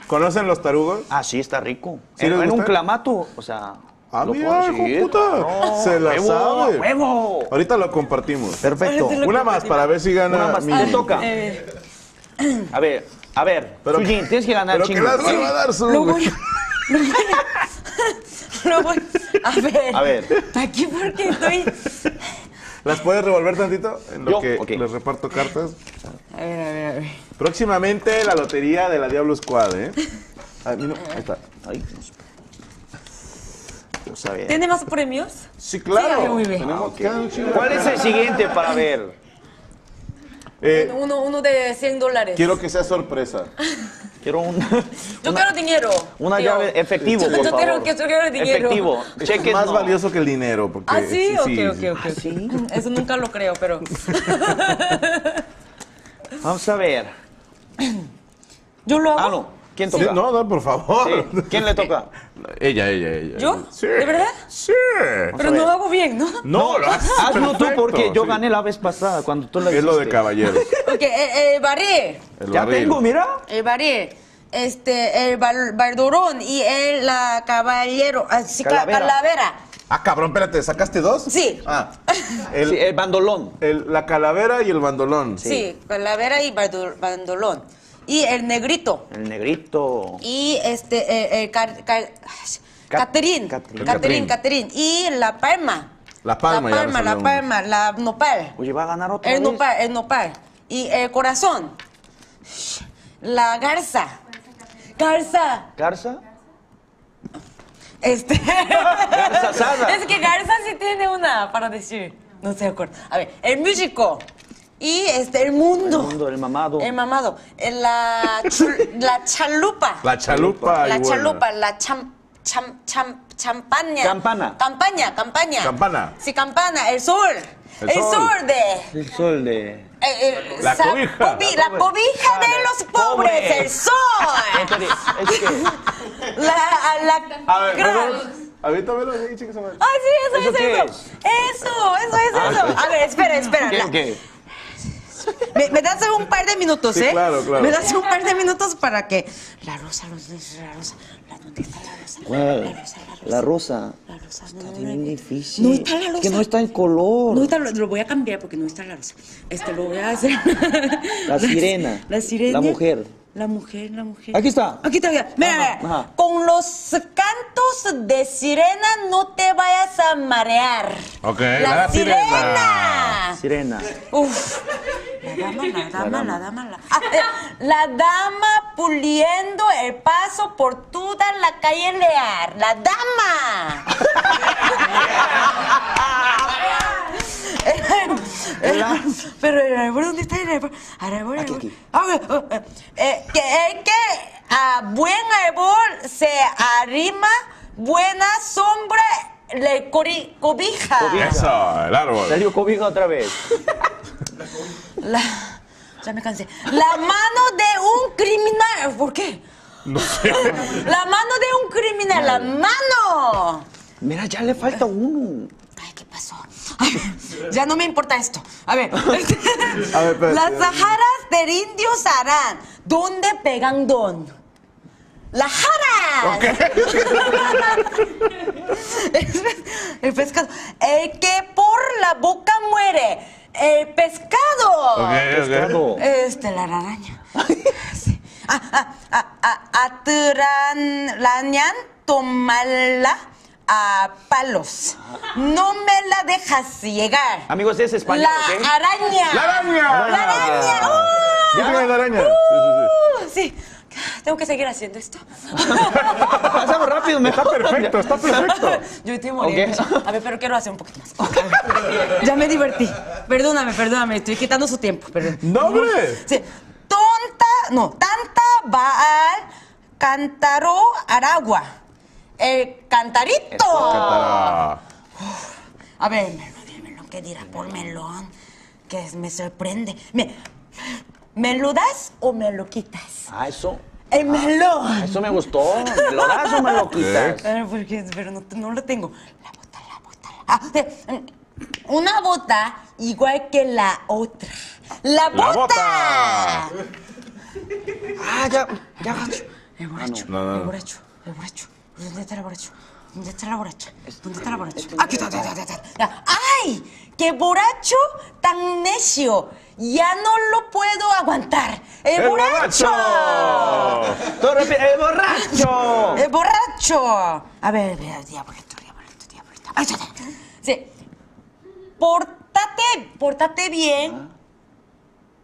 ¿Conocen los tarugos? Ah, sí, está rico. ¿Sí en, les en un clamato, o sea... Ah, lo mira, puta. claro. Se la ¡Huevo, sabe. ¡Huevo! Ahorita lo compartimos. Perfecto. Una más para ver si gana Una más. mi. Te toca. Eh, A ver, a ver. Pero- Sujin, tienes que ganar Pero que chingo. las va a dar su. lo voy... *laughs* Lo voy... A ver. A ver. Aquí porque estoy... ¿Las puedes revolver tantito? En lo Yo, que ok. les reparto cartas. A ver, a ver, a ver. Próximamente la lotería de la Diablo Squad, ¿eh? Ah, mira, ahí está. Ay, Dios. Vamos a ver. ¿Tiene más premios? Sí, claro. Sí, muy bien. Tenemos cada un chingo de ¿Cuál es el siguiente para ver? Eh, Uno, uno de 100 dólares. quiero que sea sorpresa. *laughs* Quiero un, Yo quiero dinero. una tío. llave efectivo, Yo por quiero favor. que yo quiero dinero. Efectivo. Es Cheques más no. valioso que el dinero. Porque, ¿Ah, sí? ok, sí. ok, ok. ¿Ah, sí? Eso nunca lo creo, pero... *laughs* Vamos a ver. ¿Yo lo hago? Ah, no. ¿Quién Sí, toca? no, no, por favor. Sí. ¿Quién le toca? *laughs* Ella, ella, ella. ¿Yo? Sí. ¿De verdad? Sí. Pero no lo hago bien, ¿no? No, lo haces Hazlo tú perfecto, porque yo sí. gané la vez pasada cuando tú la Es lo de hiciste. caballeros. *laughs* Ok, el, el barril. El Ya barril. tengo, mira. El barril. Este, el bar- bardurón y el la caballero. ah, sí, ca- Calavera. calavera. Ah, cabrón, espérate, ¿sacaste dos? Sí. Ah, *laughs* el, Sí, el bandolón. el- la calavera y el bandolón. Sí, calavera y bandolón. Y el negrito. El negrito. Y este, el, el car- car- Cat- Catherine. Catherine. Catherine, Catherine. Y la palma. La palma, La ya palma, la palma, la nopal. Oye, va a ganar otra El vez. nopal, el nopal. Y el corazón. La garza. Garza. ¿Garza? Este. Garza asada. *laughs* Es que Garza sí tiene una para decir. No se acuerda. A ver, el músico. Y este, el mundo. El mundo, el mamado. El mamado. La, *laughs* la chalupa. La chalupa. La y buena. chalupa, la cham, cham, cham, champaña. Campana. Campaña, campaña. Campana. Sí, campana. El sol. El El, sol. sol. de. El sol de... eh, eh, La sa- cobija. cobi- la cobija de los pobres. Pobres. El sol. Entonces, es que... La, la A ver, gran-. Avítamelo ahí, chicos. a ver. Ay, sí, eso, ¿Eso eso, eso. es? Eso, eso, eso, eso. A ver, espera, espera. ¿Qué? La- ¿Qué? Me, me das un par de minutos, Sí, ¿eh? claro, claro. Me das un par de minutos para que. La rosa, los la rosa. La, ¿Dónde está la rosa? ¿Cuál? La rosa, la rosa. La rosa. La rosa. Está no, bien no. difícil. No está la Es rosa. que no está el color. No está, lo, lo voy a cambiar porque no está la rosa. Este lo voy a hacer. La sirena. *laughs* La sirena. La mujer. La mujer, la mujer. Aquí está. Aquí está, mira. Mira, Ajá, mira. ajá. Con los cantos de sirena no te vayas a marear. Ok, La, la sirena. Sirena. Uf. La dama, la dama, la dama, la Ah, eh, la dama puliendo el paso por toda la calle Lear. La dama. Eh, *laughs* Pero el árbol, ¿dónde está el árbol? El árbol, el Aquí, árbol. aquí. Ah, ok, oh, eh, eh, que que a buen árbol se arrima, buena sombra le cori- cobija. Eso, el árbol. Salió cobija otra vez. La, ya me cansé. La mano de un criminal. ¿Por qué? No sé. La mano de un criminal. La mano. Mira, ya le falta uno. Ay, ¿qué pasó? ya no me importa esto. A ver. *laughs* A ver, espérate. Las saharas del indio Sarán. ¿Dónde pegan don? La jara. *laughs* el pescado. El que por la boca muere. El pescado. Ok, ok. Pescado. Este, la araña. Sí. Ah, ah, ah, ah, atralañan, tomarla a palos. No me la dejas llegar. Amigos, es español, La araña. ¡La araña! La araña. ¡Uh! ¿Ya la araña? Uh, sí. Tengo que seguir haciendo esto. *laughs* Pasamos rápido, mejor. Está perfecto, está perfecto. Yo estoy muriendo. A ver, pero quiero hacer un poquito más. ya me divertí. Perdóname, perdóname. Estoy quitando su tiempo. Perdón. ¡No, hombre! Sí. Tonta, no, tanta Baal Cántaro Aragua. El cantarito. A ver, melón, melón, ¿qué dirá por melón? Que me sorprende. Me, ¿Me lo das o me lo quitas? Ah, eso. El melón. Eso me gustó. ¿Me lo das o me lo quitas? Ah, porque, pero no, no lo tengo. La bota, la bota. la- Ah, eh, una bota igual que la otra. ¡La bota! ¡La bota! Ah, ya, ya. El borracho. No, no. El borracho. El borracho. ¿Dónde está el borracho? ¿Dónde está la borracha? ¿Dónde está la borracha? Aquí está, está, está, está, está. ¡Ay! ¡Qué borracho tan necio! Ya no lo puedo aguantar. ¡El, ¡El borracho! ¡El borracho! ¡El borracho! A ver, ver, diabolito, diabolito, diabolito. Ay, ya. Sí. Pórtate, pórtate bien,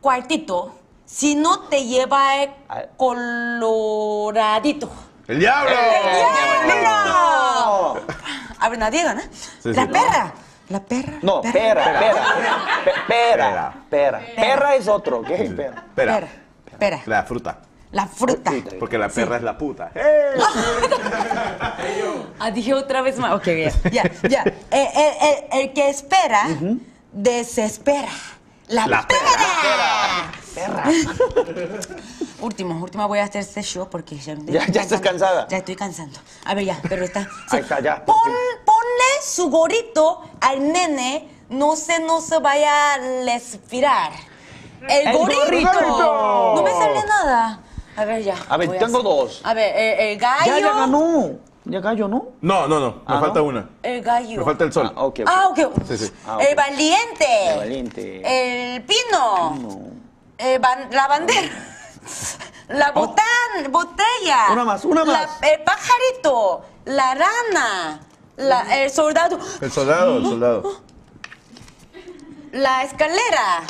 cuartito, si no te lleva el Ay. coloradito. ¡El diablo! ¡Diablo! A ver, nadie gana. Sí, la sí. perra. La perra. No, pera, pera. Pe- Pera, pera. Pera. Perra es otro, ¿ok? Pera. Espera. Perra. Perra. La fruta. La fruta. Porque la perra es la puta. ¡Eh! *laughs* Ah, dije otra vez más. Ok, ya, ya, ya. El, el- el- el que espera, desespera. La, La perra. Perra. *laughs* Último, última voy a hacer este show porque ya, Ya- ya estás cansada. Ya estoy cansando. A ver, ya, pero está. Ahí está, ya. Pon, ponle su gorrito al nene, no se, no se vaya a respirar. El, El gorrito. gorrito. No me sale nada. A ver, ya. A ver, tengo dos. A ver, el, el gallo. Ya, ya ganó. Ya gallo, ¿no? No, no, no. Me Ah, falta ¿no? una. El gallo. Me falta el sol. Ah, ok, ok. Ah, ok. Sí, sí. Ah. El valiente. El valiente. El pino. El ban- la bandera. *laughs* La botán, botella. Una más, una La- más. el pajarito. La rana. la- el soldado. El soldado, el *gasps* soldado. La escalera.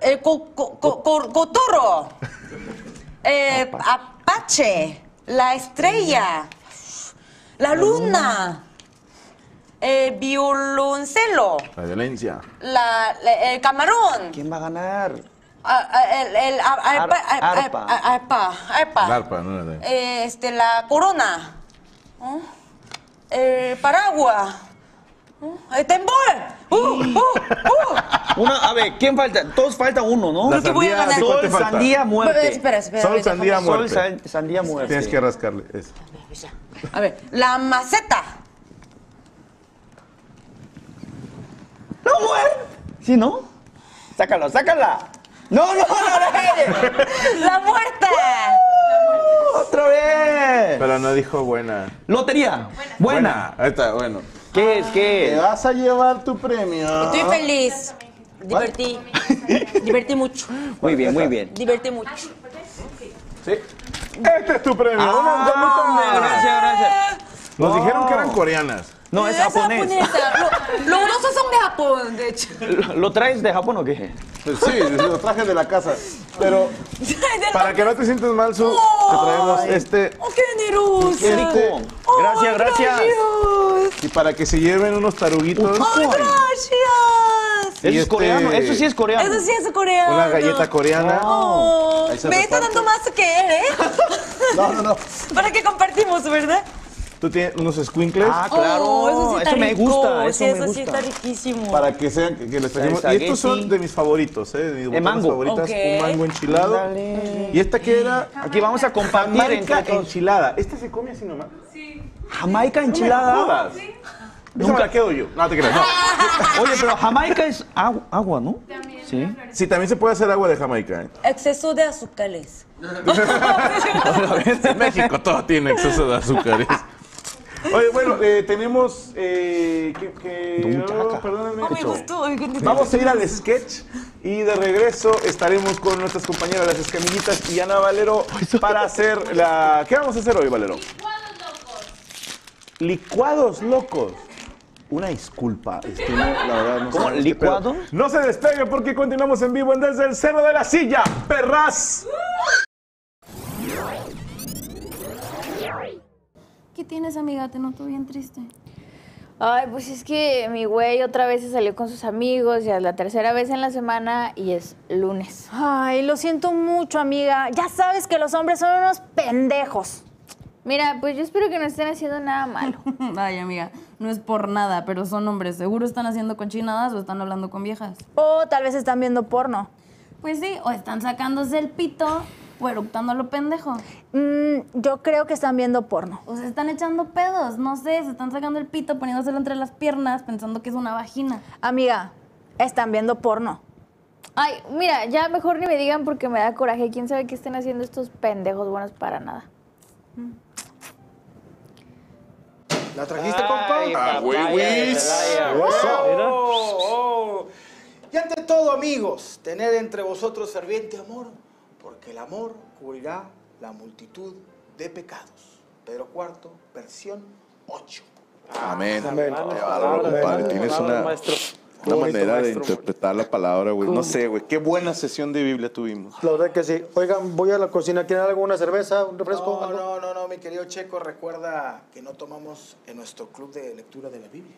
El co- co- co- co- cotorro. *laughs* El apache. La estrella. La luna. El violoncelo. La violencia. La, la- el camarón. ¿Quién va a ganar? El, el ar- arpa, Ar- ar- arpa. ar- arpa, arpa. El arpa, no, no, no. Eh, este, la corona. ¿no? El paraguas. ¿no? El tambor. Uh, uh, uh. Una, a ver, ¿quién falta? Todos falta uno, ¿no? La que voy a sandía, ganar. ¿de cuál Sol, te falta? sandía, muerte. Espera, espera. Sol, sandía, muerte. sandía, muerte. Tienes que rascarle eso. A ver, la maceta. ¡No muere! ¿Sí, no? Sácala, sácala. ¡No, no, no, no! La muerte. ¡Otra vez! Pero no dijo buena. Lotería. Buena. Ahí está, bueno. ¿Qué es? ¿Qué es? vas a llevar tu premio. Estoy feliz. Divertí. Divertí mucho. Muy bien, muy bien. Divertí mucho. Sí. Este es tu premio. Unas gomitas Ah, negras. gracias, gracias. Nos No. dijeron que eran coreanas. No, es japonés. japonesa. Lo- Los dos son de Japón, de hecho. ¿Lo- ¿Lo traes de Japón o qué? Pues sí, lo traje de la casa. Pero *laughs* para que no te sientas mal, Su, te Oh. traemos este. ¡Oh, qué generoso! ¡Qué rico! Oh, Gracias, gracias. Y para que se lleven unos taruguitos. ¡Ay, gracias! Eso es este- coreano, eso sí es coreano. Eso sí es coreano. Una galleta coreana. Oh, me está dando más que él, ¿eh? *laughs* No, no, no. *laughs* Para que compartimos, ¿verdad? Tú tienes unos squinkles Ah, claro, Oh, eso sí está me rico. gusta, eso sí, me eso sí gusta. está riquísimo. para que sean que, que les trajimos. Y estos son de mis favoritos, ¿eh? De mis botanas mango. favoritas. Un mango enchilado. Y esta que era Aquí vamos a compartir Jamaica entre todos. enchilada. ¿Esta se come así nomás? Jamaica No me enchilada. jodas. Esa me la quedo yo. No te creas. No. *laughs* Oye, pero Jamaica es agua, agua, ¿no? Sí. Sí, también se puede hacer agua de Jamaica. ¿eh? Exceso de azúcares. *laughs* En México todo tiene exceso de azúcares. Oye, bueno, eh, tenemos eh, que, que- oh, me gustó. oigan, Vamos a ir al sketch y de regreso estaremos con nuestras compañeras las escamillitas y Ana Valero para hacer la... ¿Qué vamos a hacer hoy, Valero? Licuados locos. Una disculpa, este, no, la verdad no ¿Cómo? ¿Licuado? No se despegue porque continuamos en vivo en Desde el Cerro de la Silla, perras. ¿Qué tienes, amiga? Te noto bien triste. Ay, pues es que mi güey otra vez se salió con sus amigos, ya es la tercera vez en la semana y es lunes. Ay, lo siento mucho, amiga. Ya sabes que los hombres son unos pendejos. Mira, pues yo espero que no estén haciendo nada malo. *laughs* Ay, amiga, no es por nada, pero son hombres. Seguro están haciendo cochinadas o están hablando con viejas. O tal vez están viendo porno. Pues sí, o están sacándose el pito o eructando a lo pendejo. Mm, yo creo que están viendo porno. O se están echando pedos, no sé, se están sacando el pito, poniéndoselo entre las piernas, pensando que es una vagina. Amiga, están viendo porno. Ay, mira, ya mejor ni me digan porque me da coraje. ¿Quién sabe qué estén haciendo estos pendejos buenos para nada? ¿La trajiste, compa? Ah, güey. Oh, oh. Y ante todo, amigos, tener entre vosotros ferviente amor, porque el amor cubrirá la multitud de pecados. Pedro IV, versión 8. Amén. Amén. Qué bárbaro, compadre. Tienes una, una manera de interpretar la palabra, güey. No sé, güey. Qué buena sesión de Biblia tuvimos. La verdad que sí. Oigan, voy a la cocina. ¿Quieren alguna cerveza, un refresco? No, algo? no, no, no, mi querido Checo, recuerda que no tomamos en nuestro club de lectura de la Biblia.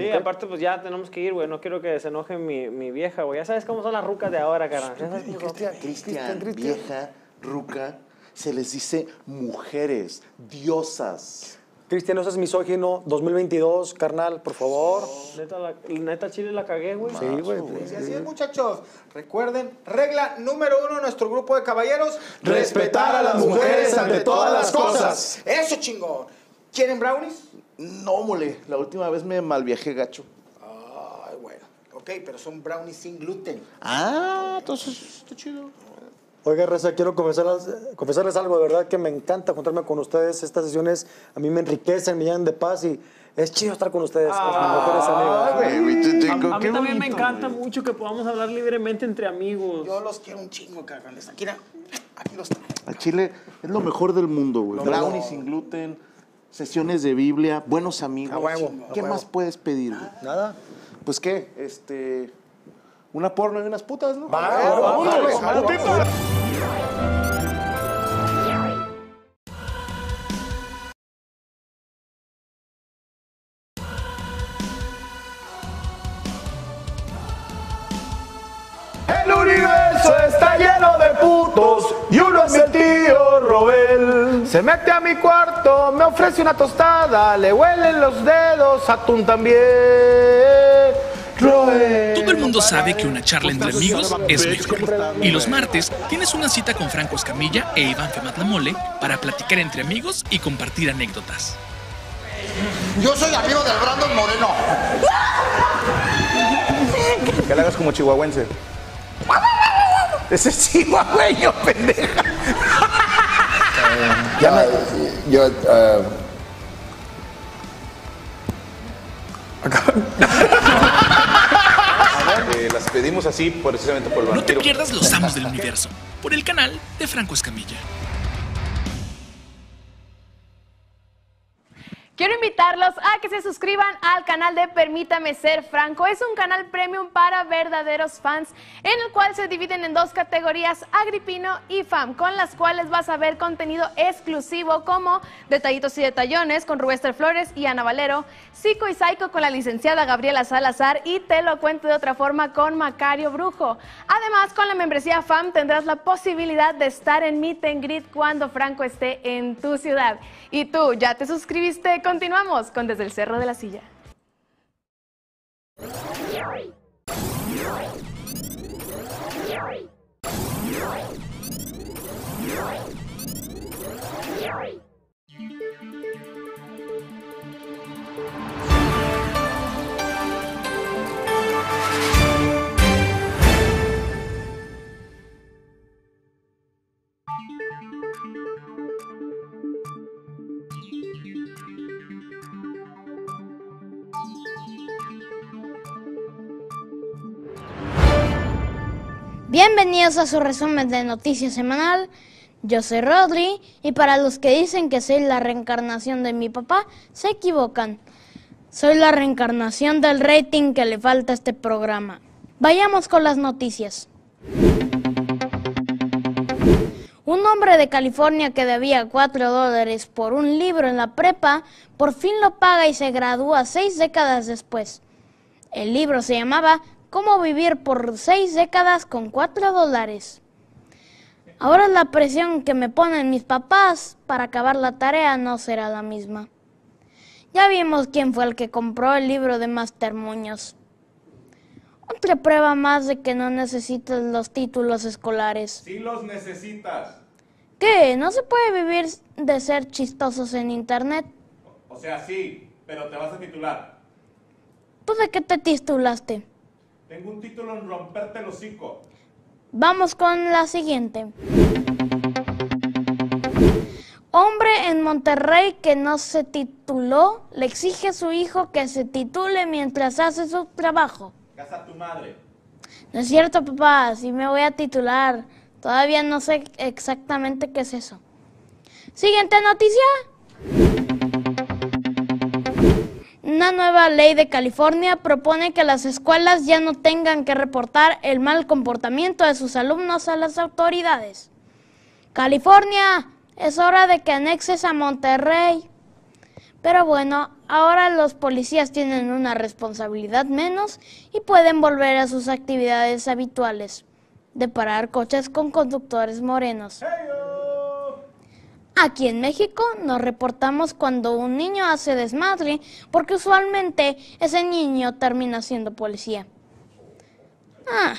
Sí, aparte pues ya tenemos que ir, güey. No quiero que se enoje mi, mi vieja, güey. Ya sabes cómo son las rucas de ahora, carnal. Cristian, Cristian, vieja, ruca, se les dice mujeres, diosas. Cristian, no seas misógino. 2022, carnal, por favor. Neta, la, neta Chile la cagué, güey. Sí, güey. Y así es, muchachos. Recuerden, regla número uno de nuestro grupo de caballeros: Respetar a las mujeres ante todas las cosas. Eso, chingón. ¿Quieren brownies? No, mole. La última vez me malviajé gacho. Ay, bueno. Ok, pero son brownies sin gluten. Ah, entonces está chido. Oiga, Reza, quiero confesarles, confesarles algo, de verdad que me encanta juntarme con ustedes. Estas sesiones a mí me enriquecen, me llenan de paz y es chido estar con ustedes, con mis mejores amigos. A, a mí también me encanta mucho que podamos hablar libremente entre amigos. Yo los quiero un chingo, carnales. Aquí, mira, aquí los traigo. Al chile es lo mejor del mundo, güey. Brownies sin gluten, sesiones de Biblia, buenos amigos. A huevo, a ¿Qué huevo. más puedes pedir? güey? Nada. Pues qué, este. Una porno y unas putas, ¿no? Va, va, vámonos, va, va, putitas. El universo está lleno de putos Se mete a mi cuarto, me ofrece una tostada, le huelen los dedos, atún también. Todo el mundo sabe que una charla entre amigos es mejor. Y los martes tienes una cita con Franco Escamilla e Iván Fematlamole para platicar entre amigos y compartir anécdotas. Yo soy amigo del Brandon Moreno. Que le hagas como chihuahuense. *laughs* Ese es chihuahueño, pendeja. Ya me, yo, eh, *laughs* Eh, las pedimos así precisamente por el No te pierdas Los Amos del Universo por el canal de Franco Escamilla. Quiero invitarlos a que se suscriban al canal de Permítame Ser Franco. Es un canal premium para verdaderos fans en el cual se dividen en dos categorías, Agripino y Fam, con las cuales vas a ver contenido exclusivo como Detallitos y Detallones con Rubester Flores y Ana Valero, Psico y Psycho con la licenciada Gabriela Salazar y Te lo cuento de otra forma con Macario Brujo. Además, con la membresía FAM tendrás la posibilidad de estar en Meet and Greet cuando Franco esté en tu ciudad. ¿Y tú, ya te suscribiste? Continuamos con Desde el Cerro de la Silla. Bienvenidos a su resumen de noticias semanal. Yo soy Rodri y para los que dicen que soy la reencarnación de mi papá, se equivocan. Soy la reencarnación del rating que le falta a este programa. Vayamos con las noticias. Un hombre de California que debía 4 dólares por un libro en la prepa, por fin lo paga y se gradúa seis décadas después. El libro se llamaba Cómo vivir por seis décadas con 4 dólares. Ahora la presión que me ponen mis papás para acabar la tarea no será la misma. Ya vimos quién fue el que compró el libro de Master Muñoz. Otra prueba más de que no necesitas los títulos escolares. Sí los necesitas. ¿Qué? ¿No se puede vivir de ser chistosos en internet? O sea, sí, pero te vas a titular. ¿Tú de qué te titulaste? Tengo un título en romperte el hocico. Vamos con la siguiente. Hombre en Monterrey que no se tituló le exige a su hijo que se titule mientras hace su trabajo. Casa a tu madre. No es cierto, papá, sí me voy a titular. Todavía no sé exactamente qué es eso. Siguiente noticia. Una nueva ley de California propone que las escuelas ya no tengan que reportar el mal comportamiento de sus alumnos a las autoridades. California, es hora de que anexes a Monterrey. Pero bueno, ahora los policías tienen una responsabilidad menos y pueden volver a sus actividades habituales, de parar coches con conductores morenos. Aquí en México nos reportamos cuando un niño hace desmadre, porque usualmente ese niño termina siendo policía. Ah,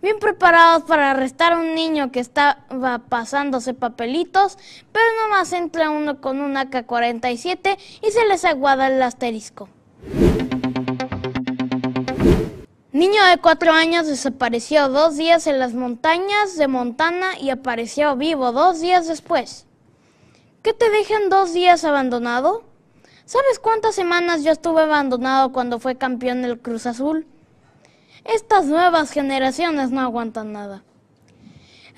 bien preparados para arrestar a un niño que estaba pasándose papelitos, pero nomás entra uno con un AK-47 y se les aguada el asterisco. Niño de cuatro años desapareció dos días en las montañas de Montana y apareció vivo dos días después. ¿Qué te dejan dos días abandonado? ¿Sabes cuántas semanas yo estuve abandonado cuando fue campeón del Cruz Azul? Estas nuevas generaciones no aguantan nada.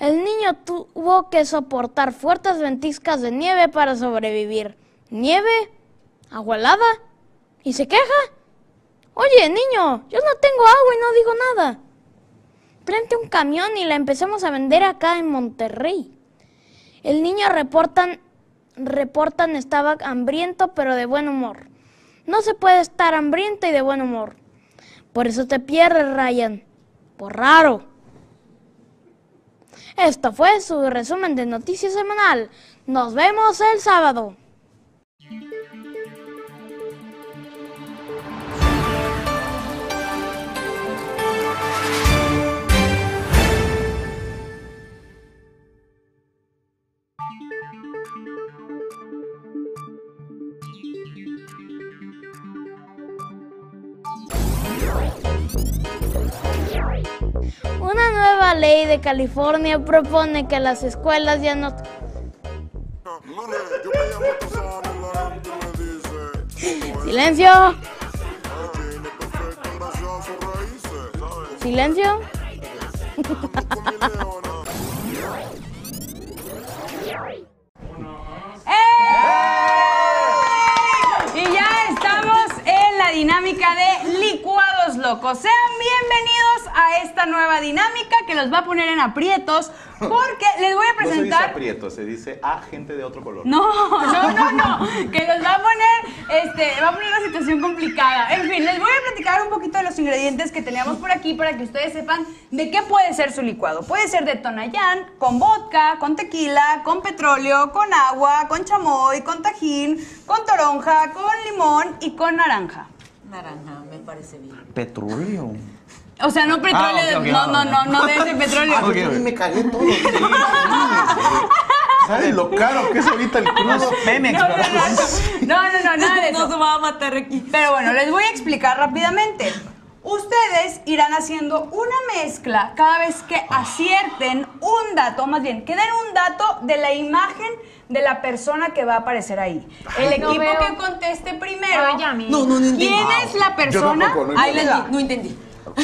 El niño tuvo que soportar fuertes ventiscas de nieve para sobrevivir. ¿Nieve? ¿Agua helada? ¿Y se queja? Oye, niño, yo no tengo agua y no digo nada. Prende un camión y la empezamos a vender acá en Monterrey. El niño reportan reportan estaba hambriento pero de buen humor. No se puede estar hambriento y de buen humor. Por eso te pierdes, Ryan. Por raro. Esto fue su resumen de noticias semanal. Nos vemos el sábado. Una nueva ley de California propone que las escuelas ya no... Silencio. Silencio. *laughs* ¡Eh! Y ya estamos en la dinámica de licuados locos. Sean bienvenidos a esta nueva dinámica que los va a poner en aprietos porque les voy a No se dice presentar... aprieto, se dice a gente de otro color. No, no, no, no, que los va a poner, este, va a poner una situación complicada. En fin, les voy a platicar un poquito de los ingredientes que teníamos por aquí para que ustedes sepan de qué puede ser su licuado. Puede ser de tonayán, con vodka, con tequila, con petróleo, con agua, con chamoy, con tajín, con toronja, con limón y con naranja. Naranja, me parece bien. Petróleo. O sea, no petróleo, Ah, ok, ok, no, ok. no, no, no de ese *laughs* petróleo. Ah, ok, ok. me cagué todo. *laughs* ¿Sabes lo caro que es ahorita el crudo? Pemex, No, no, no, no, no, nada de eso. *laughs* No se va a matar aquí. Pero bueno, les voy a explicar rápidamente. Ustedes irán haciendo una mezcla cada vez que acierten un dato, más bien, que den un dato de la imagen de la persona que va a aparecer ahí. El no equipo veo. que conteste primero. Ay, ya, No, no, no entendí. ¿Quién es la persona? tampoco, no ahí les. No entendí.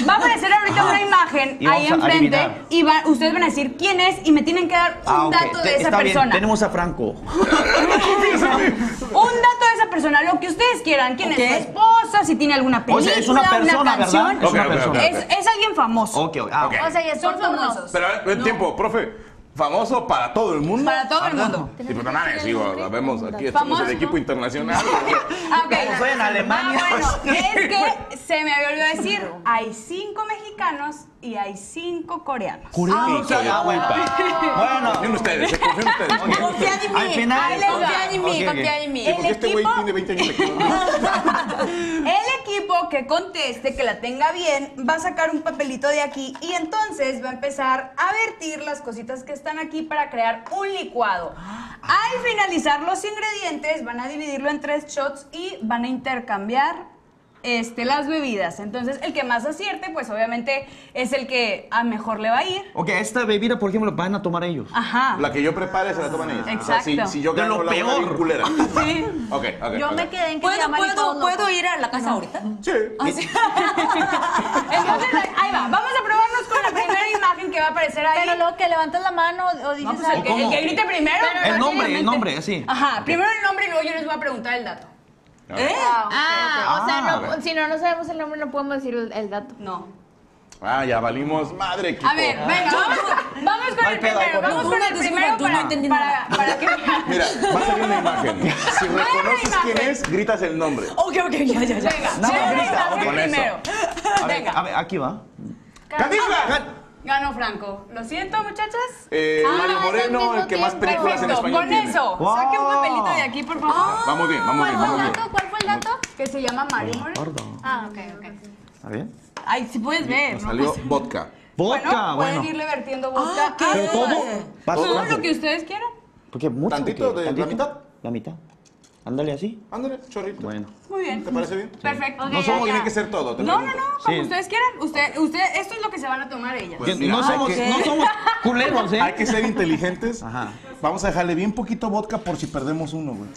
Va a aparecer ahorita una imagen Y ahí vamos a enfrente adivinar. y va- ustedes van a decir quién es y me tienen que dar un Ah, ok. dato de Te- esa Está bien, persona. tenemos a Franco. *laughs* Un dato de esa persona, lo que ustedes quieran. ¿Quién Ok. es su esposa? Si tiene alguna O película, sea, es una persona, canción. ¿verdad? Es una Ok, ok, persona. ok. Es, es alguien famoso. Ok, ok. Ah, ok. O sea, ya son famosos. Pero, eh, tiempo, profe. ¿Famoso para todo el mundo? Para todo el mundo. Sí, pero nada, digo, sabemos, aquí estamos Famoso. el equipo internacional. Ah, *laughs* ok. Como soy en Alemania. Ah, bueno, *laughs* es que se me había olvidado decir, hay cinco mexicanos y hay cinco coreanos. Ah, ok. Ah, *laughs* bueno. Bueno. Confíen en ustedes, se confíen en ustedes. en en mí. Al final- en mí, Ok, ok. confía en mí. Porque el este güey equipo- tiene 20 años aquí. El equipo que conteste, que la tenga bien, va a sacar un papelito de aquí y entonces va a empezar a vertir las cositas que están aquí para crear un licuado. Al finalizar los ingredientes, van a dividirlo en tres shots y van a intercambiar este, las bebidas. Entonces, el que más acierte, pues obviamente es el que a mejor le va a ir. Ok, esta bebida, por ejemplo, van a tomar ellos. Ajá. La que yo prepare se la toman ellos. O sea, si, Exacto. si yo De gano lo la peor. culera. *laughs* Sí. Ok, ok. Yo ok. me quedé en que se ¿Puedo, puedo, ¿puedo ir a la casa ahorita? Sí. Ah, sí. *laughs* Entonces, ahí va. Vamos a probarnos con la primera imagen que va a aparecer ahí. Pero luego que levantas la mano o No, dices pues que, el que grite primero. El nombre, el nombre, así. Ajá, primero el nombre y luego yo les voy a preguntar el dato. ¿Eh? Ah, o sea, Ah, no, si no, no sabemos el nombre, no podemos decir el, el dato. No. Ah, ya valimos madre, equipo. A ver, venga, vamos, vamos con el pedo, primero. Vamos con el primero disculpa, tú no para, para, que... *laughs* Mira, va a salir una imagen. *laughs* Si reconoces quién es, gritas el nombre. Ok, ok, ya, ya, ya. Venga, No, grita, grita, primero. A ver, Venga. a ver, aquí va. ¡Cantinflas! Ganó Franco. Lo siento, muchachas. Eh, Ah, Mario Moreno, el que más películas en Perfecto, español con tiene. eso. Wow. Saque un papelito de aquí, por favor. Vamos bien, vamos bien, ¿Cuál vamos fue el bien. dato? ¿Cuál fue el dato? Que se llama Mario Moreno. Ah, ok, ok. A ver. Ay, si puedes ver. Nos ¿no? salió vodka. Vodka, Bueno, pueden bueno. irle vertiendo vodka. Ah, ¿Pero todo? Todo lo que ustedes quieran. Porque mucho. ¿Tantito ¿qué? de la mitad? La mitad. Ándale así. Ándale, chorrito. Bueno. Muy bien. ¿Te parece bien? Perfecto. No somos, tiene que ser todo. te No, no, no, como Sí. ustedes quieran. Usted, usted, esto es lo que se van a tomar ellas. Pues mira, no, somos, que- no somos *laughs* culeros, ¿eh? Hay que ser inteligentes. Ajá. Vamos a dejarle bien poquito vodka por si perdemos uno, güey.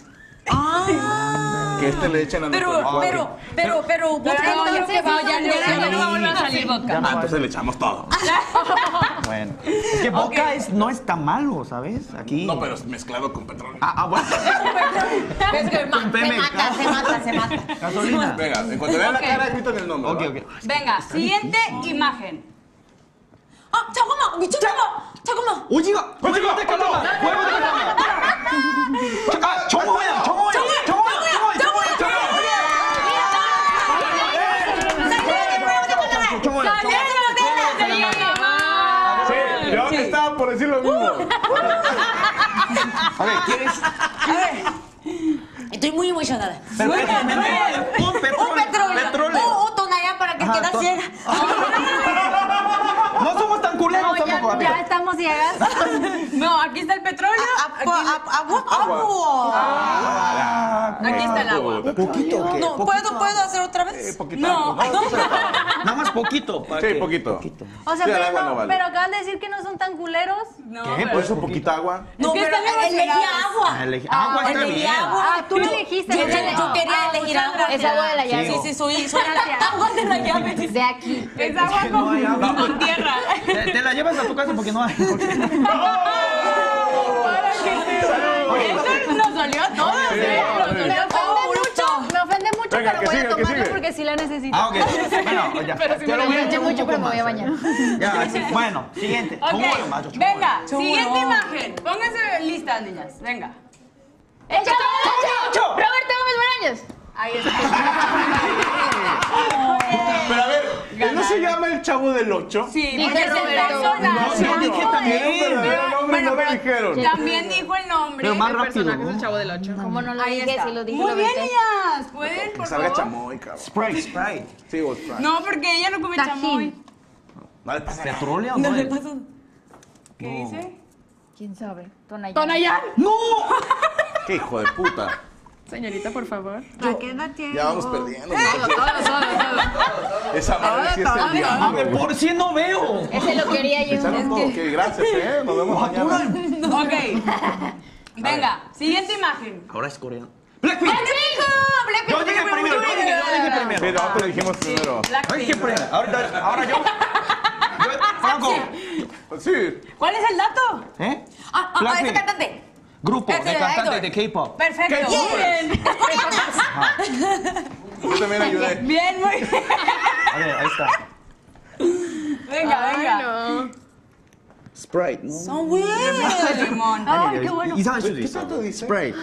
Ah. Que este le echen a nuestro Pero, pero, pero, pero, Pero vodka no, no, ya, no va a volver a salir vodka. Ah, entonces le echamos todo. *laughs* Bueno. Es que vodka es, no es tan malo, ¿sabes? Aquí. No, pero mezclado con petróleo. Ah, ah, bueno. *laughs* Es que ma- se Pemex, mata, ¿no? se mata, se mata. Gasolina. Venga, en cuanto vean Ok. la cara, gritan el nombre. Ok, ¿va? ok. Venga, siguiente imagen. 아, 잠깐만, 미쳤나봐. 잠깐만. 오징어! 오징어! 대 잠깐만! huevo de 잠깐만! 아, 정호야! 정호야! 정호야! 정호야! 정호야! 정호야! 정호야! Sí, yo estaba por decir lo mismo. *laughs* A ver, ¿quieres? Estoy muy emocionada. Pero, bien. espérate. Un petróleo, Un petróleo. petróleo. Un, un tonallá para que to- ciega. *laughs* No somos tan culeros No, ya, estamos ciegas. *laughs* No, aquí está el petróleo. Agua, agua, agua. Ah, Aquí está el agua. ¿Poquito o qué? No, ¿puedo, ¿puedo hacer otra Eh, vez? poquito. No, *laughs* Nada más poquito. para Sí, que- poquito. O sea, Sí, pero, agua no, no vale. pero acaban de decir que no son tan culeros. No, ¿Qué? Por eso poquita agua. No, que pero elegí agua. Ah, elegí- agua está Elegí bien. agua. Ah, tú elegiste, Yo, no quería Ah, elegir agua. Es agua de la llave. Sí, sí, soy, agua de la llave. De aquí. Es agua no con, agua. tierra. Te, te la llevas a tu casa porque no hay. *laughs* Eso nos dolió a todos, ¿eh? Nos dolió a Me ofende todos. mucho, me ofende mucho Venga, me lo que voy sigue, a que tomar sigue. porque sí la necesito. Ah, ok. *laughs* Bueno, ya. Pero sí Te me lo lo voy a eché echar un mucho, pero me voy a bañar. Ya, *laughs* sí. bueno, siguiente. Venga, siguiente imagen. Pónganse listas, niñas. Venga. ¡El chavo del Ocho! ¡Roberto Gómez Bolaños! Ahí está. *laughs* Pero a ver, ¿él no se llama el chavo del 8? Sí, Dije porque el Roberto. personaje. No, yo dije también un verdadero nombre, Bueno, no pero dijeron. También dijo el nombre. Pero más El rápido, ¿no? el chavo del 8. ¿Cómo no lo Ahí dije? Si lo dije, Muy lo bien, niñas. ¿Pueden, Que por salga favor? chamoy, cabrón. Sprite, Sprite. Sí, o Sprite. No, porque ella no come Tajín. chamoy. No le pasa nada. ¿Petróleo? No No, le pasa. ¿Qué dice? ¿Quién sabe? Tonayán. Tonayán. ¡No! *laughs* Qué hijo de puta. Señorita, por favor. ¿A qué edad tiene? Ya vamos perdiendo. Todo, todo, todo, todo. *laughs* Esa madre sí es el A diablo. ver, güey. por si no veo. Ese lo quería yo. Echaron todo. Ok, gracias, eh. Nos vemos mañana. *laughs* Ok. Venga, siguiente imagen. Ahora es coreano. Blackpink. ¡Blackpink! Yo dije primero, yo dije, yo dije primero. Pero antes le dijimos primero. Yo dije primero. Ahora, ahora yo. *laughs* yo- Franco. Sí. ¿Cuál es el dato? ¿Eh? Ah, ah, ah, Blackpink. ese cantante. Grupo de cantantes de K-pop. Perfecto. K-pop. Bien. Yo también ayudé. Bien, muy bien. A ver, ahí está. Venga, venga. Sprite, ¿no? Son buenos. Limón. Ay, qué bueno. ¿Y sabes ¿Qué tanto dice? Sprite.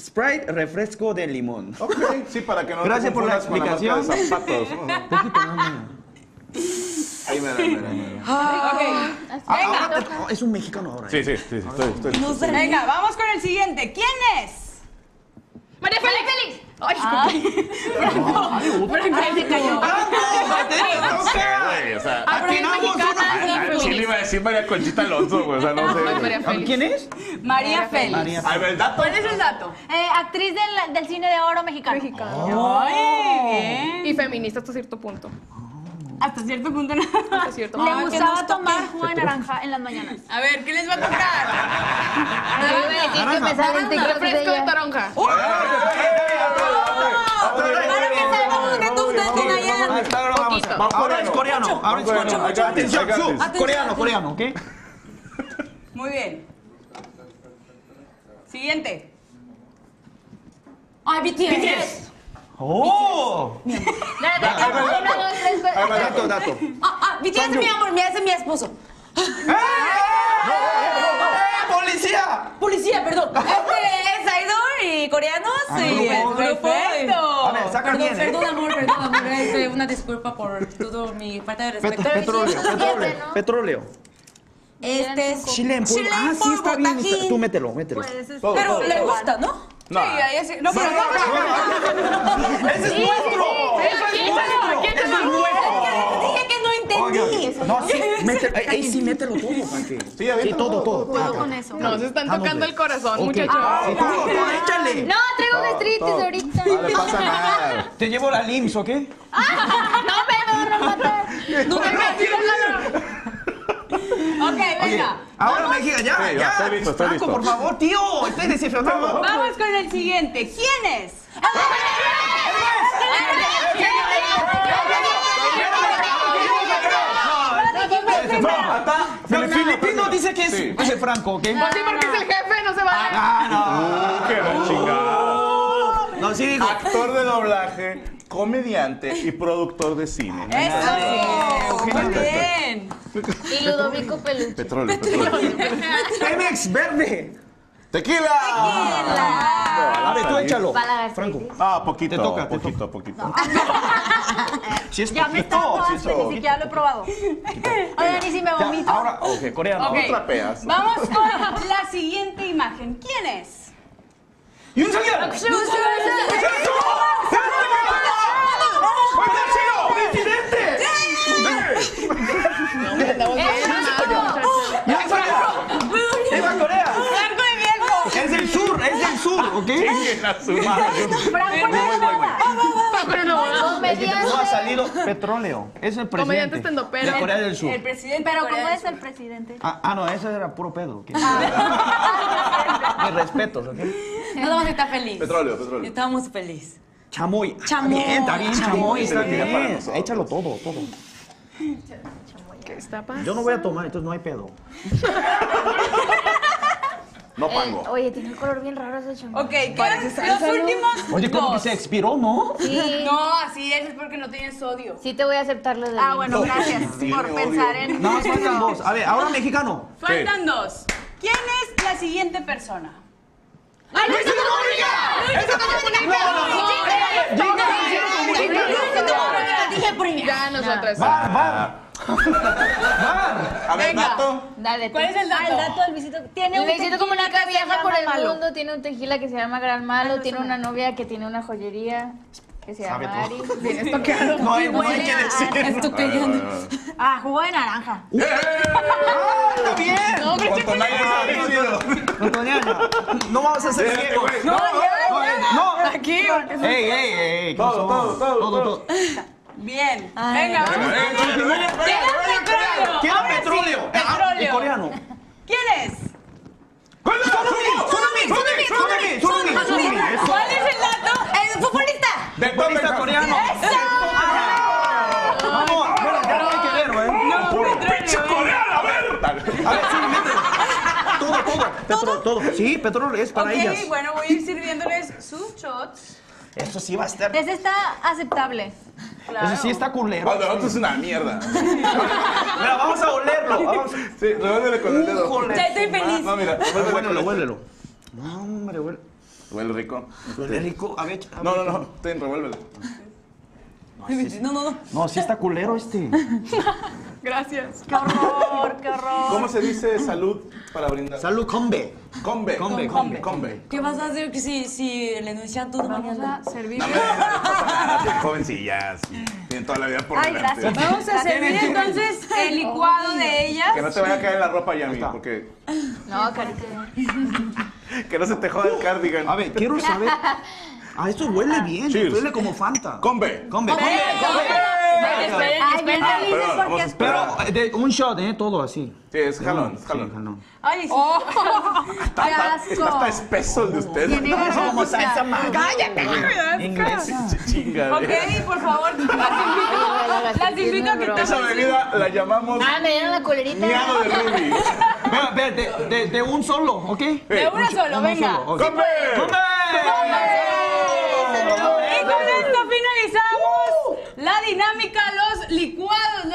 Sprite, refresco de limón. Ok, sí, para que no Gracias te por la confundas con la de explicación. zapatos. Ahí me da, me da, me da. Ok. Ah, Venga. ahora te- oh, es un mexicano ahora. Sí, sí, sí, sí, estoy, estoy. estoy. Venga, vamos con el siguiente. ¿Quién es? María Félix. Ay, Ay, *laughs* Franco se cayó. No sé, güey, o sea. Ah, pero es Atinamos mexicana, una. es al Félix. Chile iba a decir María Conchita Alonso, güey, o sea, no sé. güey. María Félix. ¿Quién es? María Félix. María. ¿Cuál es el dato? Eh, actriz del, del cine de oro mexicano. Mexicano. Ay, bien. Y feminista hasta cierto punto. Hasta cierto punto no. Hasta cierto Ah, punto. gustaba tomar jugo de naranja en las mañanas. A ver, ¿qué les va a tocar? A decir que me sale de Refresco de toronja. Ah. Ahora es coreano. Ahora es Atención. Coreano, coreano, ¿ok? Muy bien. Siguiente. Ay, BTS. ¡Oh! Tres, cuatro. Dato, dato. Ah, ah, BTS es mi amor, es mi esposo. ¡Eh! ¡Policía! Policía, perdón. Este es idol y coreanos Ah, y. Perfecto. A ver, saca bien, ¿eh? perdón, amor, perdón, amor. Es una disculpa por todo mi falta de Pet- respeto. Petróleo, petróleo, petróleo. Este es Chile en polvo. Chile Ah, sí, está bien. Tú mételo, mételo. Todo, Pero le gusta, ¿no? No. Sí, ahí es. No, pero ¡Ese es nuestro! ¡Ese es nuestro! ¡Ese es nuestro! Dije que no entendí. No, sí, mételo, ahí- sí, mételo todo, ¿para qué? Sí, aviéntalo todo, todo. Puedo con eso. Nos están tocando pues. el corazón, muchachos. Sí, échale. No, traigo gastritis ahorita. No le pasa nada. Te llevo la LIMS, ¿ok? No me van a matar. No me Ok, venga. Ahora México, ya, Sí, ya, ya. estoy listo, estoy Franco, listo. por favor, tío, estoy descifrando. Vamos con el siguiente. ¿Quién es? No, hasta el filipino dice que es Sí. ese Franco, ¿ok? Pues sí, porque es el jefe, no se va a... Ah, Uh, qué chingada. no. No, sí digo. Actor de doblaje, comediante y productor de cine. Eso. Muy bien. Y Ludovico Peluche. Petróleo, petróleo. Pemex verde. ¡Tequila! A ver, tú échalo. Franco. Ah, poquito, Te toca, poquito, poquito. Si *laughs* es Ya me está es ni siquiera lo he probado. *laughs* Oigan, y si me Ya, vomito. Ahora, ok, coreano. Ok. trapeas. Vamos *laughs* con la siguiente imagen. ¿Quién es? ¡Y un señor! ¡Presidente! ¡Ya Franco! ¡Eva Corea! Es es sur, no ha salido petróleo. Es el Comediante presidente estandopero. de Corea del Sur. El presidente. Pero ¿cómo es el presidente? Ah, ah, no, ese era puro pedo. Mis respetos, ¿ok? Nada más está feliz. Petróleo, petróleo. Estamos felices. Chamoy. Chamoy. Bien, está bien, chamoy. Está Chamoy. Para bien. Échalo todo, todo. ¿Qué está pasando? Yo no voy a tomar, entonces no hay pedo. *laughs* No Eh, pango. oye, tiene un color bien raro ese champú. Ok, los últimos Oye, como que dos. se expiró, ¿no? Sí. *laughs* No, así es, es porque no tiene sodio. Sí te voy a aceptar lo de Ah, bueno, gracias *laughs* Sí, por me pensar odio. en No, nuestro- faltan dos. A ver, ahora mexicano. Faltan dos. ¿Quién es la siguiente persona? ¡Ay. Dije primero. Ya nosotros. Va, va. A ver, Venga. dato. Dale. ¿Cuál es el dato? Ah, el dato del Luisito. Tiene un Luisito tequila Comunica que se viaja por el Malo. mundo, tiene un tequila que se llama Gran Malo, tiene una novia que tiene una joyería que se Sabe llama todo. Ari. Bien estoqueado. No hay, no hay que decir. Ah, jugo de naranja. ¡Ah, está bien! No, pero. No, vamos a güey. No, No, no. Aquí. Ey, ey, ey. ¿qué Todo, pasó? todo, todo, todo, todo. Bien. Venga, vamos. Eh, eh, eh, petróleo. Petróleo. Ah. ¿Quién es? ¿Cuál es la Tsunami, tsunami, tsunami, tsunami, tsunami. Eso. ¿Cuál es el dato? ¡El futbolista! De Futbolista coreano. Vamos, bueno, ya no hay que ver, güey. No, ¡Pinche petróleo. coreano! A ver. A ver, sí, mételo. Todo, todo. Petróleo, todo. Sí, petróleo es para Ok, ellas. bueno, voy a ir sirviéndoles sus shots. Eso sí va a estar. Ese está aceptable. Claro. Eso sí está culero. Ah, no, esto es una mierda. *laughs* Mira, vamos a olerlo. Vamos. Sí, revuélvele con el dedo. Híjole. Ya estoy feliz. No, mira, con Huélelo, huélelo. No, hombre, huele. Huele rico. Huele rico. A ver, a ver. No, no, no. Ten, revuélvele. No, no, no. No, sí está culero este. *laughs* Gracias. Qué horror, qué horror. ¿Cómo se dice salud para brindar? Salud, combe. Combe. Combe, Combe. Combe. ¿Qué vas a hacer que si, si le enuncian todo mañana? Servir. No, jovencillas. Tienen toda la vida por Ay, delante. gracias. Vamos a servir entonces el licuado de ellas. Que no te vaya a caer en la ropa, Yami, porque... No, carita. *laughs* Que no se te joda el cardigan. A ver, quiero saber. *laughs* Ah, esto huele bien. Cheers. Huele como Fanta. Combe. Combe. Ah, a esperar. Pero eh, de un shot, ¿eh? Todo así. Sí, es jalón, es Sí, jalón. jalón. Ay, sí. *laughs* Está, está- está hasta espeso el de ustedes. Tiene Es como salsa mayo. ¡Cállate! Inglés. Chinga. Ok, por favor, las invito, las invito a que Esa bebida la llamamos Ah, me dieron la colerita. miado de Ruby. *laughs* Vea, vea, de, de, de un solo, ¿ok? de una solo, venga. ok. ¡Combe! Finalizamos la dinámica Los Licuados.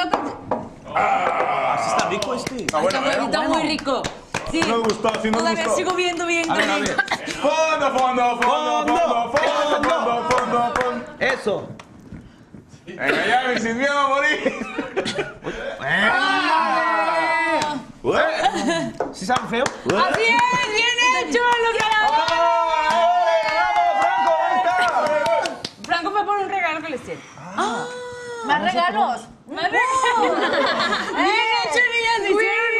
Ah, sí está rico este. Ah, bueno, Está, bueno. está muy rico. Sí. No me gustó, sí me Todavía gustó. sigo viendo ver. Fondo, fondo, fondo, fondo, fondo, fondo, fondo, fondo. Eso. Venga, Yami, sin miedo a morir. ¿Sí sabe feo? Así es, bien hecho, los ganadores. Franco fue por tiene. Más regalos. Regalos. Bien hecho, niñas, me bien.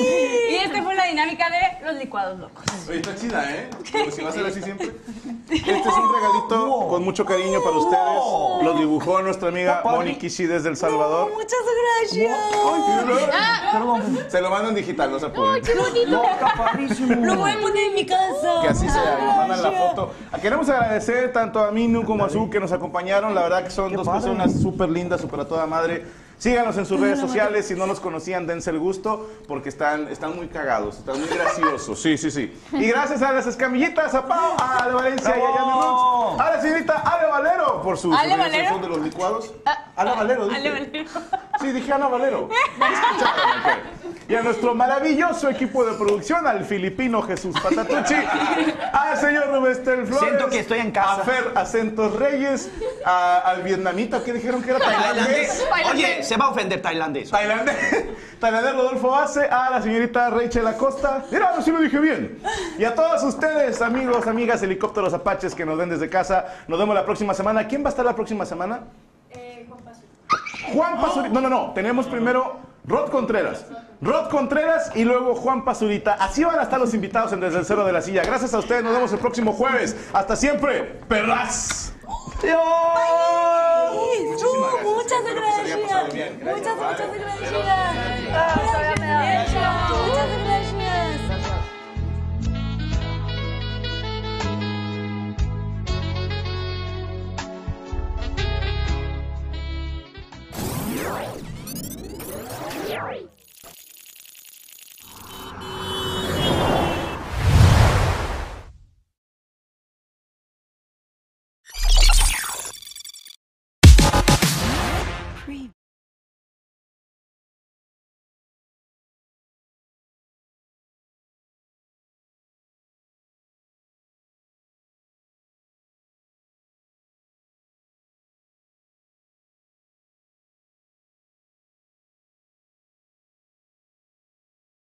Y esta fue la dinámica de los licuados locos. Oye, está chida, ¿eh? Como si va a ser así siempre. Este es un regalito con mucho cariño para ustedes. Lo dibujó nuestra amiga Moni Kishi desde El Salvador. Muchas gracias. Perdón. Se lo mandan digital, no se apuren. No, está padrísimo. Lo voy a poner en mi casa. Que así sea, y mandan la foto. Queremos agradecer tanto a Minu como a Su que nos acompañaron. La verdad que son dos padre. personas súper lindas, súper a toda madre. Síganos en sus redes sociales. Si no los conocían, dense el gusto porque están, están muy cagados, están muy graciosos. Sí, sí, sí. Y gracias a las escamillitas, a Pau, a Ale Valencia y a Yami Roots. A la señorita Ale Valero por su ¿Ale organización Valero? de los licuados. Ana Valero, dije. Ale Valero. Sí, dije Ana Valero. Y a nuestro maravilloso equipo de producción, al filipino Jesús Patatucci, *laughs* al señor Rubestel Flores. Siento que estoy en casa. A Fer Acentos Reyes, a- al vietnamita, ¿qué dijeron que era? Tailandés. Oye, se va a ofender tailandés. Tailandés, *laughs* tailandés Rodolfo Ace, a la señorita Rachel Acosta. Mira, si lo dije bien. Y a todos ustedes, amigos, amigas, helicópteros apaches que nos ven desde casa. Nos vemos la próxima semana. ¿Quién va a estar la próxima semana? Juan Pazurita. No, no, no. Tenemos primero Rod Contreras. Rod Contreras y luego Juan Pazurita. Así van a estar los invitados en Desde el Cero de la Silla. Gracias a ustedes. Nos vemos el próximo jueves. Hasta siempre. Perras. Gracias. Muchas Espero que se haya pasado gracias. bien. Gracias. Muchas, muchas Bye. gracias. Muchas gracias.